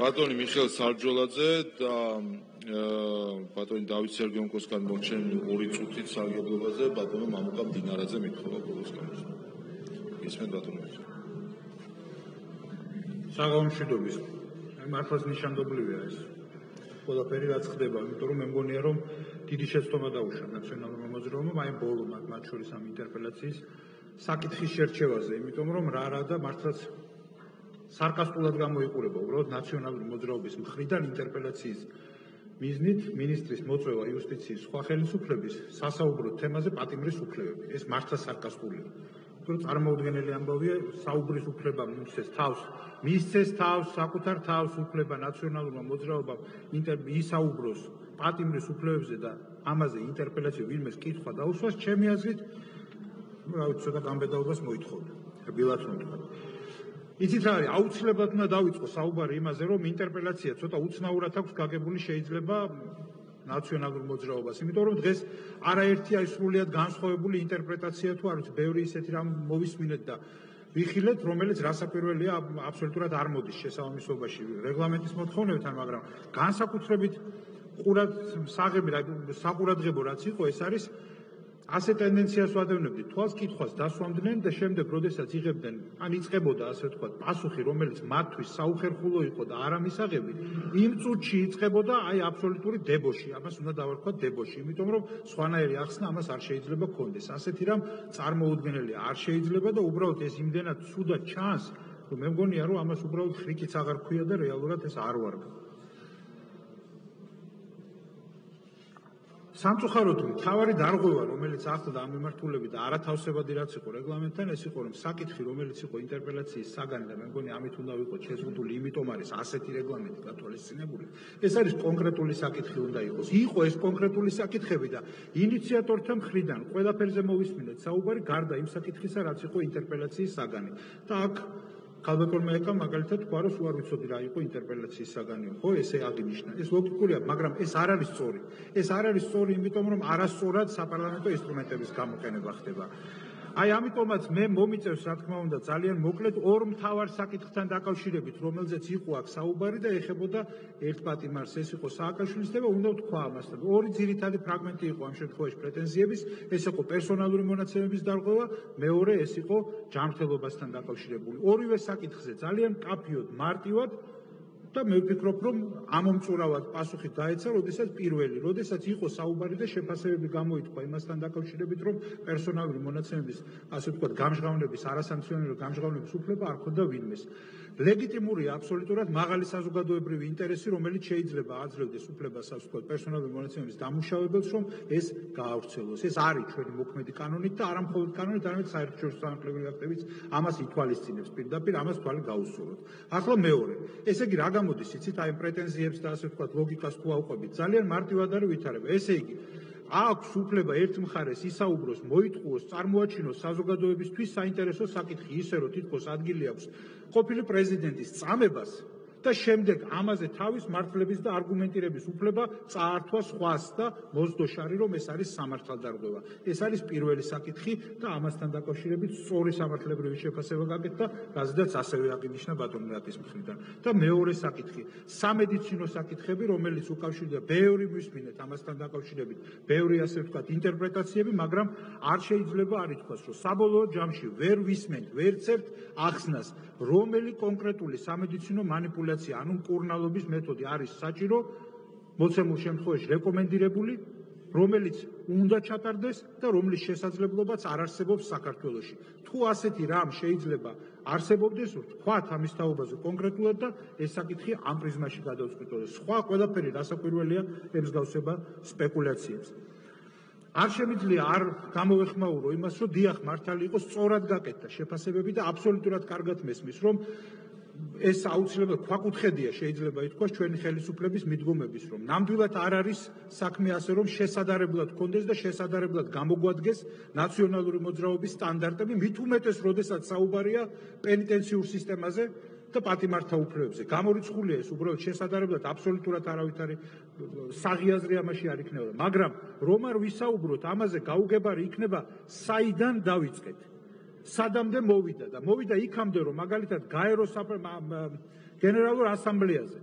ბატონი მიხელ სარჯოლაძე და ბატონი დავით სერგეონკოსგან მოჩენილი ორი წუთით სარგებლობაზე ბატონო მამუკა დინარაძე მithova ბოლოსკენ. ისმენ ბატონო. საგამშვიდობის მართლაც ნიშანდობლივია ეს ყველაფერი რაც ხდება, იმიტომ რომ მე მგონია რომ დიდი შეცდომა დაუშვა ნაციონალურ მოძრაობამ აი ბოლო მათ შორის ამ ინტერპელაციის საკითხის შერჩევაზე, იმიტომ რომ რა რა და მართლაც სარკასტულად გამოიყურება უბრალოდ ნაციონალური მოძრაობის მხრიდან ინტერპელაციის მიზნით ministris მოწვევა იუსტიციის სხვა ხელისუფლების სასაუბრო თემაზე პატიმრის უფლებები. ეს მართლა სარკასტულია. რომ წარმოუდგენელი ამბავია საუბრის უფლება მისცეს თავს მისცეს თავს საკუთარ თავს უფლება ნაციონალურმა მოძრაობამ ისაუბროს პატიმრის უფლებებზე და ამაზე ინტერპელაცია ვინმეს კითხვა დაუსვას ჩემი აზრით რა ვიცი ცოტა გამბედაობას მოითხოვდა რბილად მომთხოვდა იცით რა არის? აუცილებლად უნდა დავიწყო საუბარი იმაზე რომ ინტერპელაცია ცოტა უცნაურად აქვს გაგებული შეიძლება ნაციონალურ მოძრაობას, იმიტომ რომ დღეს არაერთი აი სრულიად განსხვავებული ინტერპრეტაცია თუ არის, ბევრი ისეთი რამ მოვისმინეთ და ვიხილეთ, რომელიც რასაკვირველია აბსოლუტურად არ მოდის შესაბამისობაში რეგლამენტის მოთხოვნებთან, მაგრამ განსაკუთრებით ყურად საღები საყურადღებო რაც იყო, ეს არის ასე ტენდენციას ვადევნებდი. თვალს კითხვას დასვამდნენ და შემდეგ როდესაც იღებდნენ ან იწებოდა ასე ვთქვათ პასუხი რომელიც მათთვის საუხერხულო იყო და არამისაღები იმ წუთში იწებოდა აი აბსოლუტური დებოში. ამას უნდა დავარქვათ დებოში იმიტომ რომ სხვანაირი ახსნა ამას არ შეიძლება კონდეს ასეთი რამ წარმოუდგენელი არ შეიძლება და უბრალოდ ეს იმდენად ცუდად ჩანს რომ მე მგონია რომ ამას უბრალოდ ხრიკიც აღარ ქვია და რეალურად ეს არ ვარგა სამწუხაროდ მთავარი დარღვევა რომელიც ახლა ამ მიმართულებით არათავსებადი რაც იყო რეგლამენტთან ეს იყო რომ საკითხი რომელიც იყო ინტერპელაციის საგანი და მე მგონი ამით უნდა ვიყო შეზღუდული იმიტომ არის ასეთი რეგლამენტი გათვალისწინებული. ეს არის კონკრეტული საკითხი უნდა იყოს. იყო ეს კონკრეტული საკითხები და ინიციატორთა მხრიდან ყველაფერზე მოვისმინეთ საუბარი გარდა იმ საკითხისა რაც იყო ინტერპელაციის საგანი. და აქ ქალბატონმა ეკა მაგალითად თქვა რომ უარ ვიცოდი რა იყო ინტერპელაციის საგანიო ხო ესე აღინიშნა. ეს ლოგიკურია მაგრამ ეს არ არის სწორი. ეს არ არის სწორი იმიტომ რომ არასწორად საპარლამენტო ინსტრუმენტების გამოყენება ხდება აი ამიტომაც მე მომიწევს რა თქმა უნდა ძალიან მოკლედ ორ მთავარ საკითხთან დაკავშირებით რომელზეც იყო აქ საუბარი და ეხებოდა ერთ პატიმარს ეს იყო სააკაშვილის და უნდა ვთქვა ამას და ორი ძირითადი ფრაგმენტი იყო ამ შემთხვევაში პრეტენზიების ეს იყო პერსონალური მონაცემების დარღვევა მეორე ეს იყო ჯანმრთელობასთან დაკავშირებული. ორივე საკითხზე ძალიან კაფიოდ მარტივად და მე ვფიქრობ, რომ ამომწურავად პასუხი დაეცა, როდესაც პირველი, როდესაც იყო საუბარი და შეფასებები გამოიწვა იმასთან დაკავშირებით, რომ პერსონალური მონაცემების, ასე ვთქვათ, გამჟღავნების, არასანქციონირებული გამჟღავნების უფლება არ ქონდა ვინმეს. ლეგიტიმურია აბსოლუტურად მაღალი საზოგადოებრივი ინტერესი, რომელიც შეიძლება აძლევდეს უფლებას, ვთქვათ, პერსონალური მონაცემების დამუშავებელს, რომ ეს გაავრცელოს. ეს არის ჩვენი მოქმედი კანონით და არა მხოლოდ კანონით, არამედ საერთაშორისო სამართლებრივი აქტებიც ამას ითვალისწინებს პირდაპირ, ამას თვალი გაუსურვოთ. ახლა მეორე. ესე იგი, რა გამოდის, იცით, აი პრეტენზიებს და ასე ვთქვათ, ლოგიკას თუ ავყვებით, ძალიან მარტივად არის ვითარება. ესე იგი, აქვს უფლება ერთ მხარეს ისაუბროს, მოიტყუოს, წარმოაჩინოს საზოგადოებისთვის საინტერესო საკითხი, ისე რომ თითქოს ადგილი აქვს ყოფილი პრეზიდენტის წამებას და შემდეგ ამაზე თავის მართლების და არგუმენტირების უფლება წაართვა სხვას და მოსდოშარი რომ ეს არის სამართალდარღვევა. ეს არის პირველი საკითხი და ამასთან დაკავშირებით სწორი სამართლებრივი შეფასება გაკეთდა, რაზედაც ასევე აღინიშნა ბატონ მრატის მხრიდან. და მეორე საკითხი, სამედიცინო საკითხები, რომელიც უკავშირდება ბევრი მისმინეთ ამასთან დაკავშირებით, ბევრი ასე ვთქვათ ინტერპრეტაციები, მაგრამ არ შეიძლება არ ითქვას, რომ საბოლოო ჯამში ვერ ვისმენთ ვერცერთ ახსნას, რომელი კონკრეტული სამედიცინო манипуляცია, ანუ მკურნალობის მეთოდი არის საჭირო მოცემულ შემთხვევაში რეკომენდირებული, რომელიც უნდა ჩატარდეს და რომლის შესაძლებლობაც არ არსებობს საქართველოში. თუ ასეთი რამ შეიძლება არსებობდეს, ვთქვათ ამის თაობაზე კონკრეტულად და ეს საკითხი ამ პრიზმაში გადავწყვიტოთ. სხვა ყველაფერი რასაკვირველია, ემსგავსება სპეკულაციებს. არ შემიძლია არ გამოვეხმაურო იმას, რომ დიახ მართალი იყო სწორად გაკეთდა შეფასებები და აბსოლუტურად კარგად მესმის, რომ ეს აუცილებლად ქვაკუთხედია შეიძლება ითქვას ჩვენი ხელისუფლების მიდგომების რომ ნამდვილად არ არის საქმე ასე რომ შესაძარებლად კონდეს და შესაძარებლად გამოგვადგეს ნაციონალური მოძრაობის სტანდარტები მით უმეტეს როდესაც საუბარია პენიტენციურ სისტემაზე და პატიმართა უფლებებზე გამორიცხულია ეს უბრალოდ შესაძარებლად აბსოლუტურად არავითარი საღიაზრი ამაში არ იქნება მაგრამ რომ არ ვისაუბროთ ამაზე გაუგებარი იქნება საიდან დავიწყეთ. სადამდე მოვიდა და მოვიდა იქამდე რომ მაგალითად გაერო გენერალურ ასამბლეაზე.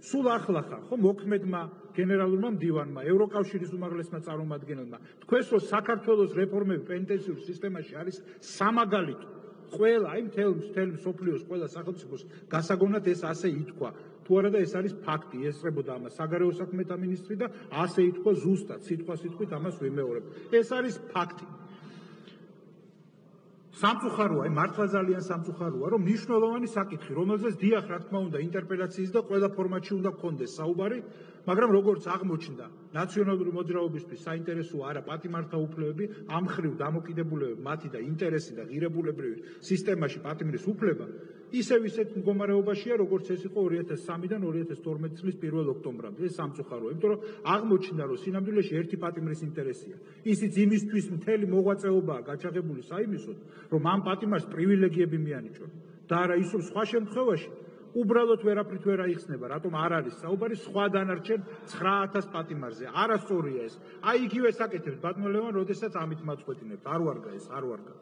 სულ ახლა ხარ ხო მოქმედმა გენერალურმა მდივანმა ევროკავშირის უმაღლესმა წარმომადგენელმა. თქვენს რომ საქართველოს რეფორმები პენტენსიურ სისტემაში არის სამაგალითო ყველა აი მთელ მთელ სოფლიოს ყველა სახელმწიფოს გასაგონად ეს ასე ითქვა. თუ არა და ეს არის ფაქტი ესწრებოდა ამას საგარეო საქმეთა მინისტრი და ასე ითქვა ზუსტად სიტყვა სიტყვით ამას ვიმეორებ. ეს არის ფაქტი. სამწუხაროა, აი მართლა ძალიან სამწუხაროა, რომ მნიშვნელოვანი საკითხი, რომელზეც დიახ, რა თქმა უნდა, ინტერპელაციის და ყველა ფორმატში უნდა გქონდეს საუბარი, მაგრამ როგორც აღმოჩნდა, ნაციონალური მოძრაობისთვის საინტერესო არა პატიმართა უფლებები, ამ ხრივ დამოკიდებულებები, მათი და ინტერესი და ღირებულებრივი სისტემაში პატიმრის უფლება, ისევ ისეთ მდგომარეობაშია, როგორც ეს იყო 2003-დან 2012 წლის 1 ოქტომბრამდე. ეს სამწუხაროა, იმიტომ რომ აღმოჩნდა, რომ სინამდვილეში ერთი პატიმრის ინტერესია. ისიც იმისთვის მთელი მოღვაწეობაა გაჩაღებული საიმისოდ, რომ ამ პატიმარს პრივილეგიები მიანიჭონ. და არა ის, რომ სხვა შემთხვევაში უბრალოდ ვერაფრით ვერ აიხსნება, რატომ არ არის საუბარი სხვა დანარჩენ 9000 პატიმარზე. არასწორია ეს. აი იგივე საკეთებს ბატონ ლევან, როდესაც ამით მაწყვეტინებთ. არ ვარგა ეს, არ ვარგა.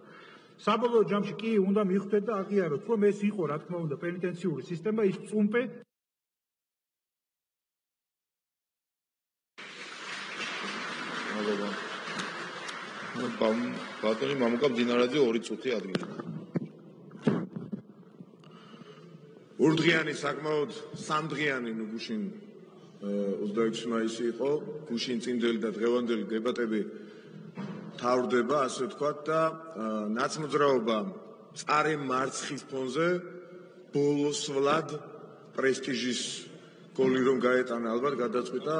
საბოლოო ჯამში კი უნდა მიხვდეთ და აღიაროთ, რომ ეს იყო, რა თქმა უნდა, პენიტენციური სისტემა, ის წუმპე ბატონი მამუკა მდინარაძე 2 წუთი ადგილი. ურდღიანი საკმაოდ სამდღიანი ნუ გუშინ 26 მაისი იყო, გუშინ წინდელი და დღევანდელი დებატები თავდება, ასე ვთქვათ და ნაცმოძრაობა წარე მარცხის ფონზე ბოლოსვლად პრესტიჟის გოლი რომ გაეტანა ალბათ გადაწყვიტა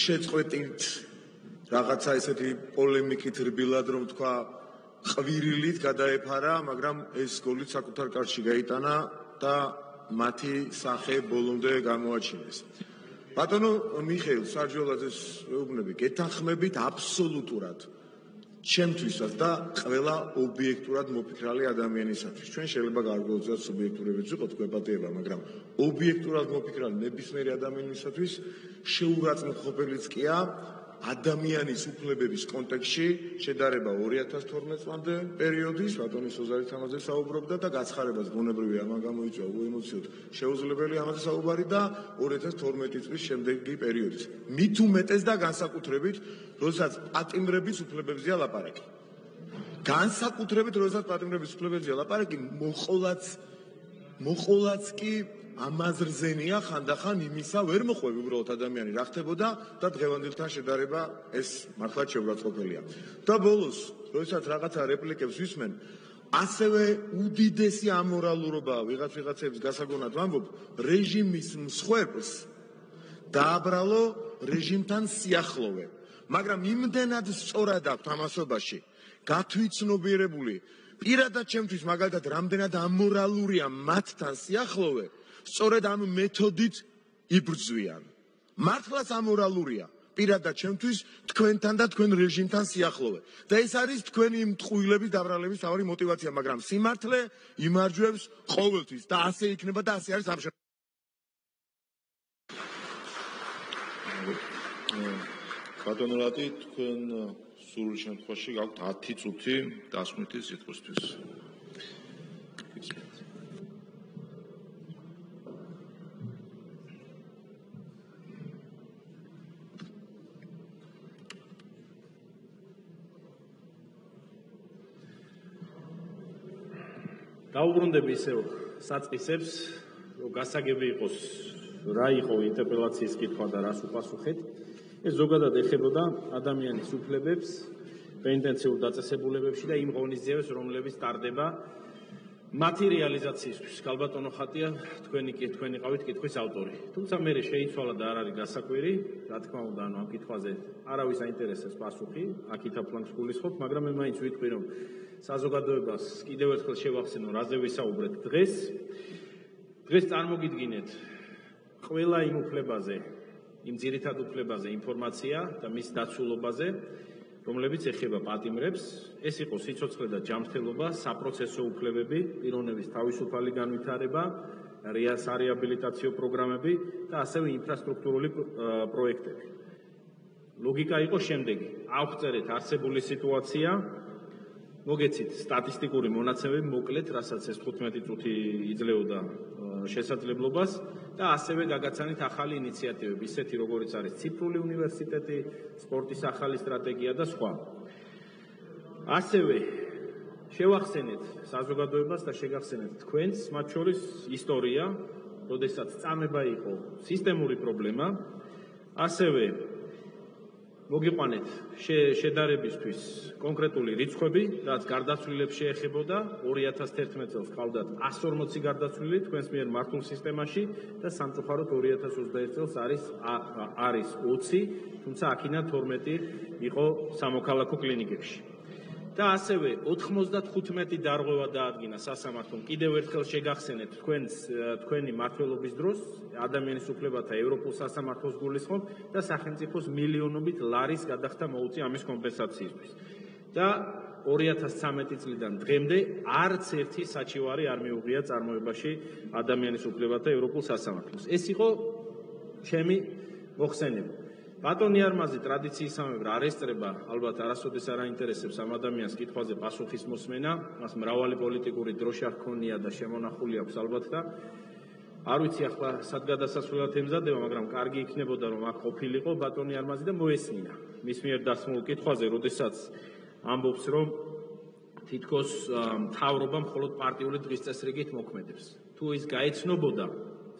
შეწყვეტით რაღაცა ესეთი პოლემიკით რბილად რომ თქვა ყვირილით გადაეფარა, მაგრამ ეს გოლი საკუთარ კარში გაიტანა და მათი სახე ბოლომდე გამოაჩინეს. ბატონო მიხეილ სარჯოლაძეს მეუბნები, გეთანხმებით აბსოლუტურად ჩემთვისაც და ყველა ობიექტურად მოფიქრალი ადამიანისათვის. ჩვენ შეიძლება გარკვეულწილად სუბიექტურებიც ვიყოთ, გვეპატიება, მაგრამ ობიექტურად მოფიქრალი ნებისმიერი ადამიანისათვის შეურაცხმყოფელიც კია ადამიანის უფლებების კონტექსში შედარება 2012 წლამდე პერიოდის ბატონი სოზარით ამაზე საუბრობდა და გაცხარებას გონებრივია ამან გამოიწვია უემოციოდ შეუძლებელი ამაზე საუბარი და 2012 წლის შემდეგი პერიოდის. მით უმეტეს და განსაკუთრებით როდესაც პატიმრების უფლებებზეა ლაპარაკი. განსაკუთრებით როდესაც პატიმრების უფლებებზეა ლაპარაკი მოყოლაც მოყოლაც კი ამაზრზენია ხანდახან იმისა ვერ მოყვები უბრალოდ ადამიანი რა ხდებოდა და დღევანდელთან შედარება ეს მართლა შეურაცხყოფელია. და ბოლოს როდესაც რაღაცა რეპლიკებს ვისმენ ასევე უდიდესი ამორალურობა ვიღაც ვიღაცების გასაგონად ვამბობ რეჟიმის მსხვერპლს დააბრალო რეჟიმთან სიახლოვე. მაგრამ იმდენად სწორად აქვს ამასობაში გათვითცნობიერებული პირადად ჩემთვის მაგალითად რამდენად ამორალურია მათთან სიახლოვე სწორედ ამ მეთოდით იბრძვიან. მართლაც ამორალურია. პირადად ჩემთვის თქვენთან და თქვენ რეჟიმთან სიახლოვე. და ეს არის თქვენი მტყუილების დაბრალების თავი мотиваცია, მაგრამ სიმართლე იმარჯვებს ყოველთვის და ასე იქნება და ასე არის ამჟამად. ბატონო რატი თქვენ სულ შემთხვევაში გაქვთ 10 წუთი გასმითი სიტყვისთვის. დაუბრუნდები ისევ საწყისებს, რომ გასაგები იყოს რა იყო ინტერპელაციის კითხვა და რას უპასუხეთ. ეს ზოგადად ეხებოდა ადამიანის უფლებებს პენტენციურ დაწესებულებებში და იმ ღონისძიებებს, რომლებიც ტარდება მათი რეალიზაციისთვის. გალბატონო ხატია, თქვენი კი თქვენი ყავით კითხვის ავტორი. თუმცა მე შეიცვალა და არ არის გასაკვირი, რა თქმა უნდა, ანუ ამ კითხვაზე არავის აინტერესებს პასუხი, აქითა ფლანგს გულისხმობ, მაგრამ მე მაინც ვიტყვი, რომ საზოგადოებას კიდევ ერთხელ შევახსენო, რაზე ვისაუბრეთ დღეს. დღეს წარმოგიდგინეთ ყველა იმ უფლებაზე, იმ ძირითად უფლებაზე ინფორმაცია და მის დაცულობაზე, რომლებიც ეხება პატიმრებს. ეს იყო სიცოცხლე და ჯანმრთელობა, საპროცესო უფლებები, პიროვნების თავისუფალი განვითარება, რეაბილიტაციო პროგრამები და ასევე ინფრასტრუქტურული პროექტები. ლოგიკა იყო შემდეგი: აღწერეთ არსებული სიტუაცია, მოგეცით სტატისტიკური მონაცემები მოკლედ, რასაც ეს 15 წუთი იძლეოდა შესაძლებლობას და ასევე გაგაცანით ახალი ინიციატივები, ისეთი როგორიც არის ციფრული უნივერსიტეტი, სპორტის ახალი სტრატეგია და სხვა. ასევე შევახსენეთ საზოგადოებას და შეგახსენეთ თქვენს, მათ შორის ისტორია, როდესაც წამება იყო სისტემური პრობლემა, ასევე მოგიყვანეთ შედარებისთვის კონკრეტული რიცხვები, რაც გარდაცვლილებს შეეხებოდა 2011 წელს ყავდათ 140 გარდაცვლილი თქვენს მიერ მართულ სისტემაში და სამწუხაროდ 2021 წელს არის არის 20, თუმცა აქინა 12 იყო სამოქალაქო კლინიკებში. და ასევე 95 დარღვევა დაადგინა სასამართლომ. კიდევ ერთხელ შეგახსენეთ თქვენს თქვენი მართლობის დროს ადამიანის უფლებათა ევროპულ სასამართლოს გულისხმობ და სახელმწიფოს მილიონობით ლარის გადახდა მოუწი ამის კომპენსაციისთვის. და 2013 წლიდან დღემდე არც ერთი საჩივარი არ მიუღია წარმოებაში ადამიანის უფლებათა ევროპულ სასამართლოს. ეს იყო ჩემი მოხსენება. ბატონი არმაზი ტრადიციისამებრ არ ესწრება, ალბათ არასოდეს არ აინტერესებს ამ ადამიანს კითხვაზე პასუხის მოსმენა, მას მრავალი პოლიტიკური დროშა ჰქონია და შემონახული აქვს ალბათ და არ ვიცი ახლა სად გადასასვლელად ემზადება, მაგრამ კარგი იქნებოდა რომ აქ ყოფილიყო ბატონი არმაზი და მოესმინა. მის მიერ დასმულ კითხვაზე, როდესაც ამბობს, რომ თითქოს მთავრობა მხოლოდ პარტიული დღის წესრიგით მოქმედებს. თუ ის გაეცნობოდა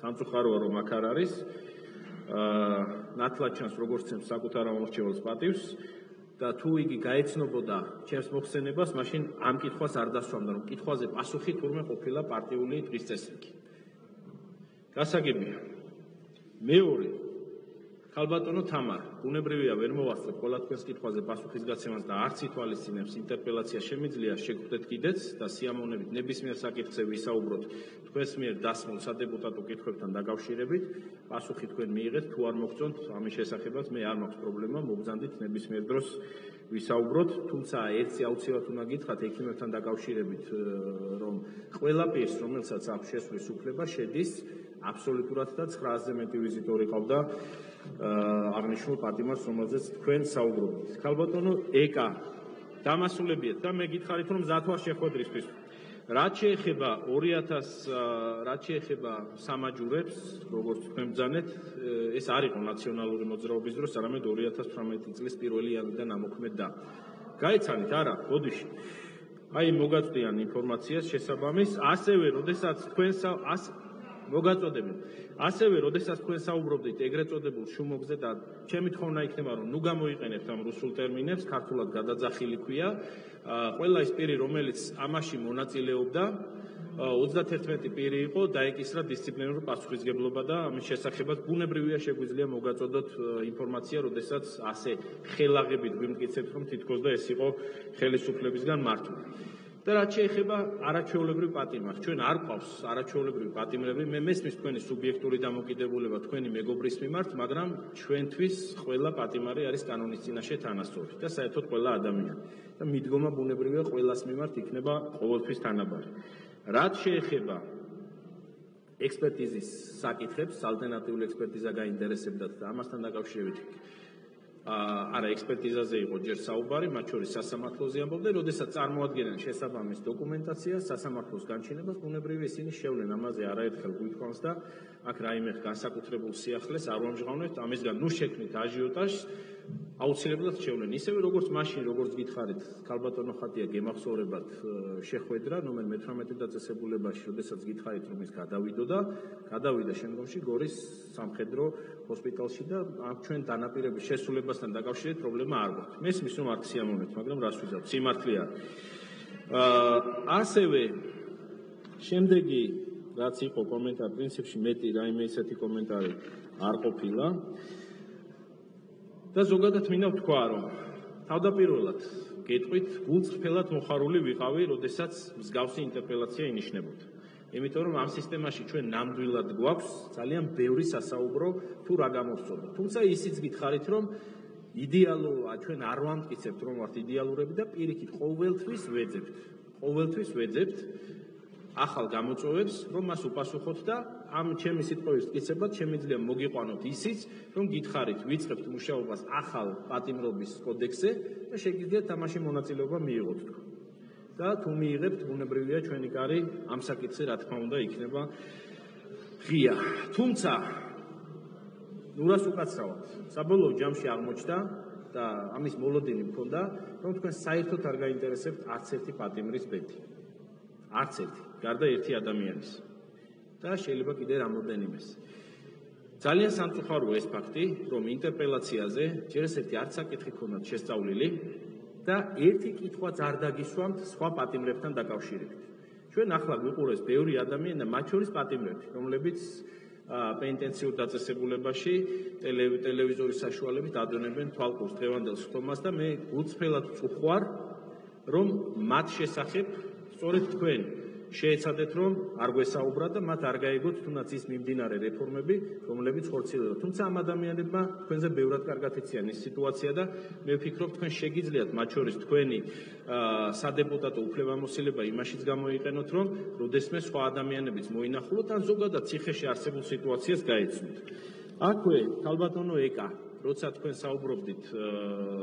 სამწუხაროა რომ აქ არ არის აა ნათლად ჩანს როგორც ჩემს საკუთარ ამორჩეულს პატივს და თუ იგი გაეცნობოდა ჩემს მოხსენებას, მაშინ ამ კითხვას არ დასვამდა, რომ კითხვაზე პასუხი თურმე ყოფილა პარტიული დღის წესრიგი. გასაგებია. მეორე ხალბატონო თამარ, უნებრივია ვერ მოვასწრებ ყველა თქვენს კითხვაზე პასუხის გაცემას და არც ითვალისწინებს ინტერპელაცია შემიძლია შეგხვდეთ კიდეც და სიამოვნებით ნებისმიერ საკითხზე ვისაუბროთ თქვენს მიერ დასმულ სადეპუტატო კითხვებთან დაკავშირებით. პასუხი თქვენ მიიღეთ, თუ არ მოგწონთ ამის შესახებაც მე არ მაქვს პრობლემა, მოგზანდით ნებისმიერ დროს ვისაუბროთ, თუმცა ერთი აუცილებლად უნდა გითხრათ ექიმებთან დაკავშირებით, რომ ყველა პირს, რომელსაც აქვს შესვლის უფლება, შედის აბსოლუტურად და 900-ზე მეტი ვიზიტორი ყავდა აღნიშნულ პატიმარს, რომელზეც თქვენ საუბრობთ. ქალბატონო ეკა დამასულებიეთ და მე გითხარით რომ ზათვა შეხვედრისთვის რაც შეეხება 2000 რაც შეეხება სამაჯურებს, როგორც თქვენ ბძანეთ, ეს არ იყო ნაციონალური მოძრაობის დროს, არამედ 2018 წლის 1 იანვრიდან ამოქმედდა. გაიცანით არა, გოდიში. აი მოგაწვდიან ინფორმაციას შესაბამის, ასევე, როდესაც თქვენ მოგაწოდებენ. ასევე, როდესაც თქვენ საუბრობდით ეგრეთ წოდებულ შუმოგზე და ჩემი თხოვნა იქნება, რომ ნუ გამოიყენებთ ამ რუსულ ტერმინებს, ქართულად გადაძახილი ქვია. ყველა ის პირი, რომელიც ამაში მონაწილეობდა, 31 პირი იყო, დაეკისრა დისციპლინური პასუხისგებლობა და ამის შესახებაც ბუნებრივია შეგვიძლია მოგაწოდოთ ინფორმაცია, როდესაც ასე ხელაღებით გვიმტკიცებთ, რომ თითქოს და ეს იყო ხელისუფლებისგან მართული. და რაც შეეხება არაჩვეულებრივ პატიმარს, ჩვენ არ ყავს არაჩვეულებრივი პატიმრები, მე მესმის თქვენი სუბიექტური დამოკიდებულება თქვენი მეგობრის მიმართ, მაგრამ ჩვენთვის ყველა პატიმარი არის კანონის წინაშე თანასწორი და საერთოდ ყველა ადამიანი. და მიდგომა ბუნებრივია ყველას მიმართ იქნება ყოველთვის თანაბარი. რაც შეეხება ექსპერტიზის საკითხებს, ალტერნატიული ექსპერტიზა გაინტერესებდათ და ამასთან დაკავშირებით არა ექსპერტიზაზე იყო ჯერ საუბარი, მათ შორის სასამართლოზე ამბობდა, როდესაც წარმოადგენენ შესაბამის დოკუმენტაციას, სასამართლოს განჩინებას, უნებრივი ისინი შევლენ ამაზე არაერთხელ გვითხოვს და აქ რაიმე განსაკუთრებულ სიახლეს არ ვამჟღავნებთ, ამისგან ნუ შექმნით აჟიოტაჟს, აუცილებლად შევლენ. ისევე როგორც მაშინ, როგორც გითხარით, ქალბატონო ხატია გემახსოვრებათ შეხვედრა ნომერ 18 დაწესებულებაში, როდესაც გითხარით, რომ ის გადავიდოდა, გადავიდა შემდგომში გორის სამხედრო ჰოსპიტალში და აქ ჩვენ დანაპირების შესრულებასთან დაკავშირებით პრობლემა არ გვაქვს. მესმის რომ არ ციამოვნებთ, მაგრამ რას ვიზავთ? სიმართლე არის. აა ასევე შემდეგი რაც იყო კომენტარი, პრინციპში მეტი რაიმე ისეთი კომენტარი არ ყოფილა. და ზოგადად მინდა ვთქვა, რომ თავდაპირველად გეტყვით, გულწრფელად მოხარული ვიყავი, როდესაც მსგავსი ინტერპელაცია ინიშნებოდა. იმიტომ რომ ამ სისტემაში ჩვენ ნამდვილად გვაქვს ძალიან ბევრი სასაუბრო თუ რა გამოსწორდა. თუმცა ისიც გითხარით, რომ იდეალურა ჩვენ არ ვამტკიცებთ რომ ვართ იდეალურები და პირიქით ყოველთვის ვეძებთ. ყოველთვის ვეძებთ ახალ გამოწვევებს, რომ მას უპასუხოთ და ამ ჩემი სიტყვის მტკიცებად შემიძლია მოგიყვანოთ ისიც, რომ გითხარით, ვიწყებთ მუშაობას ახალ პატიმრობის კოდექსზე და შეგიძლიათ თამაში მონაწილეობა მიიღოთ თქვენ. და თუ მიიღებთ ბუნებრივია ჩვენი კარი ამ საკითხზე რა თქმა უნდა იქნება ღია. თუმცა ნურას უკაცრავად საბოლოო ჯამში აღმოჩნდა და ამის მოლოდინი მქონდა, რომ თქვენ საერთოდ არ გაინტერესებთ არც ერთი პატიმრის ბედი. არც ერთი. გარდა ერთი ადამიანის. და შეიძლება კიდე რამოდენიმეს. ძალიან სამწუხაროა ეს ფაქტი რომ ინტერპელაციაზე ეს ერთი არც საკითხი ქონდათ შესწავლილი და ერთი კითხვაც არ დაგისვამთ სხვა პატიმრებთან დაკავშირებით. ჩვენ ახლა გვიყურეს ბევრი ადამიანი და მათ შორის პატიმრები რომლებიც პენტენციურ დაწესებულებაში ტელევიზორის საშუალებით ადონებენ თვალყურს დღევანდელ სხდომას და მე გულწრფელად წუხვარ რომ მათ შესახებ სწორედ თქვენ შეეცადეთ რომ არ გვესაუბრა და მათ არ გაიგოთ თუნდაც ის მიმდინარე რეფორმები, რომლებიც ხორციელდება. თუმცა ამ ადამიანებმა თქვენზე ბევრად კარგად იციან ის სიტუაცია და მე ვფიქრობ თქვენ შეგიძლიათ მათ შორის თქვენი სადეპუტატო უფლებამოსილება იმაშიც გამოიყენოთ რომ როდესმე სხვა ადამიანებიც მოინახულოთ ან ზოგადად ციხეში არსებულ სიტუაციას გაეცნოთ. აქვე თალბატონო ეკა როცა თქვენ საუბრობდით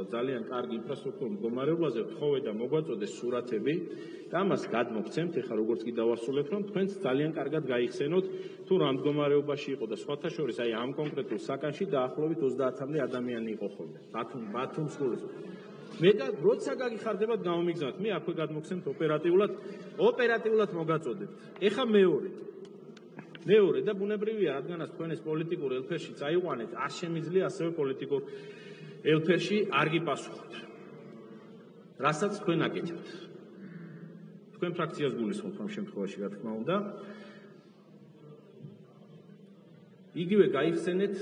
ძალიან კარგი ინფრასტრუქტურის მდგომარეობაზე, თხოვე და მოგვაწოდეს სურათები და ამას გადმოგცემთ, ეხლა როგორც კი დავასრულებ, რომ თქვენც ძალიან კარგად გაიხსენოთ თუ რა მდგომარეობაში იყო და სხვათა შორის აი ამ კონკრეტულ საკანში დაახლოებით 30-მდე ადამიანი იყო ხოლმე. ბათუმ ბათუმ სკოლის. მე და როცა გაგიხარდებათ გამომიგზავნოთ მე აქვე გადმოგცემთ ოპერატიულად ოპერატიულად მოგაწოდებთ ეხა მეორე მეორე და ბუნებრივია რადგანაც თქვენ ეს პოლიტიკურ ელფერში წაიყვანეთ არ შემიძლია ასევე პოლიტიკურ ელფერში არ გიპასუხოთ. რასაც თქვენ აკეთებთ. თქვენ ფრაქციას გულისხმობთ ამ შემთხვევაში რა თქმა უნდა. იგივე გაიხსენეთ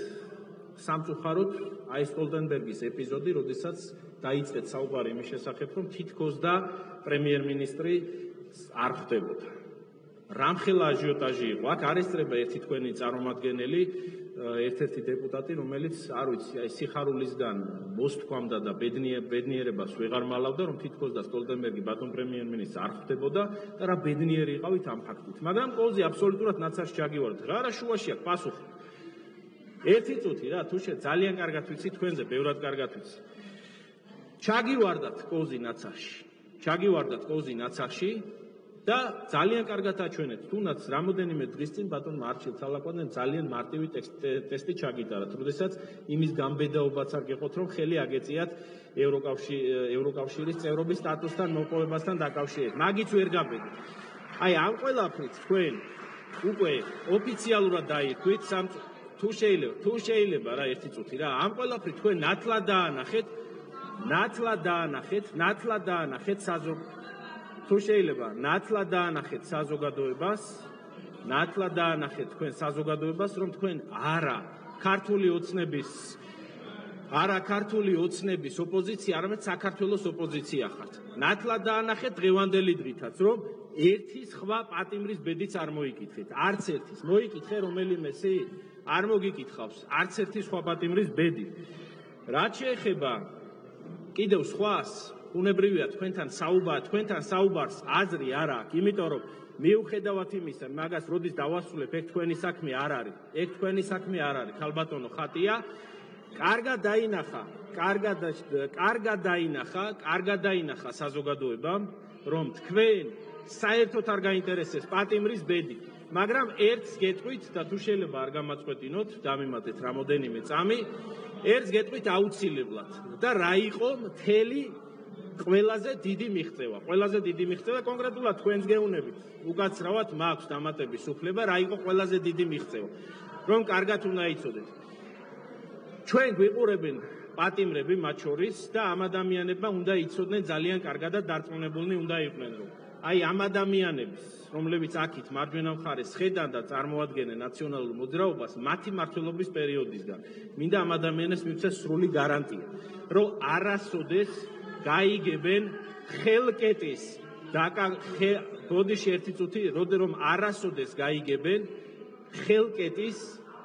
სამწუხაროდ აი სტოლდენბერგის ეპიზოდი, როდესაც დაიწყეთ საუბარი იმის შესახებ, რომ თითქოს და პრემიერ-მინისტრი არ ხდებოდა. რამხელა აჟიოტაჟი იყო. აქ არესწრება ერთი თქვენი წარმომადგენელი, ერთ-ერთი დეპუტატი, რომელიც, არ ვიცი, აი სიხარულისგან მოსთქვამდა და ბედნიერ ბედნიერებას ვეღარ მალავდა, რომ თითქოს და სტოლდენბერგი ბატონ პრემიერ-მინისტრს არ ხდებოდა და რა ბედნიერი იყავით ამ ფაქტით. მაგრამ კოლზი აბსოლუტურად ნაცარს ჩაგივარდ. რა რა შუაში აქვს პასუხი? ერთი წუთი რა თუ შე ძალიან კარგად ვიცი თქვენზე ბევრად კარგად ვიცი ჩაგივარდათ კოზი ნაცარში ჩაგივარდათ კოზი ნაცარში და ძალიან კარგად აჩვენეთ. თუნდაც რამოდენიმე დღის წინ ბატონ მარჩილ თალაკვადენ ძალიან მარტივი ტესტი ჩაგიტარათ როდესაც იმის გამბედაობაც არ გეყოთ რომ ხელი აგეწიათ ევროკავშირი ევროკავშირის წევრობის სტატუსთან მოპოვებასთან დაკავშირებით. მაგიც ვერ გაბედით აი ამ ყველაფრით თქვენ უკვე ოფიციალურად დაირქვით სამწუხაროდ თუ შეიძლება თუ შეიძლება რა ერთი წუთი რა. ამ ყველაფრი თქვენ ნათლად დაანახეთ ნათლად დაანახეთ ნათლად დაანახეთ საზოგ თუ შეიძლება ნათლად დაანახეთ საზოგადოებას ნათლად დაანახეთ თქვენ საზოგადოებას რომ თქვენ არა ქართული ოცნების არა ქართული ოცნების ოპოზიცია არამედ საქართველოს ოპოზიცია ხართ. ნათლად დაანახეთ დღევანდელი დღითაც რომ ერთი სხვა პატიმრის ბედიც არ მოიკითხეთ. არც ერთის. მოიკითხე რომელიმესი არ მოგიკითხავს. არც ერთი სხვა პატიმრის ბედი. რაც შეეხება კიდევ სხვას, უნებრივია თქვენთან საუბარ, თქვენთან საუბარს აზრი არ აქვს, იმიტომ რომ მიუხედავად იმისა, მაგას როდის დავასრულებ, ეგ თქვენი საქმე არ არის. ეგ თქვენი საქმე არ არის, ხალბატონო ხატია. კარგად დაინახა, კარგად კარგად დაინახა, კარგად დაინახა საზოგადოებამ, რომ თქვენ საერთოდ არ გაინტერესებს პატიმრის ბედი. მაგრამ ერთს გეტყვით და თუ შეიძლება არ გამაწყვეტინოთ, დამიმატეთ რამოდენიმე წამი, ერთს გეტყვით აუცილებლად და რა იყო მთელი ყველაზე დიდი მიღწევა. ყველაზე დიდი მიღწევა კონკრეტულად თქვენს გეუნებით. უკაცრავად მაქვს დამატების უფლება, რა იყო ყველაზე დიდი მიღწევა. რომ კარგად უნდა იცოდეთ. ჩვენ გვიყურებენ პატიმრები მათ შორის და ამ ადამიანებმა უნდა იცოდნენ ძალიან კარგად და დარწმუნებულნი უნდა იყვნენ რომ აი ამ ადამიანების რომლებიც აქით მარჯვენა მხარეს ხედან და წარმოადგენენ ნაციონალურ მოძრაობას მათი მართლობის პერიოდისგან მინდა ამ ადამიანებს მივცეს სრული გარანტია რომ არასოდეს გაიგებენ ხელკეტის და ბოდიში ერთი წუთი როდე რომ არასოდეს გაიგებენ ხელკეტის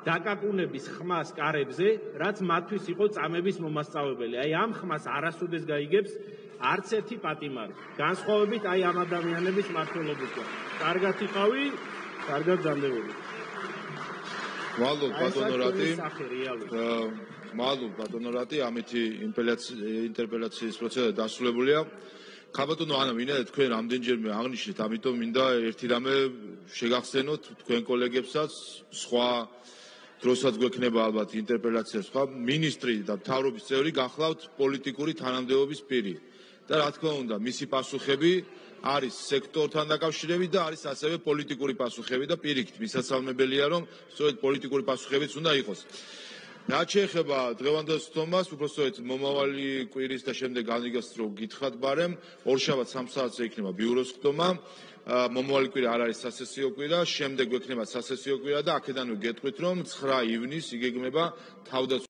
დაკაკუნების ხმას კარებზე რაც მათთვის იყო წამების მომასწავებელი აი ამ ხმას არასოდეს გაიგებს არც ერთი პატიმარი. განსხვავებით აი ამ ადამიანების მართლობისგან. კარგად იყავი, კარგად განდებული. მადლობ ბატონო რატი. მადლობ ბატონო რატი, ამითი ინტერპელაციის პროცესი დასრულებულია. ხაბატონო ანა მინდა თქვენ რამდენჯერმე აღნიშნეთ, ამიტომ მინდა ერთი რამე შეგახსენოთ თქვენ კოლეგებსაც, სხვა დროსაც გვექნება ალბათ ინტერპელაცია სხვა მინისტრი და მთავრობის წევრი გახლავთ პოლიტიკური თანამდებობის პირი. და რა თქმა უნდა, მისი პასუხები არის სექტორთან დაკავშირებით და არის ასევე პოლიტიკური პასუხები და პირიქით მისასალმებელია, რომ სწორედ პოლიტიკური პასუხებიც უნდა იყოს. რაც შეეხება დღევანდელ სტომას, უბრალოდ მომავალი კვირის და შემდეგ განიგას რო გითხრათ ბარემ, ორშაბათ 3 საათზე იქნება ბიუროს სტომა. მომავალი კვირა არ არის სასესიო კვირა, შემდეგ გვექნება სასესიო კვირა და აქედანვე გეტყვით, რომ 9 ივნისს იგეგმება თავდაცვა